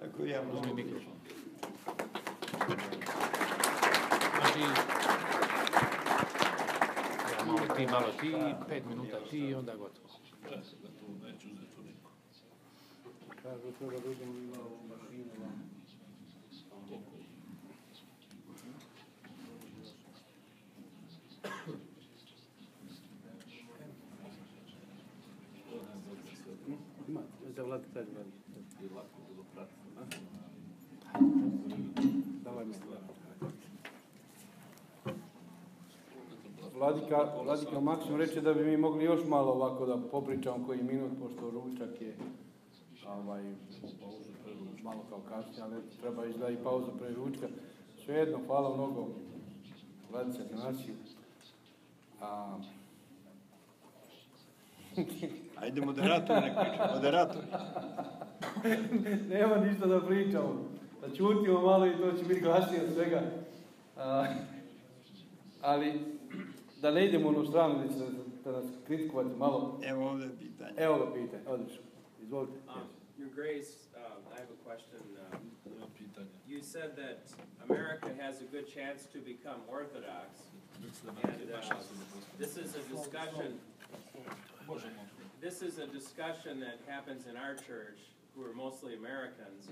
Tako ja mnogo ja, malo ti, malo ti, pet minuta ti i onda gotovo. Neću uzeti u. Kažu treba da idemo u mašinu. Sad vladi. I lako pratiti. Mi. Vladika, Vladika Maksim reče da bi mi mogli još malo ovako da popričamo koji minut, pošto ručak je ovaj, malo kao kasnije, ali treba izda i pauzu pre ručka. Svejedno, hvala mnogo Vladice Atanasiju. A, Ajde moderator nek priča, moderator. nema ništa da pričamo. Da čutimo malo i to će biti glasnije od svega. A, ali da ne idemo u stranu gdje će da nas kritikovati malo. Evo ovdje pitanje. Evo ga pitanje, odlično. Izvolite. Um, Your Grace, um, I have a question. Um, Ima pitanje. You said that America has a good chance to become Orthodox. And uh, naša se da postane. this is a discussion, Možemo. This is a discussion that happens in our church, who are mostly Americans.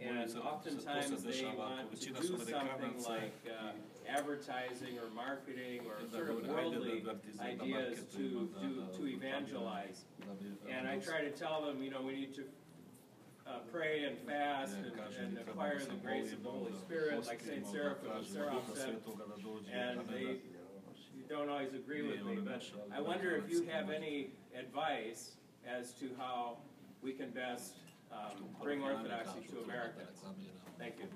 And oftentimes they want to do something like uh, advertising or marketing or sort of worldly ideas to, to, to evangelize. And I try to tell them, you know, we need to uh, pray and fast and, and acquire the grace of the Holy Spirit, like Saint Seraphim and Seraph said. And they don't always agree with me, but I wonder if you have any advice as to how we can best um, bring orthodoxy to America. Thank you.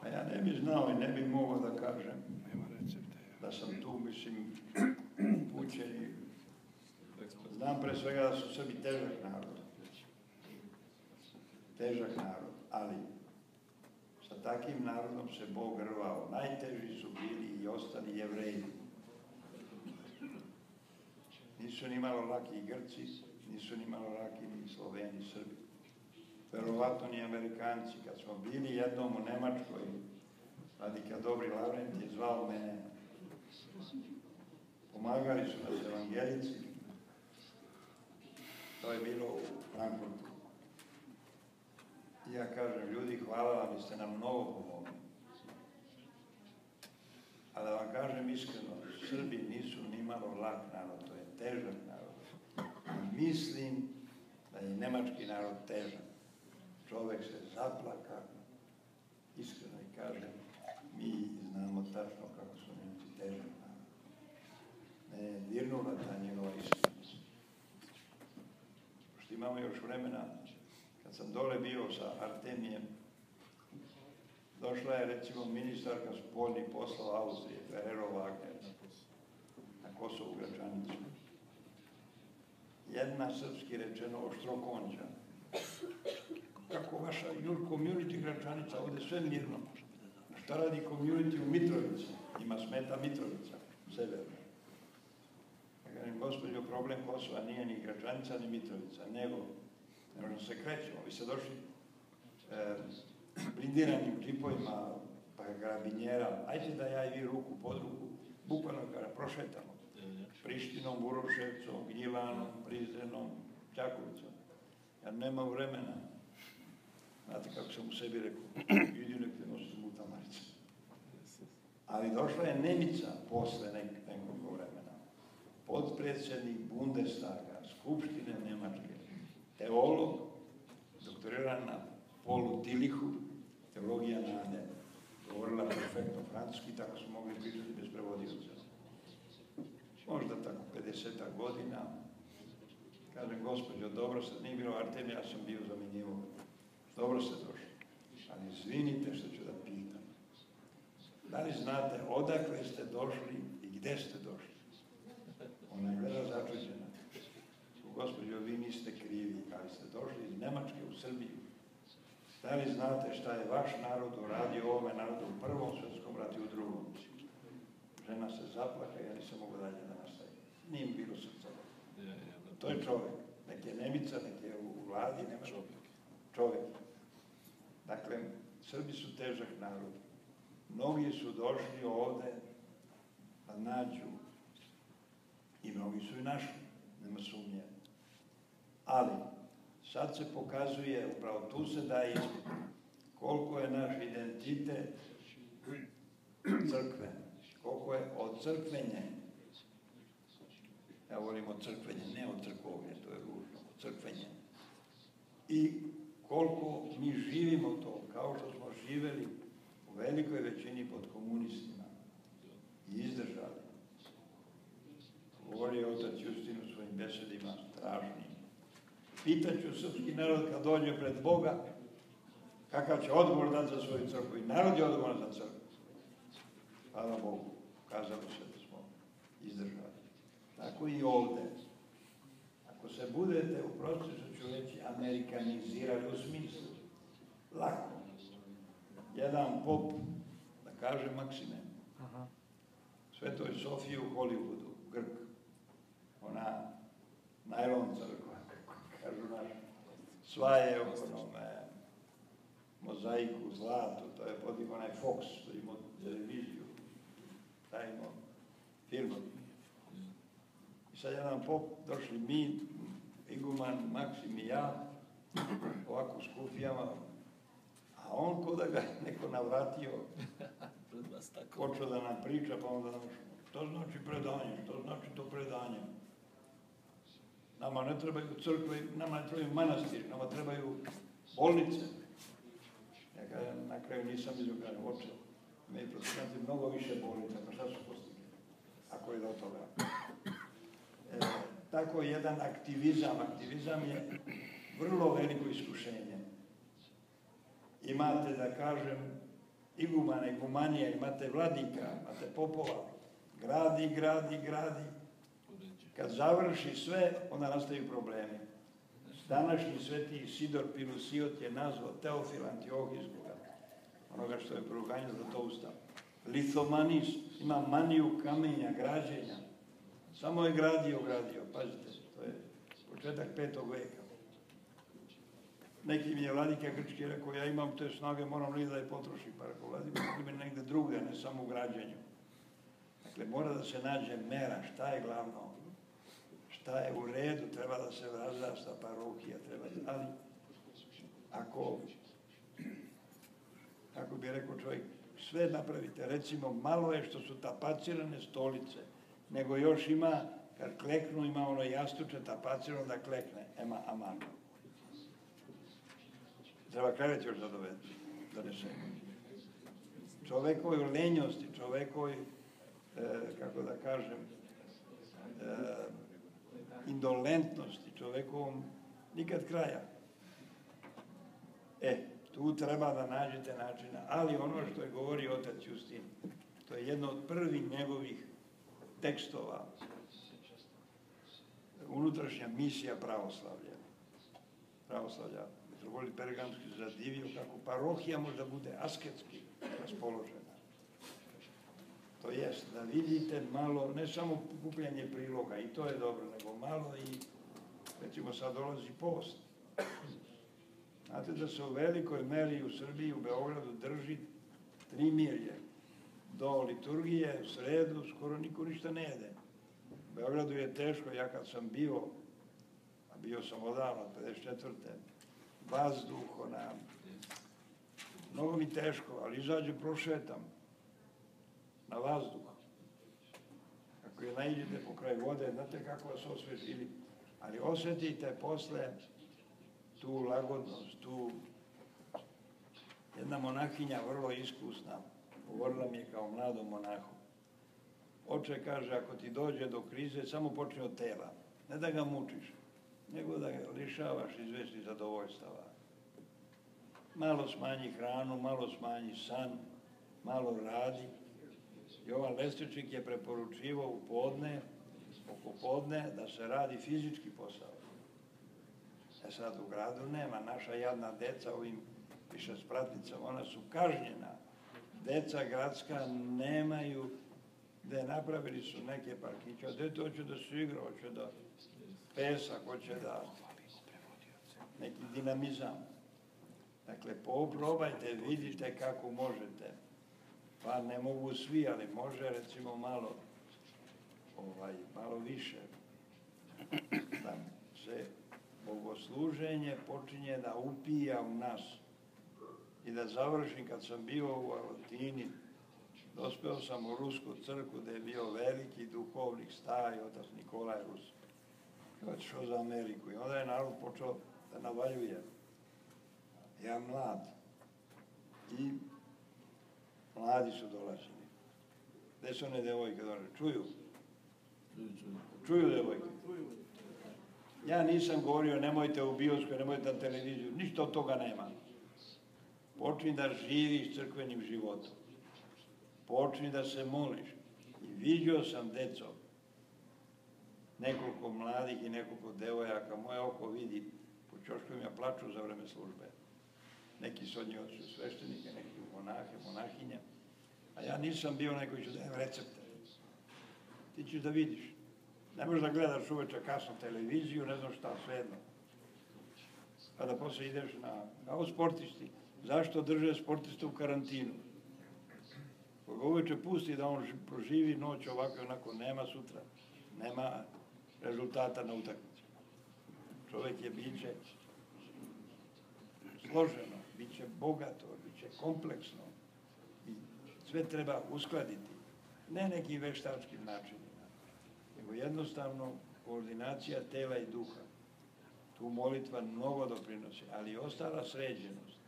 Pa ja ne bi znao i ne bi mogao da kažem da sam tu, mislim, učeni. Znam pre svega da su Srbi težak narod. Težak narod, ali sa takim narodom se Bog rvao. Najteži su bili i ostali jevreji. Nisu ni malo laki i Grci, nisu ni malo laki ni Sloveni, Srbi. Verovatno ni Amerikanci. Kad smo bili jednom u Nemačkoj, Vladika Dobri Lavrent je zvao mene. Pomagali su nas evangelici. To je bilo u Frankfurtu. Ja kažem, ljudi, hvala vam, ste nam mnogo pomogli. A da vam kažem iskreno, Srbi nisu nimalo lak narod, to je težak narod. Mislim da je nemački narod težak. Čovek se zaplaka, iskreno i kažem, mi znamo tačno kako su Nemci težak narod. Ne je dirnula ta njegova iskrenost. Pošto imamo još vremena, kad sam dole bio sa Artemijem, došla je recimo ministarka spoljnih poslova Austrije, Ferrero Wagner, na Kosovu Gračanicu. Jedna srpski rečeno oštrokonđa. Kako vaša your community Gračanica, ovde sve mirno. Šta radi community u Mitrovici? Ima smeta Mitrovica, severno. Ja kažem, gospođo, problem Kosova nije ni Gračanica, ni Mitrovica, nego, ne možemo se krećemo. Vi ste došli e, blindiranim džipovima, pa grabinjera, ajde da ja i vi ruku pod ruku, bukvalno kada prošetamo. Prištinom, Buroševcom, Gnjilanom, Prizrenom, Ćakovicom. Ja nemam vremena. Znate kako sam u sebi rekao, idi nek te nosi zmuta marica. Ali došla je Nemica posle nek, nekog vremena. Podpredsjednik Bundestaga, Skupštine Nemačke, teolog, doktoriran na polu Tilihu, teologija nade. Govorila perfektno francuski, tako smo mogli pričati bez prevodioca. Možda tako 50 godina. Kažem, gospođo, dobro se, nije bilo Artemija, ja sam bio zamjenjivo. Dobro ste došli. Ali izvinite što ću da pitam. Da li znate odakle ste došli i gde ste došli? Ona je gleda začuđena. Gospođo, vi niste krivi, ali ste došli iz Nemačke u Srbiju. Da li znate šta je vaš narod uradio ovome narodu u prvom svjetskom ratu i u drugom? Žena se zaplaka ja nisam mogu dalje da nastavim. Nije mi bilo srca. To je čovjek. Nek je Nemica, nek je u vladi, nema čovjek. Čovjek. Dakle, Srbi su težak narod. Mnogi su došli ovde da nađu i mnogi su i našli, nema sumnje. Ali, sad se pokazuje, upravo tu se daje ispit, koliko je naš identitet crkven, koliko je ocrkvenje. Ja volim o crkvenje, ne o to je ružno, crkvenje. I koliko mi živimo to, kao što smo živeli u velikoj većini pod komunistima i izdržali. Govori otac Justin u svojim besedima strašnim. Pitaću srpski narod kad dođe pred Boga, kakav će odgovor dati za svoju crkvu. I narod je odgovor za crkvu. Hvala Bogu, kazalo se da smo izdržali. Tako i ovde. Ako se budete, u procesu ću reći, amerikanizirali u smislu, lako. Jedan pop, da kaže Maksime, Svetoj Sofiji u Hollywoodu, Grk, ona najlon crkva, kažu naš, sva je oko onome, mozaiku, zlatu, to je podigao onaj Fox, što imao televiziju, taj imao filmovi. I sad jedan pop, došli mi, Iguman, Maksim i ja, ovako s kufijama, a on ko da ga neko navratio, počeo da nam priča, pa onda nam što znači predanje, što znači to predanje. Nama ne trebaju crkve, nama ne trebaju manastiri, nama trebaju bolnice. Ja kažem, na kraju nisam kažem, oče, me protikanti mnogo više bolnica, pa šta su postigli, ako je do toga. E, tako jedan aktivizam, aktivizam je vrlo veliko iskušenje. Imate, da kažem, igumana, igumanija, imate vladika, imate popova, gradi, gradi, gradi. Kad završi sve, onda nastaju problemi. Današnji sveti Isidor Pilusiot je nazvao Teofil Antiohijskoga, onoga što je proganjao za to ustav. Lithomanis ima maniju kamenja, građenja. Samo je gradio, gradio, pazite, to je početak petog veka. Neki mi je vladika grčki rekao, ja imam te snage, moram li da je potrošim, pa rekao, vladika, ima negde druge, ne samo u građenju. Dakle, mora da se nađe mera, šta je glavno, šta je u redu, treba da se razrasta parohija, treba, ali ako, kako bi rekao čovjek, sve napravite. Recimo, malo je što su tapacirane stolice, nego još ima, kad kleknu, ima ono jastuče tapacirano da klekne. Ema, aman. Treba krevet još da dovede, donese. Čovekovoj lenjosti, čovekovoj, e, kako da kažem, e, indolentnosti, čovekovom nikad kraja. E, tu treba da nađete načina, ali ono što je govorio otac Justin, to je jedno od prvih njegovih tekstova, unutrašnja misija pravoslavlja. Pravoslavlja, metropolit Pergamski zadivio kako parohija može bude asketski raspoložena. To jest da vidite malo, ne samo kupljanje priloga, i to je dobro, nego malo i, recimo sad dolazi post. Znate da se u velikoj meri u Srbiji, u Beogradu drži trimirje. Do liturgije, u sredu, skoro niko ništa ne jede. U Beogradu je teško, ja kad sam bio, a bio sam odavno, 54. Vazduh, ona, mnogo mi teško, ali izađem, prošetam na vazduh. Ako je naiđete po kraj vode, znate kako vas osveži, ali osjetite posle tu lagodnost, tu jedna monahinja vrlo iskusna, govorila mi je kao mladom monahu. Oče kaže, ako ti dođe do krize, samo počne od tela. Ne da ga mučiš, nego da ga lišavaš izvesti zadovoljstava. Malo smanji hranu, malo smanji san, malo radi. Jovan Lestričik je preporučivao u podne, oko podne, da se radi fizički posao. E sad u gradu nema, naša jadna deca ovim više spratnicama, ona su kažnjena. Deca gradska nemaju, gde napravili su neke parkiće, a dete hoće da se igra, hoće da pesak, hoće da neki dinamizam. Dakle, poprobajte, vidite kako možete. Pa ne mogu svi, ali može recimo malo, ovaj, malo više. Da se bogosluženje počinje da upija u nas. I da završim, kad sam bio u Arotini, dospeo sam u Rusku crku gde je bio veliki duhovnik staj, otac Nikolaj Rus. Otišao za Ameriku i onda je narod počeo da navaljuje. Ja mlad. I mladi su dolazili. Gde su one devojke dole? Čuju? Čuju devojke? Ja nisam govorio nemojte u bioskoj, nemojte na televiziju, ništa od toga nema. Počni da živiš crkvenim životom. Počni da se moliš. I vidio sam deco, nekoliko mladih i nekoliko devojaka, moje oko vidi, po čoškovima plaču za vreme službe. Neki su od njih su sveštenike, neki monahe, monahinje. A ja nisam bio neko ću dajem recepte. Ti ćeš da vidiš. Ne možeš da gledaš uveče kasno televiziju, ne znam šta, svejedno. Pa da posle ideš na, kao sportisti. Zašto drže sportiste u karantinu? Koga uveče pusti da on proživi noć ovako i onako, nema sutra. Nema rezultata na utakmici. Čovek je biće složeno, biće bogato, biće kompleksno. I sve treba uskladiti. Ne nekim veštačkim načinom nego jednostavno koordinacija tela i duha. Tu molitva mnogo doprinosi, ali i ostala sređenost.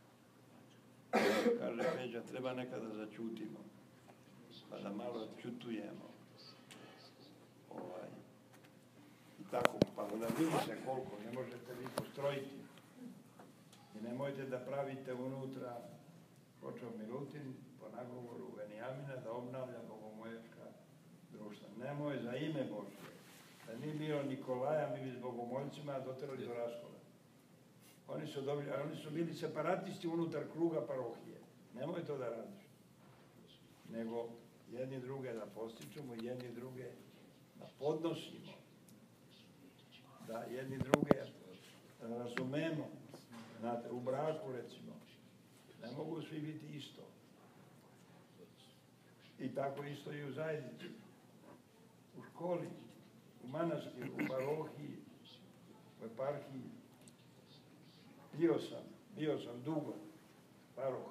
Kaže Peđa, treba nekada da začutimo, pa da malo čutujemo. Ovaj. I tako, pa da vidi se koliko, ne možete vi postrojiti. Nemojte da pravite unutra, počeo Milutin, po nagovoru Venijamina, da obnavlja bogomoječka društva. Nemoj za ime Božje. Da nije bilo Nikolaja, mi bi s bogomoljcima doterali do raskola. Oni su, dobili, oni su bili separatisti unutar kruga parohije. Nemoj to da radiš. Nego jedni druge da postičemo, jedni druge da podnosimo. Da jedni druge razumemo. Znate, u braku recimo, ne mogu svi biti isto. I tako isto i u zajednici u školi, u manastiru, u parohiji, u eparhiji. Bio sam, bio sam dugo paroh.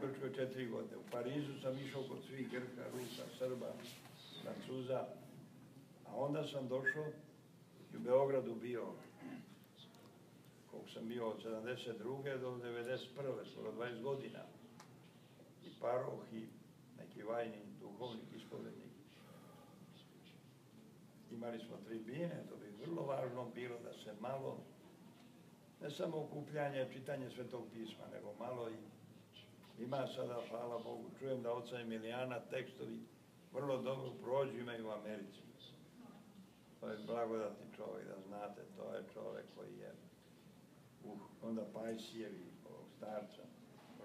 Grčkoj četiri godine. U Parizu sam išao kod svih Grka, Rusa, Srba, Francuza. A onda sam došao i u Beogradu bio koliko sam bio od 72. do 91. skoro 20 godina. I paroh i neki vajni duhovnik, ispovednik. Imali smo tribine, to bi vrlo važno bilo da se malo, ne samo okupljanje, čitanje svetog pisma, nego malo i ima sada, hvala Bogu, čujem da oca Emilijana tekstovi vrlo dobro prođu, imaju u Americi. To je blagodatni čovjek, da znate, to je čovjek koji je onda Pajsijevi, ovog starca,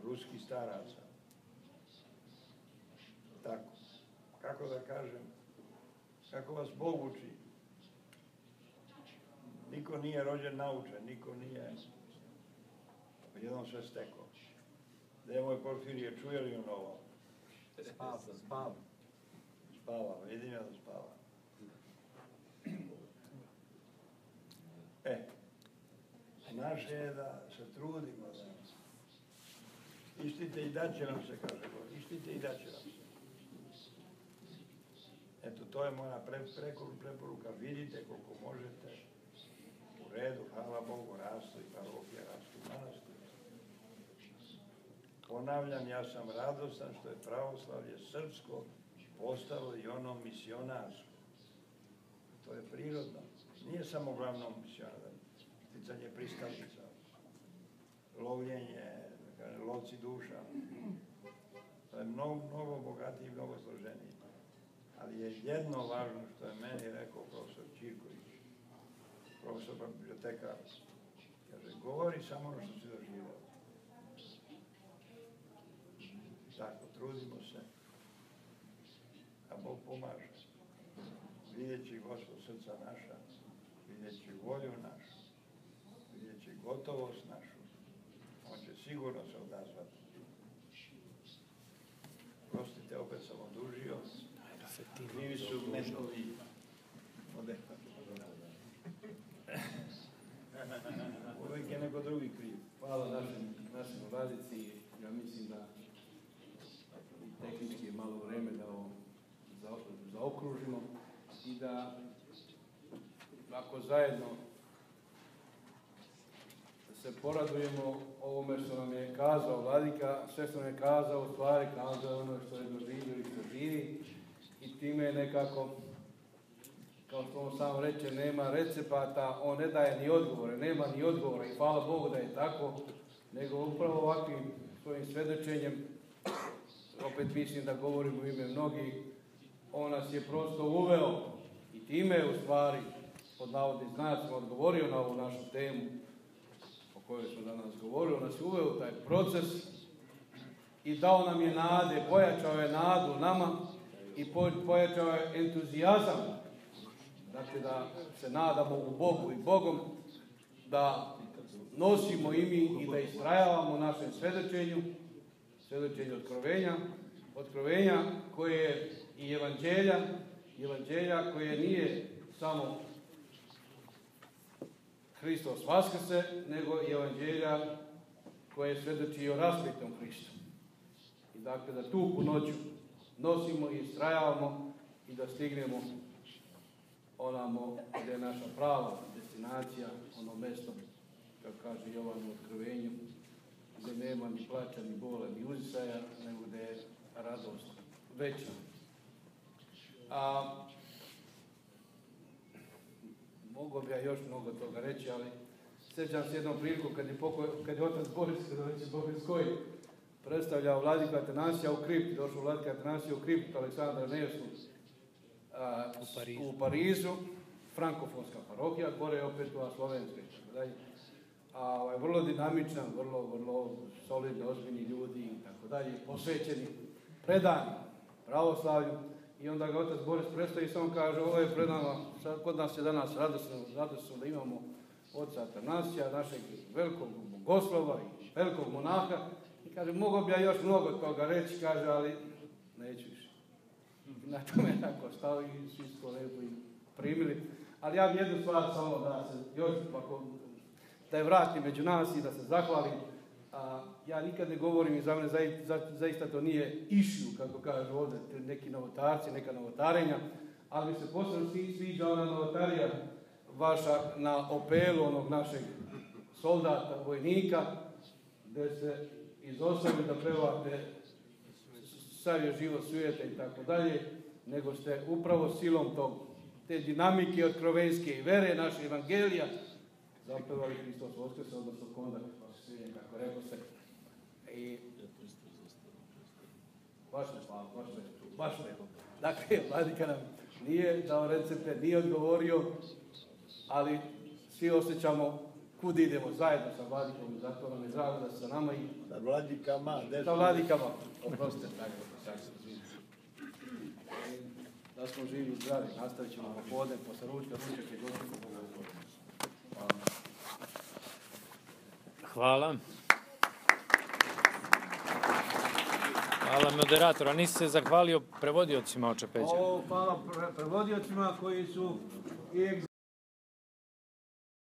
ruski staraca. Tako, kako da kažem, kako vas Bog uči. Niko nije rođen naučen, niko nije jednom sve stekao. Da je moj Porfirije, čuje li on ovo? Spava, spava. Spava, vidim ja da spava. E, naše je da se trudimo da istite i daće nam se, kaže God, istite i daće nam se. Eto, to je moja pre, preporuka, vidite koliko možete, u redu, hvala Bogu, rastu i parohije, rastu manastir. Ponavljam, ja sam radostan što je pravoslavlje srpsko postalo i ono misionarsko. To je prirodno. Nije samo glavno misionar, sticanje pristalica, lovljenje, lovci duša. To je mnogo, mnogo bogatiji i mnogo složeniji. Ali je jedno važno što je meni rekao profesor Čirković, profesor biblioteka, kaže, govori samo ono što si doživao. Tako, trudimo se, a Bog pomaže. Vidjet će Gospod srca naša, vidjet će volju našu, gotovost našu. On će sigurno se odazvati. Prostite, opet sam odužio. Krivi su netovi Uvijek je neko drugi kriv. Hvala našem, našem vladici. Ja mislim da tehnički je malo vreme da ovo zaokružimo i da ako zajedno se poradujemo ovome što nam je kazao Vladika, sve što nam je kazao, u stvari kazao ono što je doživio i što živi. I time je nekako, kao što on sam reče, nema recepata, on ne daje ni odgovore, nema ni odgovora i hvala Bogu da je tako, nego upravo ovakvim svojim svedočenjem, opet mislim da govorim u ime mnogih, on nas je prosto uveo i time je u stvari pod navodnim znacima odgovorio na ovu našu temu kojoj smo danas govorili, nas je uveo taj proces i dao nam je nade, pojačao je nadu nama i pojačao je entuzijazam, dakle da se nadamo u Bogu i Bogom, da nosimo i mi i da istrajavamo našem svedočenju, svedočenju otkrovenja, otkrovenja koje je i evanđelja, evanđelja koje nije samo Hristos vaskrse, nego i evanđelja koje svedoči o raspetom Hristu. I dakle da tu noću nosimo i istrajavamo i da stignemo onamo gdje je naša prava destinacija, ono mesto, kako kaže Jovan u otkrovenju, gdje nema ni plaća, ni bola, ni uzisaja, nego gdje je radost veća. A, mogu bi ja još mnogo toga reći, ali sjećam se jednom priliku kad je, pokoj, kad je otac Boris, kada već Boris koji predstavljao vladika Atanasija u kripti, došao vladika Atanasija u kriptu Aleksandra Nevsku u, Parizu. u Parizu, frankofonska parohija, gore je opet ova slovenska i dalje. A ovaj, vrlo dinamičan, vrlo, vrlo solidni, ozbiljni ljudi i tako dalje, posvećeni, predani pravoslavlju. I onda ga otac Boris predstavi i samo kaže, ovo je pred nama, kod nas je danas radosno, radosno da imamo oca Atanasija, našeg velikog bogoslova i velikog monaha. I kaže, mogo bi ja još mnogo toga reći, kaže, ali neću više. I na tome tako stao i svi to lepo i primili. Ali ja bi jednu stvar samo da se još, da je vrati među nas i da se zahvalim A, ja nikad ne govorim i za mene zai- za- zaista to nije išlju, kako kažu ovdje, neki novotarci, neka novotarenja, ali mi se posebno svi- sviđa ona novotarija vaša na opelu onog našeg soldata, vojnika, gdje se izostavili da pevate sav je život svijeta i tako dalje, nego ste upravo silom tog, te dinamike otkrovenske i vere, naše evangelija, zapevali Hristos Voskres, odnosno kondak, Rekao ste. I baš me hvala, baš me, baš. Dakle, Vladika nam nije dao recepte, nije odgovorio, ali svi osjećamo kud idemo zajedno sa Vladikom i zato nam je drago da sa nama i Sa vladikama, sa Vladikama. Oprostite, tako, tako se izvinite. Da smo živi i zdravi, nastavit ćemo popodne, posle ručka, ručak je Bogu. Hvala. Hvala. Hvala moderator, a nisi se zahvalio prevodiocima oče Peđa? O, hvala pre- prevodiocima koji su i